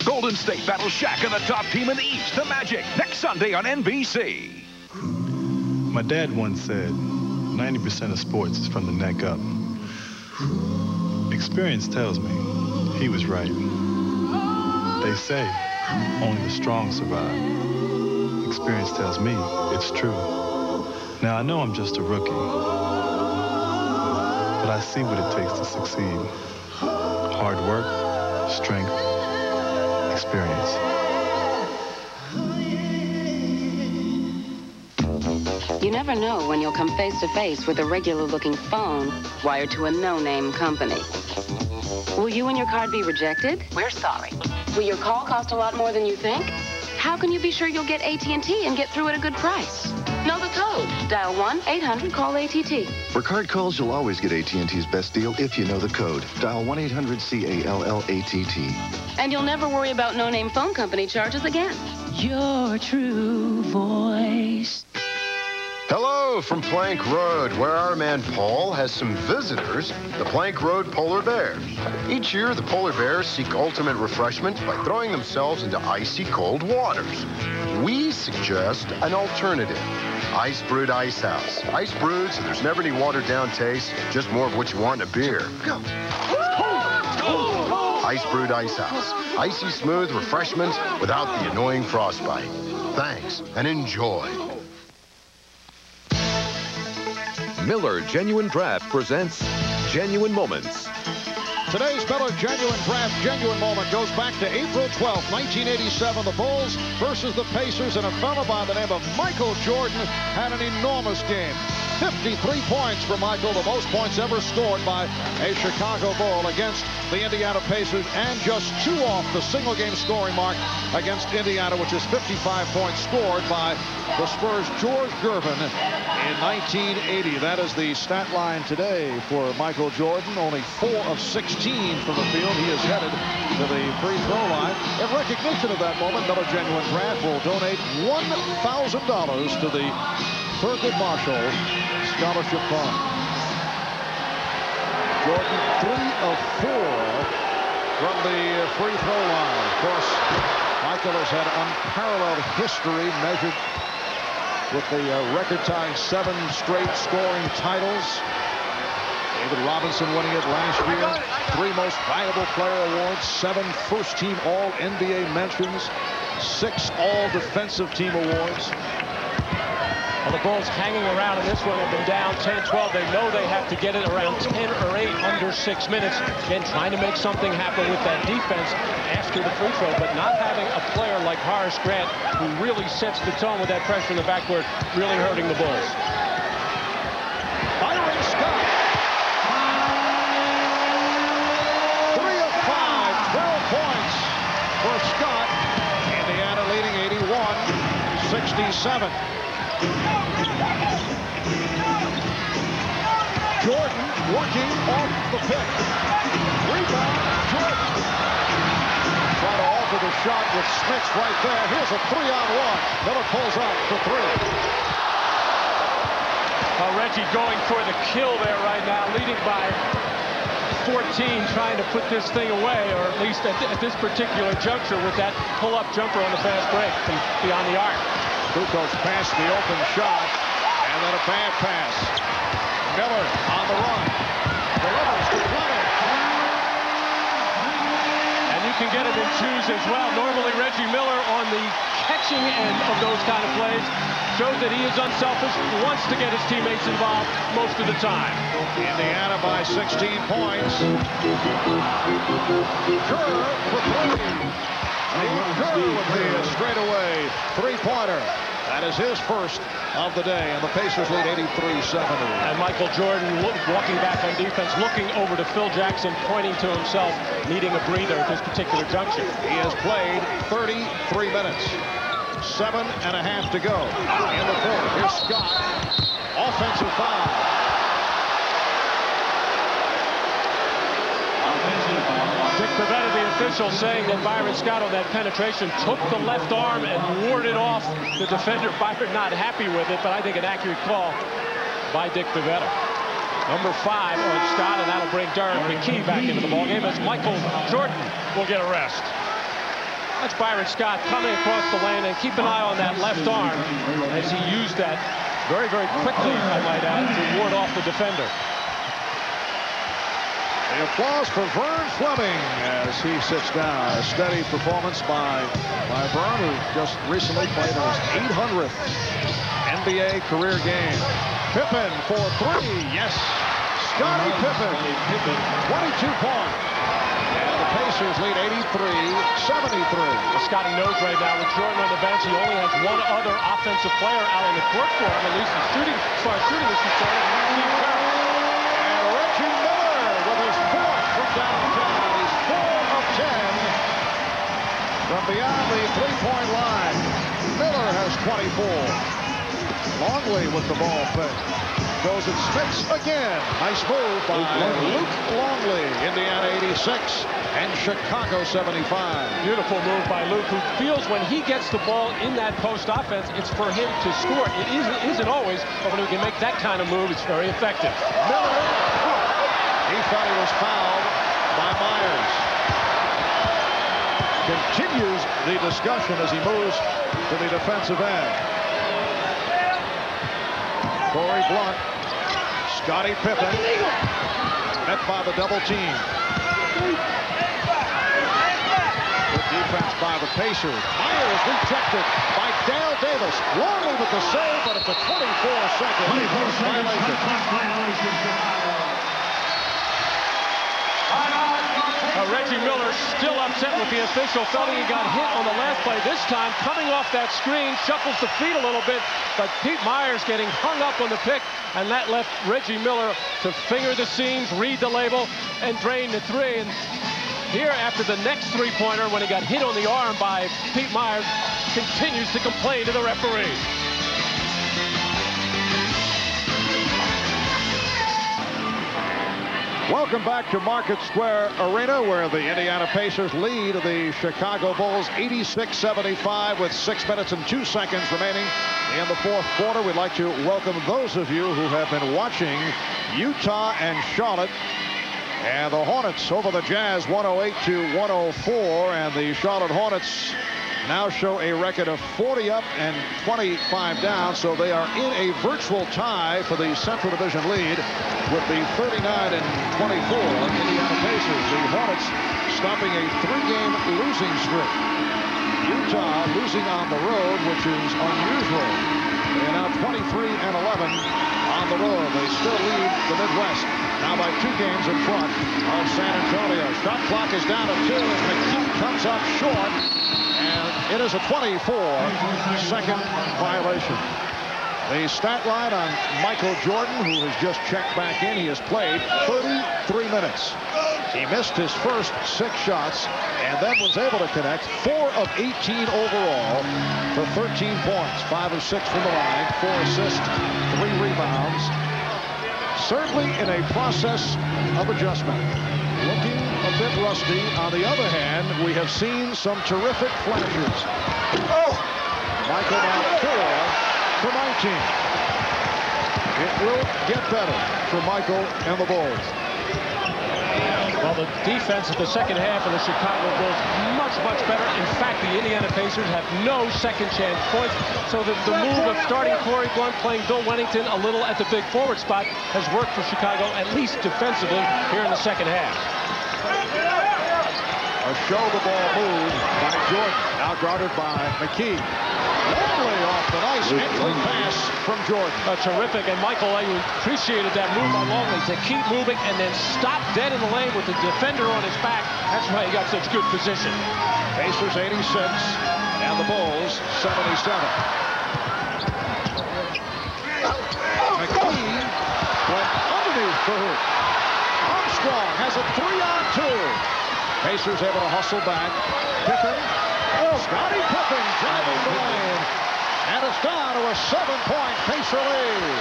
Golden State battles Shaq and the top team in the East, the Magic, next Sunday on NBC. My dad once said, 90% of sports is from the neck up. Experience tells me he was right. They say only the strong survive. Experience tells me it's true. Now, I know I'm just a rookie, but I see what it takes to succeed. Hard work, strength, experience. You never know when you'll come face to face with a regular-looking phone wired to a no-name company. Will you and your card be rejected? We're sorry. Will your call cost a lot more than you think? How can you be sure you'll get AT&T and get through at a good price? Know the code. Dial 1-800-CALL-ATT. For card calls, you'll always get AT&T's best deal if you know the code. Dial 1-800-C-A-L-L-A-T-T. And you'll never worry about no-name phone company charges again. Your true voice. Hello from Plank Road, where our man Paul has some visitors, the Plank Road Polar Bears. Each year, the polar bears seek ultimate refreshment by throwing themselves into icy cold waters. We suggest an alternative. Ice Brewed Ice House. Ice brewed so there's never any watered down taste, just more of what you want in a beer. Ice Brewed Ice House. Icy smooth refreshment without the annoying frostbite. Thanks and enjoy. Miller Genuine Draft presents Genuine Moments. Today's Miller Genuine Draft Genuine Moment goes back to April 12, 1987. The Bulls versus the Pacers, and a fellow by the name of Michael Jordan had an enormous game. 53 points for Michael, the most points ever scored by a Chicago Bull against the Indiana Pacers, and just two off the single game scoring mark against Indiana, which is 55 points scored by the Spurs' George Gervin in 1980. That is the stat line today for Michael Jordan. Only 4 of 16 from the field. He is headed to the free throw line. In recognition of that moment, Miller Genuine Draft will donate $1,000 to the Thurgood Marshall Scholarship Fund. Jordan, three of four from the free throw line. Of course, Michael has had unparalleled history measured with the uh, record-tying seven straight scoring titles. David Robinson winning it last year. Three most valuable player awards, seven first-team All-NBA mentions, six All-Defensive Team awards. The Bulls hanging around in this one have been down 10-12. They know they have to get it around 10 or 8 under six minutes. Again, trying to make something happen with that defense after the free throw, but not having a player like Horace Grant who really sets the tone with that pressure in the backcourt, really hurting the Bulls. Byron Scott. Three of five, 12 points for Scott. Indiana leading 81-67. Jordan working off the pick. Rebound, Jordan. Try to alter the shot with Smits right there. Here's a three-on-one. Miller pulls up for three. Uh, Reggie going for the kill there right now, leading by 14, trying to put this thing away, or at least at, th at this particular juncture with that pull-up jumper on the fast break from beyond the arc. Kukoc passed the open shot, and then a bad pass. Miller on the run. Delivers to Leonard. And you can get it in twos as well. Normally, Reggie Miller on the catching end of those kind of plays shows that he is unselfish, wants to get his teammates involved most of the time. Indiana by 16 points. Kerr for three. Kerr with the straightaway three-pointer. That is his first of the day, and the Pacers lead 83-70. And Michael Jordan walking back on defense, looking over to Phil Jackson, pointing to himself, needing a breather at this particular juncture. He has played 33 minutes. Seven and a half to go in the fourth. Here's Scott. Offensive foul. Dick Bavetta, the official, saying that Byron Scott on that penetration took the left arm and warded off the defender. Byron not happy with it, but I think an accurate call by Dick Bavetta. Number five on Scott, and that'll bring Derrick McKey back into the ballgame as Michael Jordan will get a rest. That's Byron Scott coming across the lane, and keep an eye on that left arm as he used that very, very quickly, I might add, to ward off the defender. The applause for Vern Fleming as he sits down. A steady performance by, by Vern, who just recently played in his 800th NBA career game. Pippen for three. Yes. Scottie Pippen. 22 points. And the Pacers lead 83-73. Scottie knows right now with Jordan on the bench, he only has one other offensive player out on the court for him, at least in shooting, as far as shooting is concerned, And Reggie Miller with his fourth from downtown. He's four of ten from beyond the three-point line. Miller has 24. Longley with the ball fake. Goes and Smits again. Nice move by Luke Longley. Indiana 86 and Chicago 75. Beautiful move by Luke, who feels when he gets the ball in that post offense, it's for him to score. It isn't, isn't always, but when he can make that kind of move, it's very effective. Miller, he thought he was fouled Continues the discussion as he moves to the defensive end. Corie Blount, Scottie Pippen, met by the double team. Good defense by the Pacers. Myers rejected by Dale Davis. Longley with the save, but it's a 24-second violation. Uh, Reggie Miller still upset with the official. Felt he got hit on the last play. This time, coming off that screen, shuffles the feet a little bit, but Pete Myers getting hung up on the pick, and that left Reggie Miller to finger the seams, read the label, and drain the three. And here, after the next three-pointer, when he got hit on the arm by Pete Myers, continues to complain to the referee. Welcome back to Market Square Arena where the Indiana Pacers lead the Chicago Bulls 86-75 with six minutes and two seconds remaining in the fourth quarter. We'd like to welcome those of you who have been watching Utah and Charlotte and the Hornets over the Jazz 108 to 104 and the Charlotte Hornets now show a record of 40 up and 25 down, so they are in a virtual tie for the Central Division lead with the 39 and 24 of Indiana Pacers. The Hornets stopping a three-game losing streak. Utah losing on the road, which is unusual. They now 23 and 11 on the road. They still lead the Midwest. Now by two games in front of San Antonio. Shot clock is down to two as McKey comes up short. And it is a 24-second violation. The stat line on Michael Jordan, who has just checked back in, he has played 33 minutes. He missed his first six shots and then was able to connect four of 18 overall for 13 points. Five of six from the line, four assists, three rebounds. Certainly in a process of adjustment. Looking a bit rusty. On the other hand, we have seen some terrific flashes. Oh! Michael now four for 19. It will get better for Michael and the Bulls. Well, the defense of the second half of the Chicago Bulls much, much better. In fact, the Indiana Pacers have no second chance points. So the, the move of starting Corie Blount playing Bill Wennington a little at the big forward spot has worked for Chicago, at least defensively, here in the second half. A show the ball move by Jordan. Now guarded by McKey. Longley off the nice entry pass from Jordan. A terrific, and Michael, I appreciated that move by Longley to keep moving and then stop dead in the lane with the defender on his back. That's why he got such good position. Pacers 86 and the Bulls 77. McKey went underneath the hoop. Armstrong has a three on two. Pacers able to hustle back. Pippen. Oh, Scottie Pippen driving the lane. And it's down to a seven-point Pacer lead.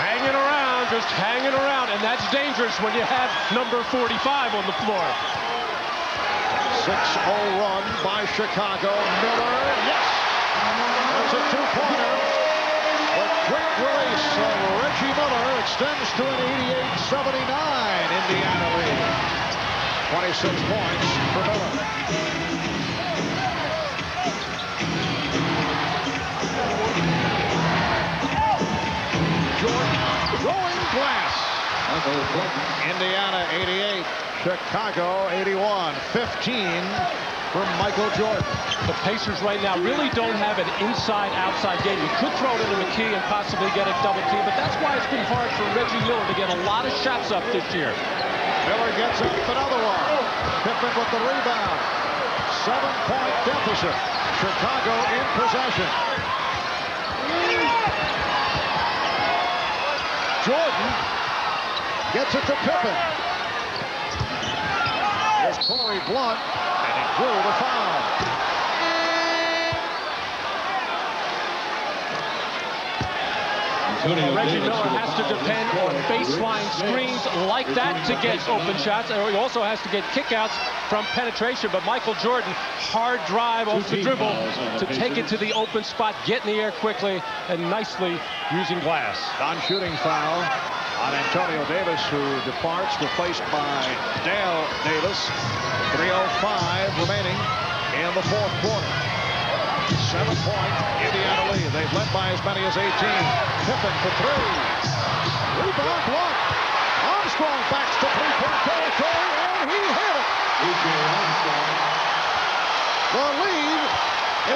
Hanging around, just hanging around, and that's dangerous when you have number 45 on the floor. 6-0 run by Chicago. Miller, yes! That's a two-pointer. The quick release of Reggie Miller extends to an 88-79 Indiana lead. 26 points for Miller. Indiana 88, Chicago 81. 15 from Michael Jordan. The Pacers right now really don't have an inside-outside game. You could throw it into McKey and possibly get a double team, but that's why it's been hard for Reggie Miller to get a lot of shots up this year. Miller gets it, another one. Pippen with the rebound. Seven-point deficit. Chicago in possession. Jordan gets it to Pippen. Here's Corie Blount, and he drew the foul. Reggie Miller has to depend on baseline screens like that to get open shots. He also has to get kickouts from penetration. But Michael Jordan, hard drive off the dribble to take it to the open spot, get in the air quickly, and nicely using glass. Non-shooting foul on Antonio Davis, who departs, replaced by Dale Davis. 3.05 remaining in the fourth quarter. Seven-point Indiana lead. They've led by as many as 18. Pippen for three. Rebound block. Armstrong backs to three-point territory, and he hit it. The lead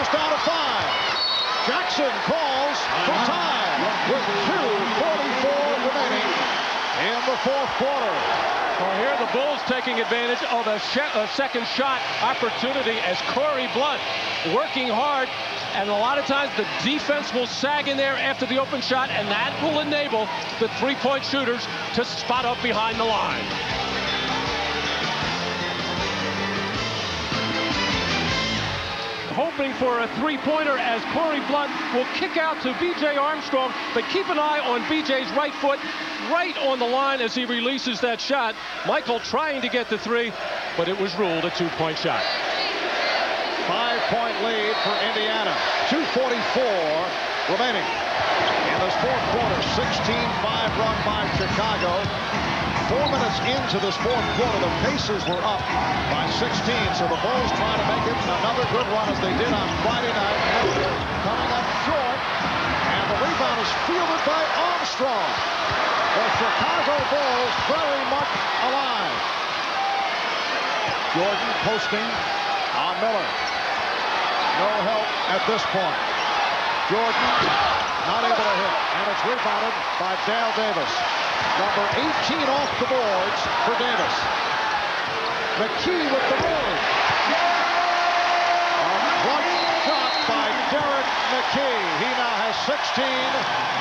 is down to five. Jackson calls for time with 2.44 remaining in the fourth quarter. Well, here the Bulls taking advantage of a, a, second shot opportunity as Corie Blount working hard. And a lot of times the defense will sag in there after the open shot, and that will enable the three-point shooters to spot up behind the line. hoping for a three-pointer as Corie Blount will kick out to B.J. Armstrong, but keep an eye on B.J.'s right foot, right on the line as he releases that shot. Michael trying to get the three, but it was ruled a two-point shot. Five-point lead for Indiana. 2.44 remaining. In this fourth quarter, 16-5 run by Chicago. Four minutes into this fourth quarter, the Pacers were up by 16, so the Bulls trying to make it another good run as they did on Friday night. Coming up short, and the rebound is fielded by Armstrong. The Chicago Bulls very much alive. Jordan posting on Miller. No help at this point. Jordan not able to hit, and it's rebounded by Dale Davis. Number 18 off the boards for Davis. McKey with the roll. By Derrick McKey. He now has 16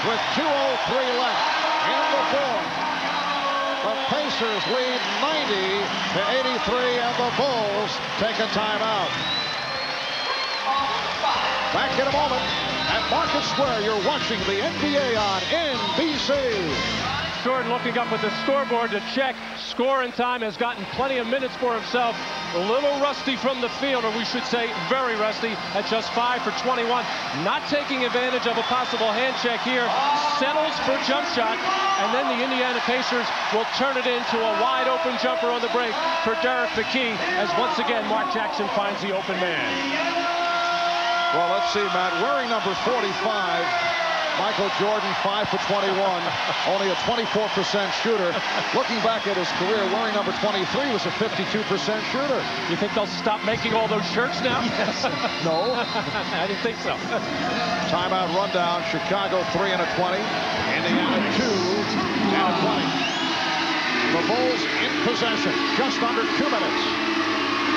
with 2.03 left the fourth. The Pacers lead 90 to 83, and the Bulls take a timeout. Back in a moment at Market Square. You're watching the NBA on NBC. Jordan looking up at the scoreboard to check. Scoring time has gotten plenty of minutes for himself. A little rusty from the field, or we should say very rusty, at just 5 for 21. Not taking advantage of a possible hand check here. Settles for jump shot, and then the Indiana Pacers will turn it into a wide open jumper on the break for Derrick McKey, as once again Mark Jackson finds the open man. Well, let's see, Matt. Wearing number 45, Michael Jordan, 5 for 21, only a 24% shooter. Looking back at his career, wearing number 23 was a 52% shooter. You think they'll stop making all those shirts now? Yes. no. I didn't think so. Timeout rundown. Chicago 3 and a 20. Indiana 2 and a 20. The Bulls in possession. Just under two minutes.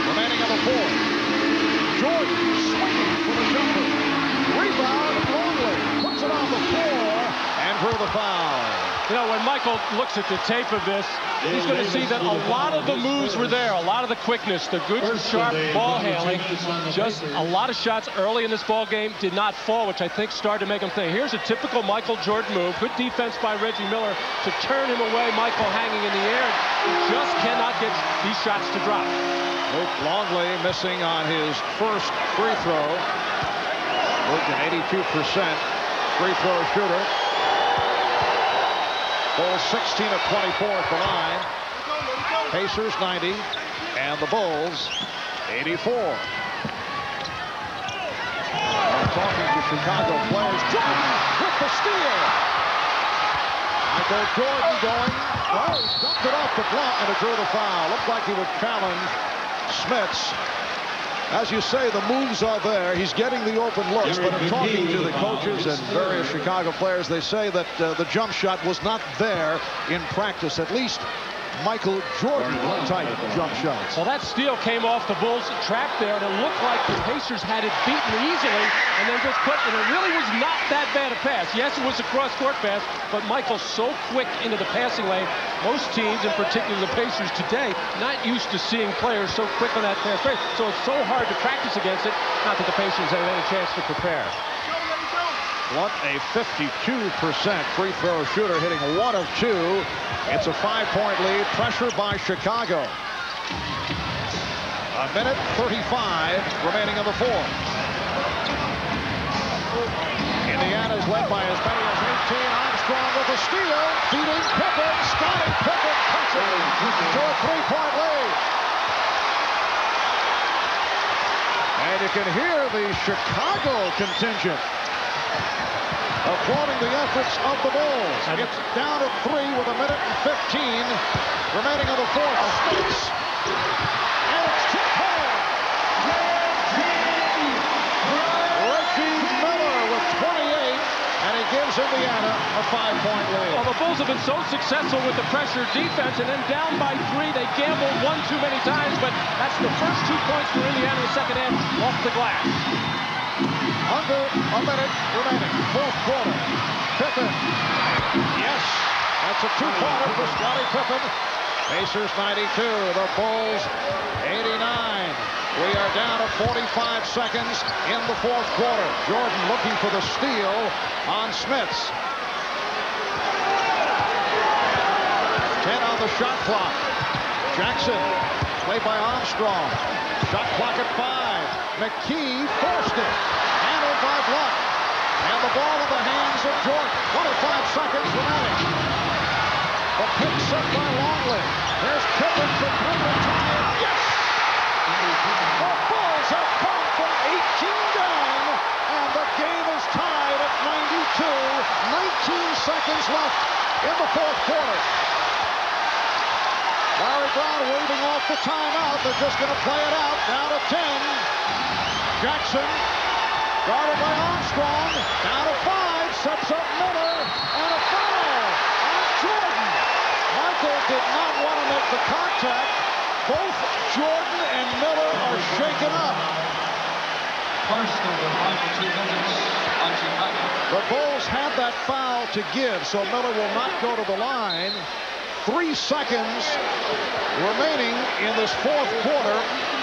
Remaining on the fourth. Jordan swinging for the jumper. Rebound the floor and drew the foul. You know, when Michael looks at the tape of this, he's going to see that a lot of the moves were there, a lot of the quickness, the good, sharp ball handling. Just a lot of shots early in this ball game did not fall, which I think started to make him think. Here's a typical Michael Jordan move. Good defense by Reggie Miller to turn him away. Michael hanging in the air. Just cannot get these shots to drop. Luke Longley missing on his first free throw. An 82% free throw shooter. Bulls 16 of 24 at the line. Pacers 90 and the Bulls 84. I'm talking to Chicago players. Jordan with the steal. Michael Jordan going. Oh, he dumped it off the block and it drew the foul. Looked like he would challenge Smits. As you say, the moves are there. He's getting the open looks, but in talking to the coaches and various Chicago players, they say that uh, the jump shot was not there in practice, at least Michael Jordan type jump shots. Well, that steal came off the Bulls trap there, and it looked like the Pacers had it beaten easily, and then just put, and it really was not that bad a pass. Yes, it was a cross-court pass, but Michael's so quick into the passing lane. Most teams, in particular the Pacers today, not used to seeing players so quick on that pass. So it's so hard to practice against it. Not that the Pacers have any chance to prepare. What a 52% free throw shooter, hitting one of two. It's a five-point lead. Pressure by Chicago. A minute 35 remaining in the fourth. Indiana is led by as many as 18. Armstrong with a steal, beating Pippen. Scottie Pippen cuts it to a three-point lead. And you can hear the Chicago contingent applauding the efforts of the Bulls. It's down to three with a minute and 15 remaining on the fourth. Oh. Smits. And it's tip home. Reggie Miller with 28, and he gives Indiana a five-point lead. Well, the Bulls have been so successful with the pressure defense, and then down by three, they gambled one too many times, but that's the first two points for Indiana in the second half off the glass. Under a minute remaining. Fourth quarter. Pippen. Yes. That's a two-pointer for Scottie Pippen. Pacers 92. The Bulls 89. We are down to 45 seconds in the fourth quarter. Jordan looking for the steal on Smits. 10 on the shot clock. Jackson, played by Armstrong. Shot clock at five. McKey forced it. Handled by Blount. And the ball in the hands of Jordan. 25 seconds remaining. The pick set by Longley. There's Pippen for Pippen. Yes! The Bulls have come from 18 down, and the game is tied at 92. 19 seconds left in the fourth quarter. Larry Brown waving off the timeout. They're just going to play it out. Down to 10. Jackson, guarded by Armstrong. Down to five. Sets up Miller. And a foul on Jordan. Michael did not want to make the contact. Both Jordan and Miller are shaken up. The Bulls have that foul to give, so Miller will not go to the line. Three seconds remaining in this fourth quarter.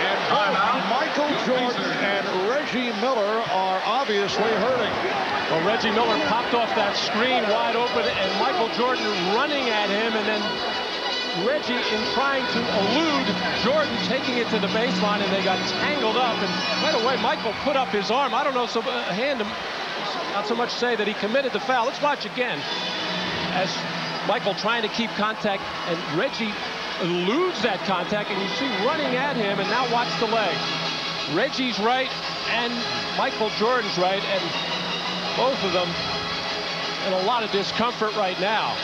And both Michael Jordan and Reggie Miller are obviously hurting. Well, Reggie Miller popped off that screen wide open, and Michael Jordan running at him, and then Reggie in trying to elude Jordan taking it to the baseline, and they got tangled up. And right away, Michael put up his arm. I don't know, so uh, hand him, not so much say that he committed the foul. Let's watch again. As Michael trying to keep contact, and Reggie eludes that contact, and you see running at him, and now watch the leg. Reggie's right, and Michael Jordan's right, and both of them in a lot of discomfort right now.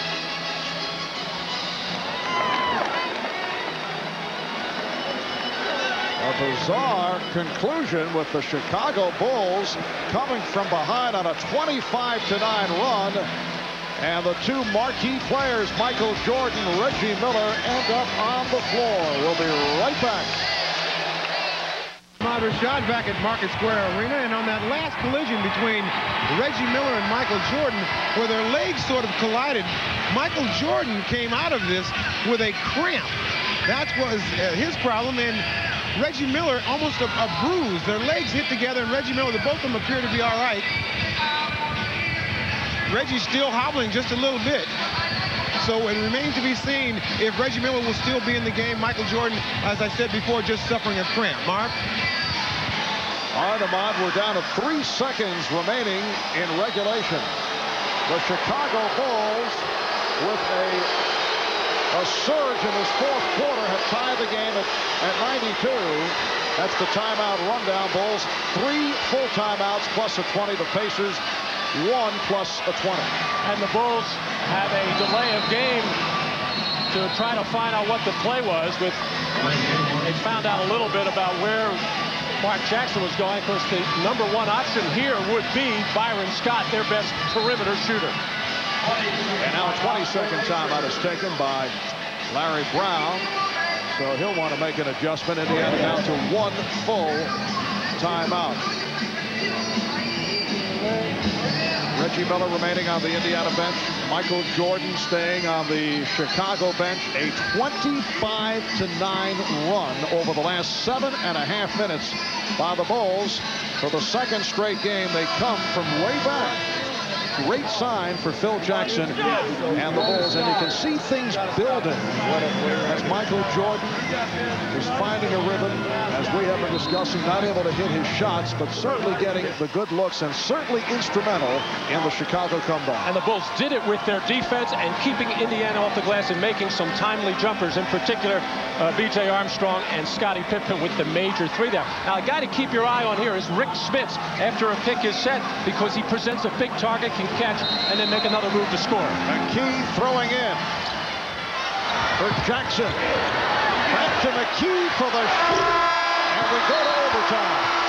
A bizarre conclusion with the Chicago Bulls coming from behind on a 25 to 9 run. And the two marquee players, Michael Jordan, Reggie Miller, end up on the floor. We'll be right back. Ahmad Rashad back at Market Square Arena, and on that last collision between Reggie Miller and Michael Jordan, where their legs sort of collided, Michael Jordan came out of this with a cramp. That was uh, his problem, and Reggie Miller almost a, a bruise. Their legs hit together, and Reggie Miller, both of them appear to be all right. Reggie's still hobbling just a little bit. So it remains to be seen if Reggie Miller will still be in the game. Michael Jordan, as I said before, just suffering a cramp. Mark? Ahmad, we're down to three seconds remaining in regulation. The Chicago Bulls, with a, a surge in this fourth quarter, have tied the game at, at 92. That's the timeout rundown. Bulls, three full timeouts plus a 20. The Pacers, one plus a 20. And the Bulls have a delay of game to try to find out what the play was. With They found out a little bit about where Mark Jackson was going. Of course, the number one option here would be Byron Scott, their best perimeter shooter. And now a 20-second timeout is taken by Larry Brown. So he'll want to make an adjustment. in the Indiana down to one full timeout. Reggie Miller remaining on the Indiana bench. Michael Jordan staying on the Chicago bench. A 25 to 9 run over the last seven and a half minutes by the Bulls. For the second straight game, they come from way back. Great sign for Phil Jackson and the Bulls. And you can see things building as Michael Jordan is finding a rhythm, as we have been discussing, not able to hit his shots, but certainly getting the good looks and certainly instrumental in the Chicago comeback. And the Bulls did it with their defense and keeping Indiana off the glass and making some timely jumpers, in particular uh, B.J. Armstrong and Scottie Pippen with the major three there. Now, a guy to keep your eye on here is Rik Smits after a pick is set because he presents a big target, can catch, and then make another move to score. McKey throwing in for Jackson. Back to McKey for the shot, and we go to overtime.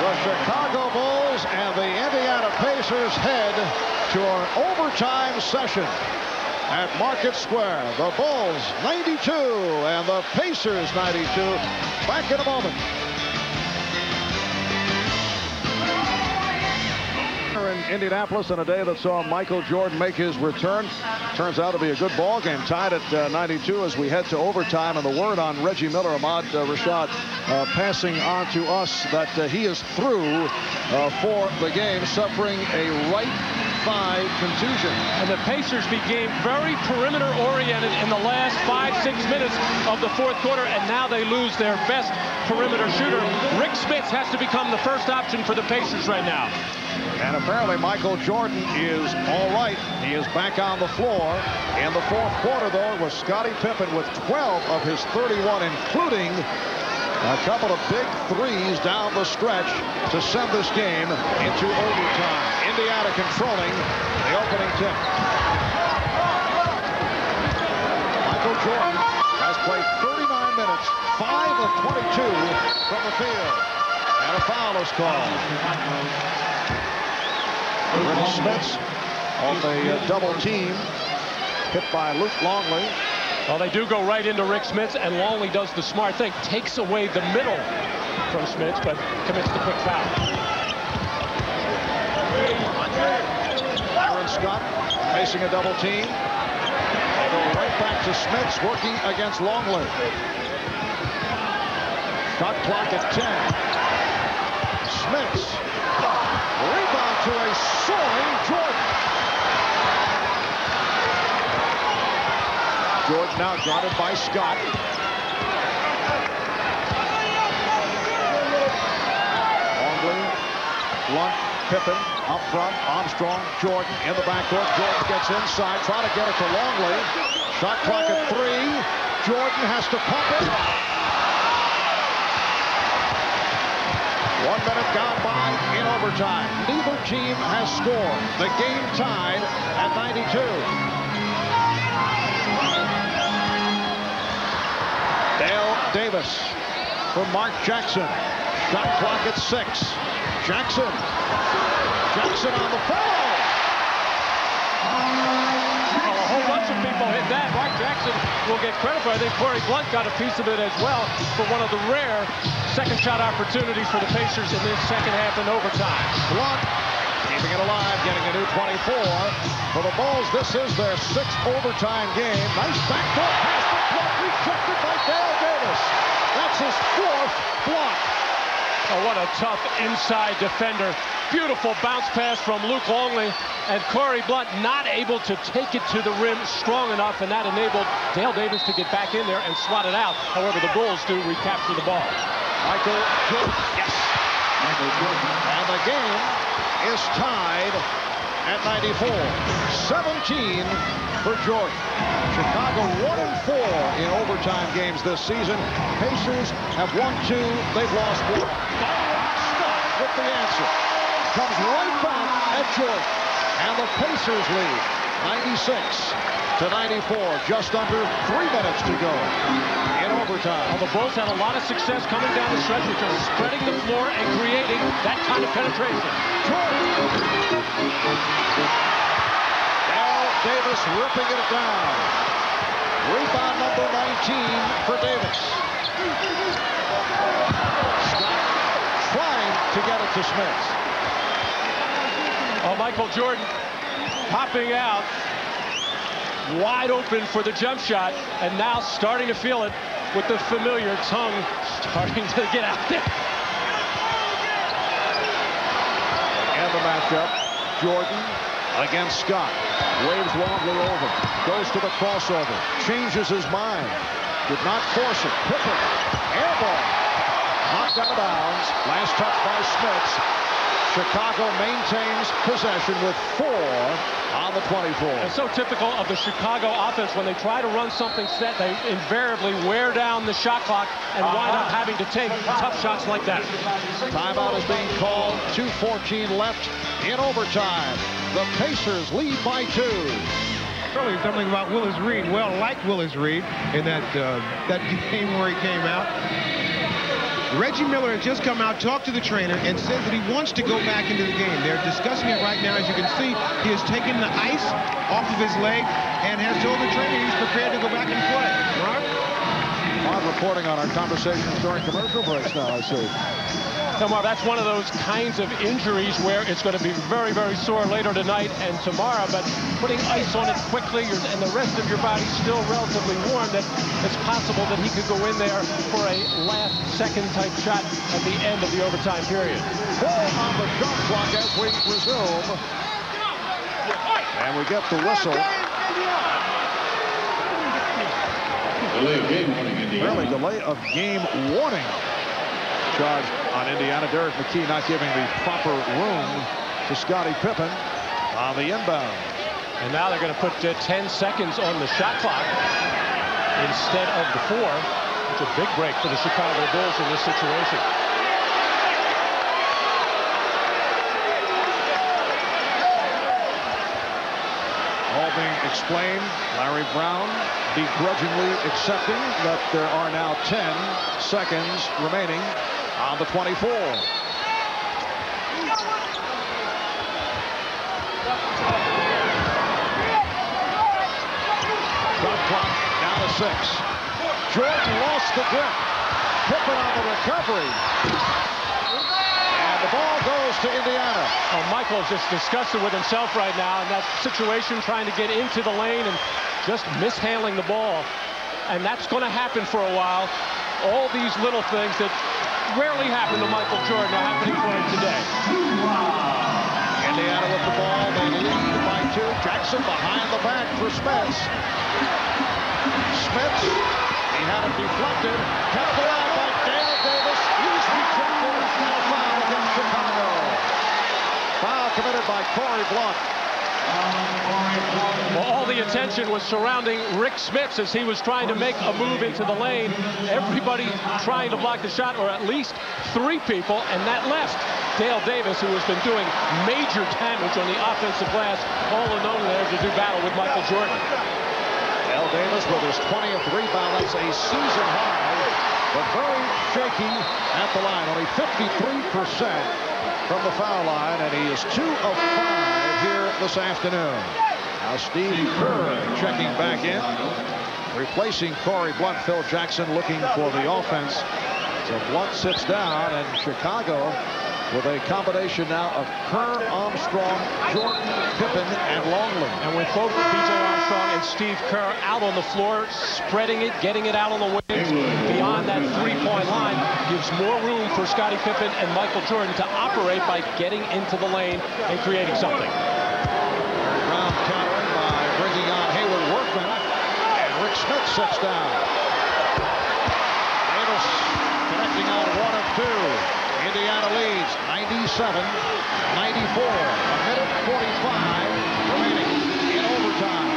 The Chicago Bulls and the Indiana Pacers head to an overtime session at Market Square. The Bulls 92 and the Pacers 92. Back in a moment. Indianapolis on a day that saw Michael Jordan make his return. Turns out to be a good ball game, tied at uh, 92 as we head to overtime. And the word on Reggie Miller, Ahmad uh, Rashad, uh, passing on to us that uh, he is through uh, for the game, suffering a right thigh contusion. And the Pacers became very perimeter oriented in the last five, six minutes of the fourth quarter, and now they lose their best perimeter shooter. Rik Smits has to become the first option for the Pacers right now. And apparently Michael Jordan is all right. He is back on the floor. In the fourth quarter, though, it was Scottie Pippen with 12 of his 31, including a couple of big threes down the stretch to send this game into overtime. Indiana controlling the opening tip. Michael Jordan has played 39 minutes, 5 of 22 from the field. And a foul is called. Rik Smits on the uh, double team. Hit by Luke Longley. Well, they do go right into Rik Smits, and Longley does the smart thing. Takes away the middle from Smits, but commits the quick foul. Byron Scott facing a double team. They go right back to Smits, working against Longley. Shot clock at 10. Smits Rebound to a soaring Jordan. George now guarded by Scott. Longley, Blount, Pippen up front. Armstrong, Jordan in the backcourt. Jordan gets inside, trying to get it to Longley. Shot clock at three. Jordan has to pump it. One minute gone by in overtime. Neither team has scored. The game tied at 92. Dale Davis for Mark Jackson. Shot clock at six. Jackson. Jackson on the foul. Of people hit that. Mark Jackson will get credit for it. I think Corie Blount got a piece of it as well for one of the rare second shot opportunities for the Pacers in this second half in overtime. Blount keeping it alive, getting a new 24. For the Bulls, this is their sixth overtime game. Nice backdoor pass to Blount, rejected by Dale Davis. That's his fourth block. Oh, what a tough inside defender. Beautiful bounce pass from Luke Longley. And Corie Blount not able to take it to the rim strong enough, and that enabled Dale Davis to get back in there and slot it out. However, the Bulls do recapture the ball. Michael Jordan. Yes. Michael Jordan. And the game is tied at 94. 17 for Jordan. Chicago 1 and 4 in overtime games this season. Pacers have won two. They've lost one. Scott with the answer. Comes right back at Jordan. And the Pacers lead 96 to 94. Just under three minutes to go overtime. Well, the Bulls had a lot of success coming down the stretch, which is spreading the floor and creating that kind of penetration. Al Davis ripping it down. Rebound number 19 for Davis. Scott trying to get it to Smits. Oh, Michael Jordan popping out wide open for the jump shot and now starting to feel it with the familiar tongue starting to get out there. And the matchup, Jordan against Scott. Waves Longley over. Goes to the crossover. Changes his mind. Did not force it. Pippen. Air ball. Knocked out of bounds. Last touch by Smits. Chicago maintains possession with four on the 24. It's so typical of the Chicago offense. When they try to run something set, they invariably wear down the shot clock and wind up having to take tough shots like that. Timeout is being called. 2.14 left in overtime. The Pacers lead by two. Earlier, something about Willis Reed. Well, like Willis Reed in that uh, that game where he came out. Reggie Miller has just come out, talked to the trainer, and says that he wants to go back into the game. They're discussing it right now. As you can see, he has taken the ice off of his leg and has told the trainer he's prepared to go back and play. Mark? Mark reporting on our conversations during commercial breaks now, I see. Now, Marv, that's one of those kinds of injuries where it's going to be very, very sore later tonight and tomorrow, but putting ice on it quickly and the rest of your body still relatively warm, that it's possible that he could go in there for a last second type shot at the end of the overtime period. Four on the shot clock as we resume. And we get the whistle. Delay of game warning, Indiana. Early delay of game warning charge on Indiana. Derrick McKey not giving the proper room to Scottie Pippen on the inbound. And now they're going to put uh, 10 seconds on the shot clock instead of the four. It's a big break for the Chicago Bulls in this situation. All being explained, Larry Brown begrudgingly accepting that there are now 10 seconds remaining on the 24. Shot clock down to six. Jordan lost the grip. Pippen on the recovery. And the ball goes to Indiana. Oh, Michael's just disgusted with himself right now in that situation, trying to get into the lane and just mishandling the ball. And that's going to happen for a while. All these little things that rarely happen to Michael Jordan are happening for him today. Indiana with the ball. They lead by two. Jackson behind the back for Spence. Spence, he had it deflected. Kept around by Dale Davis. He's rejected. And foul against Chicago. Foul committed by Corie Blount. All the attention was surrounding Rik Smits as he was trying to make a move into the lane. Everybody trying to block the shot, or at least three people, and that left Dale Davis, who has been doing major damage on the offensive glass, all alone there to do battle with Michael Jordan. Dale Davis with his 20th rebound. That's a season high, but very shaky at the line. Only 53% from the foul line, and he is two of five here this afternoon. Now Steve Kerr checking back in, replacing Corie Blount. Phil Jackson looking for the offense. So Blount sits down, and Chicago with a combination now of Kerr, Armstrong, Jordan, Pippen, and Longley. And with both B.J. Armstrong and Steve Kerr out on the floor, spreading it, getting it out on the wings beyond that three-point line, gives more room for Scottie Pippen and Michael Jordan to operate by getting into the lane and creating something. Brown countering by bringing on Haywoode Workman, and Rik Smits sits down. Davis connecting on one of two. Indiana leads 97-94. A minute 45 remaining in overtime.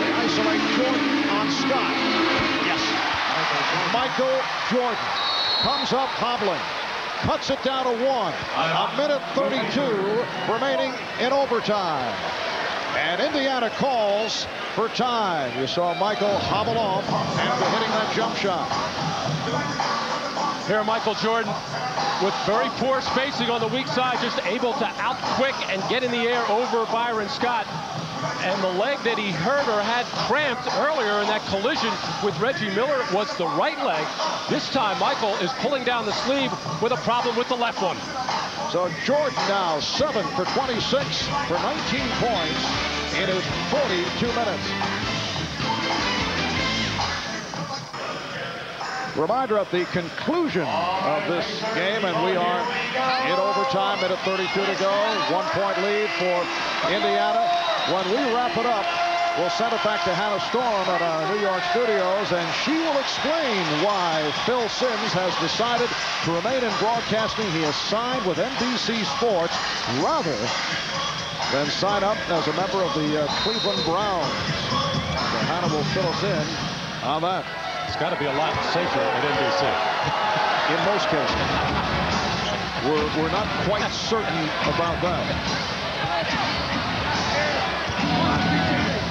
They isolate Jordan on Scott. Yes. Michael Jordan comes up hobbling. Cuts it down to one. A minute 32 remaining in overtime. And Indiana calls for time. You saw Michael hobble off after hitting that jump shot. Here, Michael Jordan with very poor spacing on the weak side, just able to out quick and get in the air over Byron Scott. And the leg that he hurt or had cramped earlier in that collision with Reggie Miller was the right leg. This time, Michael is pulling down the sleeve with a problem with the left one. So Jordan now 7 for 26 for 19 points in his 42 minutes. Reminder at the conclusion of this game, and we are in overtime, minute 32 to go. One point lead for Indiana. When we wrap it up, we'll send it back to Hannah Storm at our New York studios, and she will explain why Phil Simms has decided to remain in broadcasting. He has signed with NBC Sports rather than sign up as a member of the uh, Cleveland Browns. So Hannah will fill us in on that. It's got to be a lot safer at NBC. In most cases. We're, we're not quite certain about that.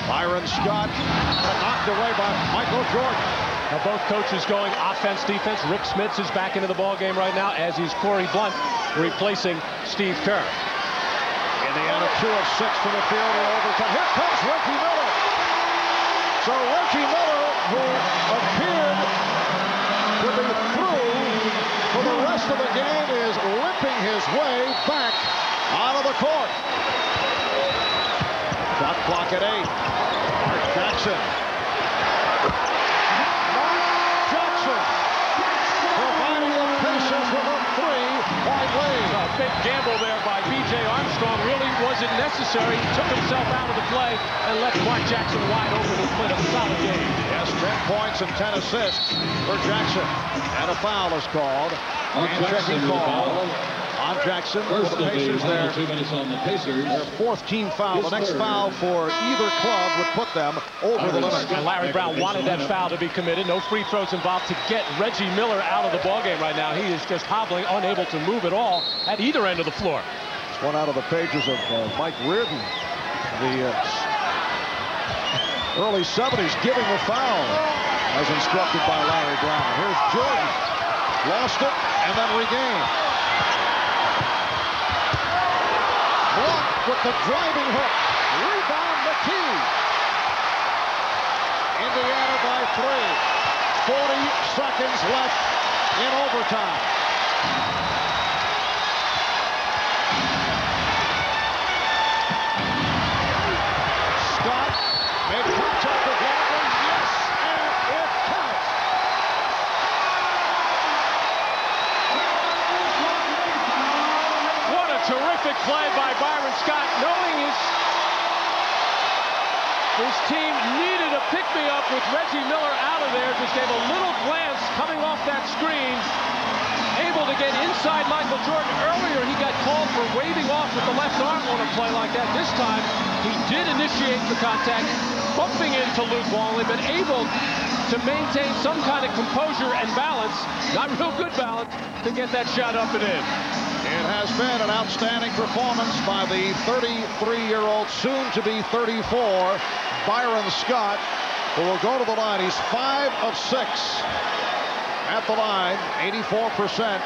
Byron Scott knocked away by Michael Jordan. Now both coaches going offense, defense. Rik Smits is back into the ball game right now, as is Corie Blount replacing Steve Kerr. Indiana two of six from the field in overtime. Here comes Reggie Miller. So Reggie Miller, who appeared to be through for the rest of the game, is limping his way back out of the court. Shot clock at eight. Mark Jackson. Mark Jackson providing the Pacers with a three-point lead. A big gamble there by B.J. Armstrong really wasn't necessary. He took himself out of the play and left Mark Jackson wide open. He played a solid game. Yes, 10 points and 10 assists for Jackson. And a foul is called. Mark And Jackson checking will call foul. on Jackson for the of the Pacers there. two minutes on the Pacers. Their fourth team foul. The next foul for either club would put them over the limit. And Larry Brown wanted that foul to be committed. No free throws involved to get Reggie Miller out of the ballgame right now. He is just hobbling, unable to move at all at either end of the floor. It's one out of the pages of uh, Mike Riordan, the uh, early 70s, giving the foul as instructed by Larry Brown. Here's Jordan. Lost it and then regained. Blocked with the driving hook. Rebound McKey. Indiana by three. 40 seconds left in overtime. Terrific play by Byron Scott, knowing his his team needed a pick-me-up with Reggie Miller out of there. Just gave a little glance coming off that screen. Able to get inside Michael Jordan. Earlier, he got called for waving off with the left arm on a play like that. This time, he did initiate the contact, bumping into Luke Longley, but able to maintain some kind of composure and balance, not real good balance, to get that shot up and in. It has been an outstanding performance by the 33-year-old, soon to be 34, Byron Scott, who will go to the line. He's five of six at the line, 84%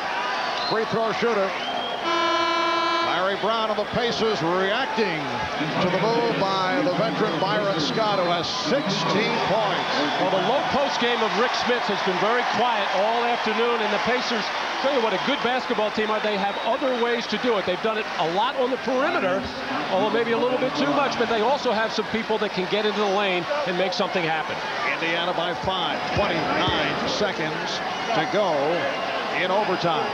free throw shooter. Larry Brown of the Pacers reacting to the move by the veteran Byron Scott, who has 16 points. Well, the low post game of Rik Smits has been very quiet all afternoon, and the Pacers tell you what a good basketball team are. They have other ways to do it. They've done it a lot on the perimeter, although maybe a little bit too much, but they also have some people that can get into the lane and make something happen. Indiana by five, 29 seconds to go in overtime.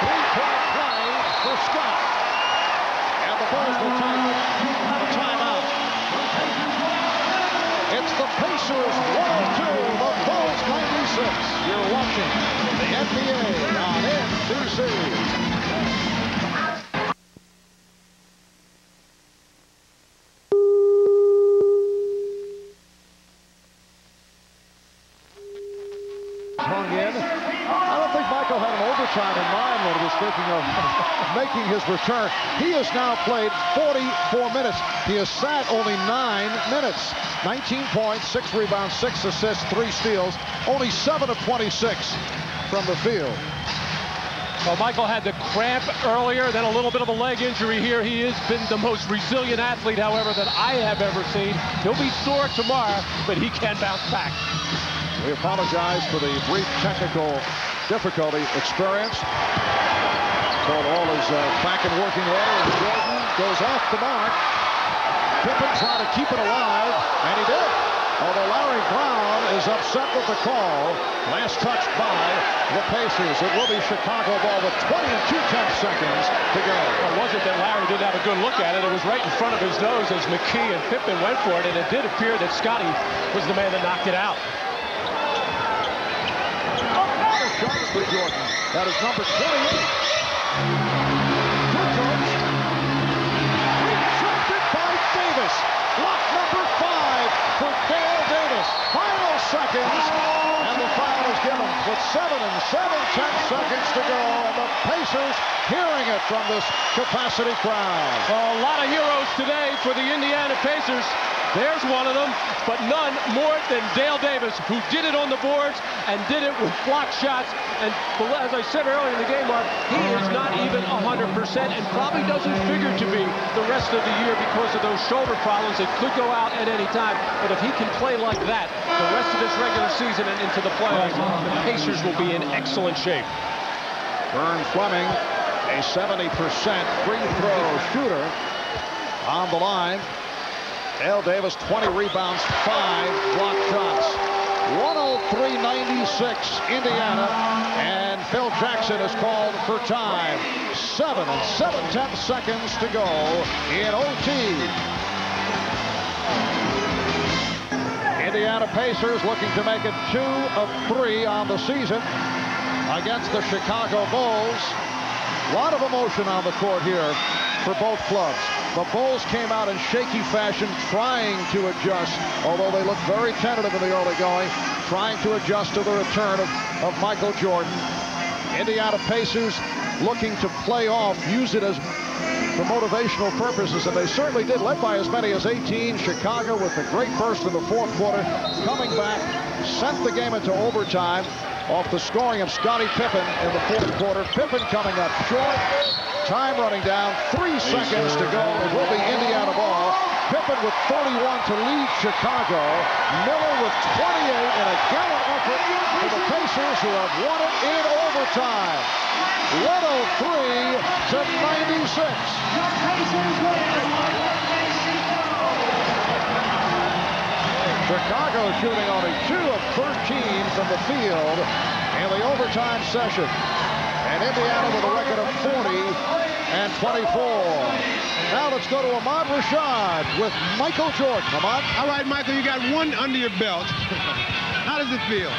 Three-point play for Scott. Bulls will take a timeout. It's the Pacers 102, the Bulls 96. You're watching the NBA on NBC. His return. He has now played 44 minutes. He has sat only nine minutes. 19 points, six rebounds, six assists, three steals. Only seven of 26 from the field. Well, Michael had the cramp earlier, then a little bit of a leg injury here. He has been the most resilient athlete, however, that I have ever seen. He'll be sore tomorrow, but he can bounce back. We apologize for the brief technical difficulty experienced. All is uh, back in working order. And Jordan goes off the mark. Pippen trying to keep it alive, and he did. Although Larry Brown is upset with the call. Last touch by the Pacers. It will be Chicago ball with 20 and 2 tenths seconds to go. It wasn't that Larry didn't have a good look at it. It was right in front of his nose as McKey and Pippen went for it, and it did appear that Scottie was the man that knocked it out. Shots for Jordan. That is number 28. Rejected by Davis. Block number five for Dale Davis. Final seconds. And the foul is given with seven and seven tenths seconds to go. And the Pacers hearing it from this capacity crowd. Well, a lot of heroes today for the Indiana Pacers. There's one of them, but none more than Dale Davis, who did it on the boards and did it with block shots. And as I said earlier in the game, Mark, he is not even 100% and probably doesn't figure to be the rest of the year because of those shoulder problems. It could go out at any time. But if he can play like that the rest of this regular season and into the playoffs, the Pacers will be in excellent shape. Vern Fleming, a 70% free throw shooter on the line. Dale Davis, 20 rebounds, five block shots. 103-96 Indiana, and Phil Jackson is called for time. Seven and seven tenths seconds to go in OT. Indiana Pacers looking to make it two of three on the season against the Chicago Bulls. A lot of emotion on the court here for both clubs. The Bulls came out in shaky fashion trying to adjust, although they looked very tentative in the early going, trying to adjust to the return of, of Michael Jordan. Indiana Pacers looking to play off, use it as for motivational purposes, and they certainly did, led by as many as 18. Chicago with a great burst in the fourth quarter, coming back, sent the game into overtime off the scoring of Scottie Pippen in the fourth quarter. Pippen coming up short. Time running down. Three seconds to go. It will be Indiana ball. Pippen with 31 to lead Chicago. Miller with 28 in a gallant effort for the Pacers who have won it in overtime. 103 to 96. Chicago shooting only 2 of 13 from the field in the overtime session. And Indiana with a record of 40 and 24. Now let's go to Ahmad Rashad with Michael Jordan. Ahmad? All right, Michael, you got one under your belt. How does it feel?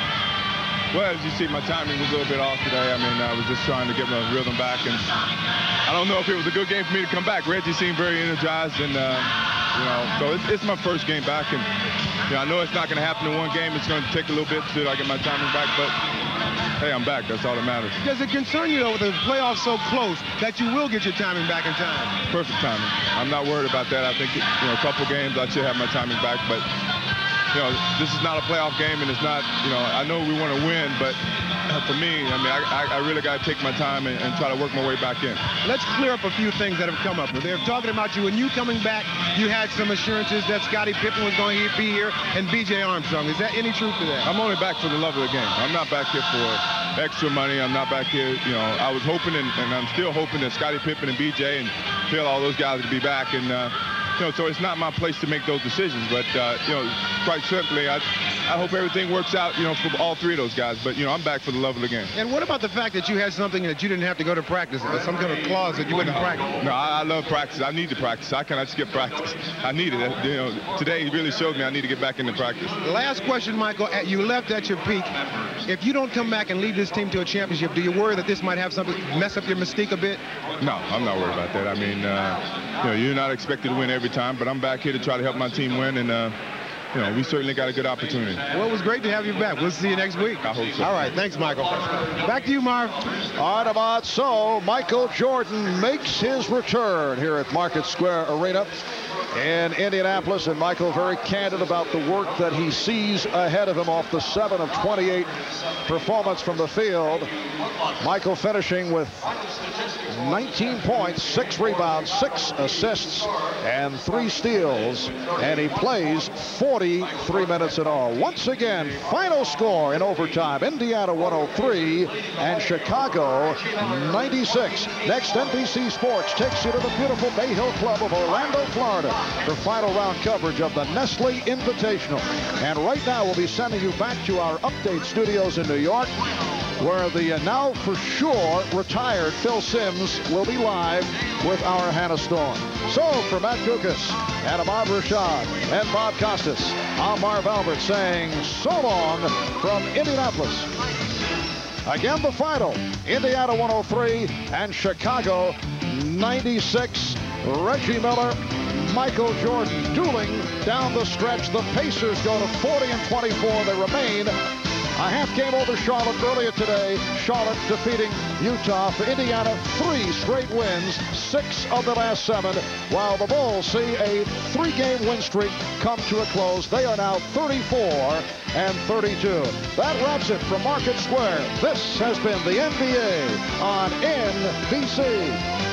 Well, as you see, my timing was a little bit off today. I mean, I was just trying to get my rhythm back, and I don't know if it was a good game for me to come back. Reggie seemed very energized, and uh, you know, so it's, it's, my first game back, and you know, I know it's not going to happen in one game. It's going to take a little bit till I get my timing back, but hey, I'm back. That's all that matters. Does it concern you, though, with the playoffs so close, that you will get your timing back in time? Perfect timing. I'm not worried about that. I think, you know, a couple games I should have my timing back, but you know, this is not a playoff game, and it's not, you know, I know we want to win, but for me, I mean, I, I really got to take my time and, and, try to work my way back in. Let's clear up a few things that have come up. They're talking about you. When you coming back, you had some assurances that Scottie Pippen was going to be here and B.J. Armstrong. Is that any truth to that? I'm only back for the love of the game. I'm not back here for extra money. I'm not back here, you know, I was hoping and, and I'm still hoping that Scottie Pippen and B.J. and Phil, all those guys would be back. And, uh, you know, so it's not my place to make those decisions. But, uh, you know, quite simply, I, I hope everything works out, you know, for all three of those guys. But, you know, I'm back for the love of the game. And what about the fact that you had something that you didn't have to go to practice, or some kind of clause that you wouldn't practice? No, I, I, love practice. I need to practice. I cannot skip practice. I need it. You know, today really showed me I need to get back into practice. Last question, Michael. You left at your peak. If you don't come back and lead this team to a championship, do you worry that this might have something mess up your mystique a bit? No, I'm not worried about that. I mean, uh, you know, you're not expected to win every time, but I'm back here to try to help my team win, and uh, you know, we certainly got a good opportunity. Well, it was great to have you back. We'll see you next week. I hope so. All right, thanks, Michael. Back to you, Marv. All right, about So, Michael Jordan makes his return here at Market Square Arena in Indianapolis. And Michael very candid about the work that he sees ahead of him off the 7 of 28 performance from the field. Michael finishing with 19 points, 6 rebounds, 6 assists, and 3 steals. And he plays 43 minutes in all. Once again, final score in overtime. Indiana 103 and Chicago 96. Next, NBC Sports takes you to the beautiful Bay Hill Club of Orlando, Florida for final round coverage of the Nestle Invitational. And right now, we'll be sending you back to our update studios in New York where the uh, now for sure retired Phil Simms will be live with our Hannah Storm. So for Matt Guokas and Ahmad Rashad and Bob Costas, I'm Marv Albert saying so long from Indianapolis. Again, the final, Indiana 103 and Chicago 96. Reggie Miller, Michael Jordan dueling down the stretch. The Pacers go to 40 and 24. They remain a half game over Charlotte earlier today. Charlotte defeating Utah for Indiana. Three straight wins, six of the last seven, while the Bulls see a three-game win streak come to a close. They are now 34 and 32. That wraps it from Market Square. This has been the NBA on NBC.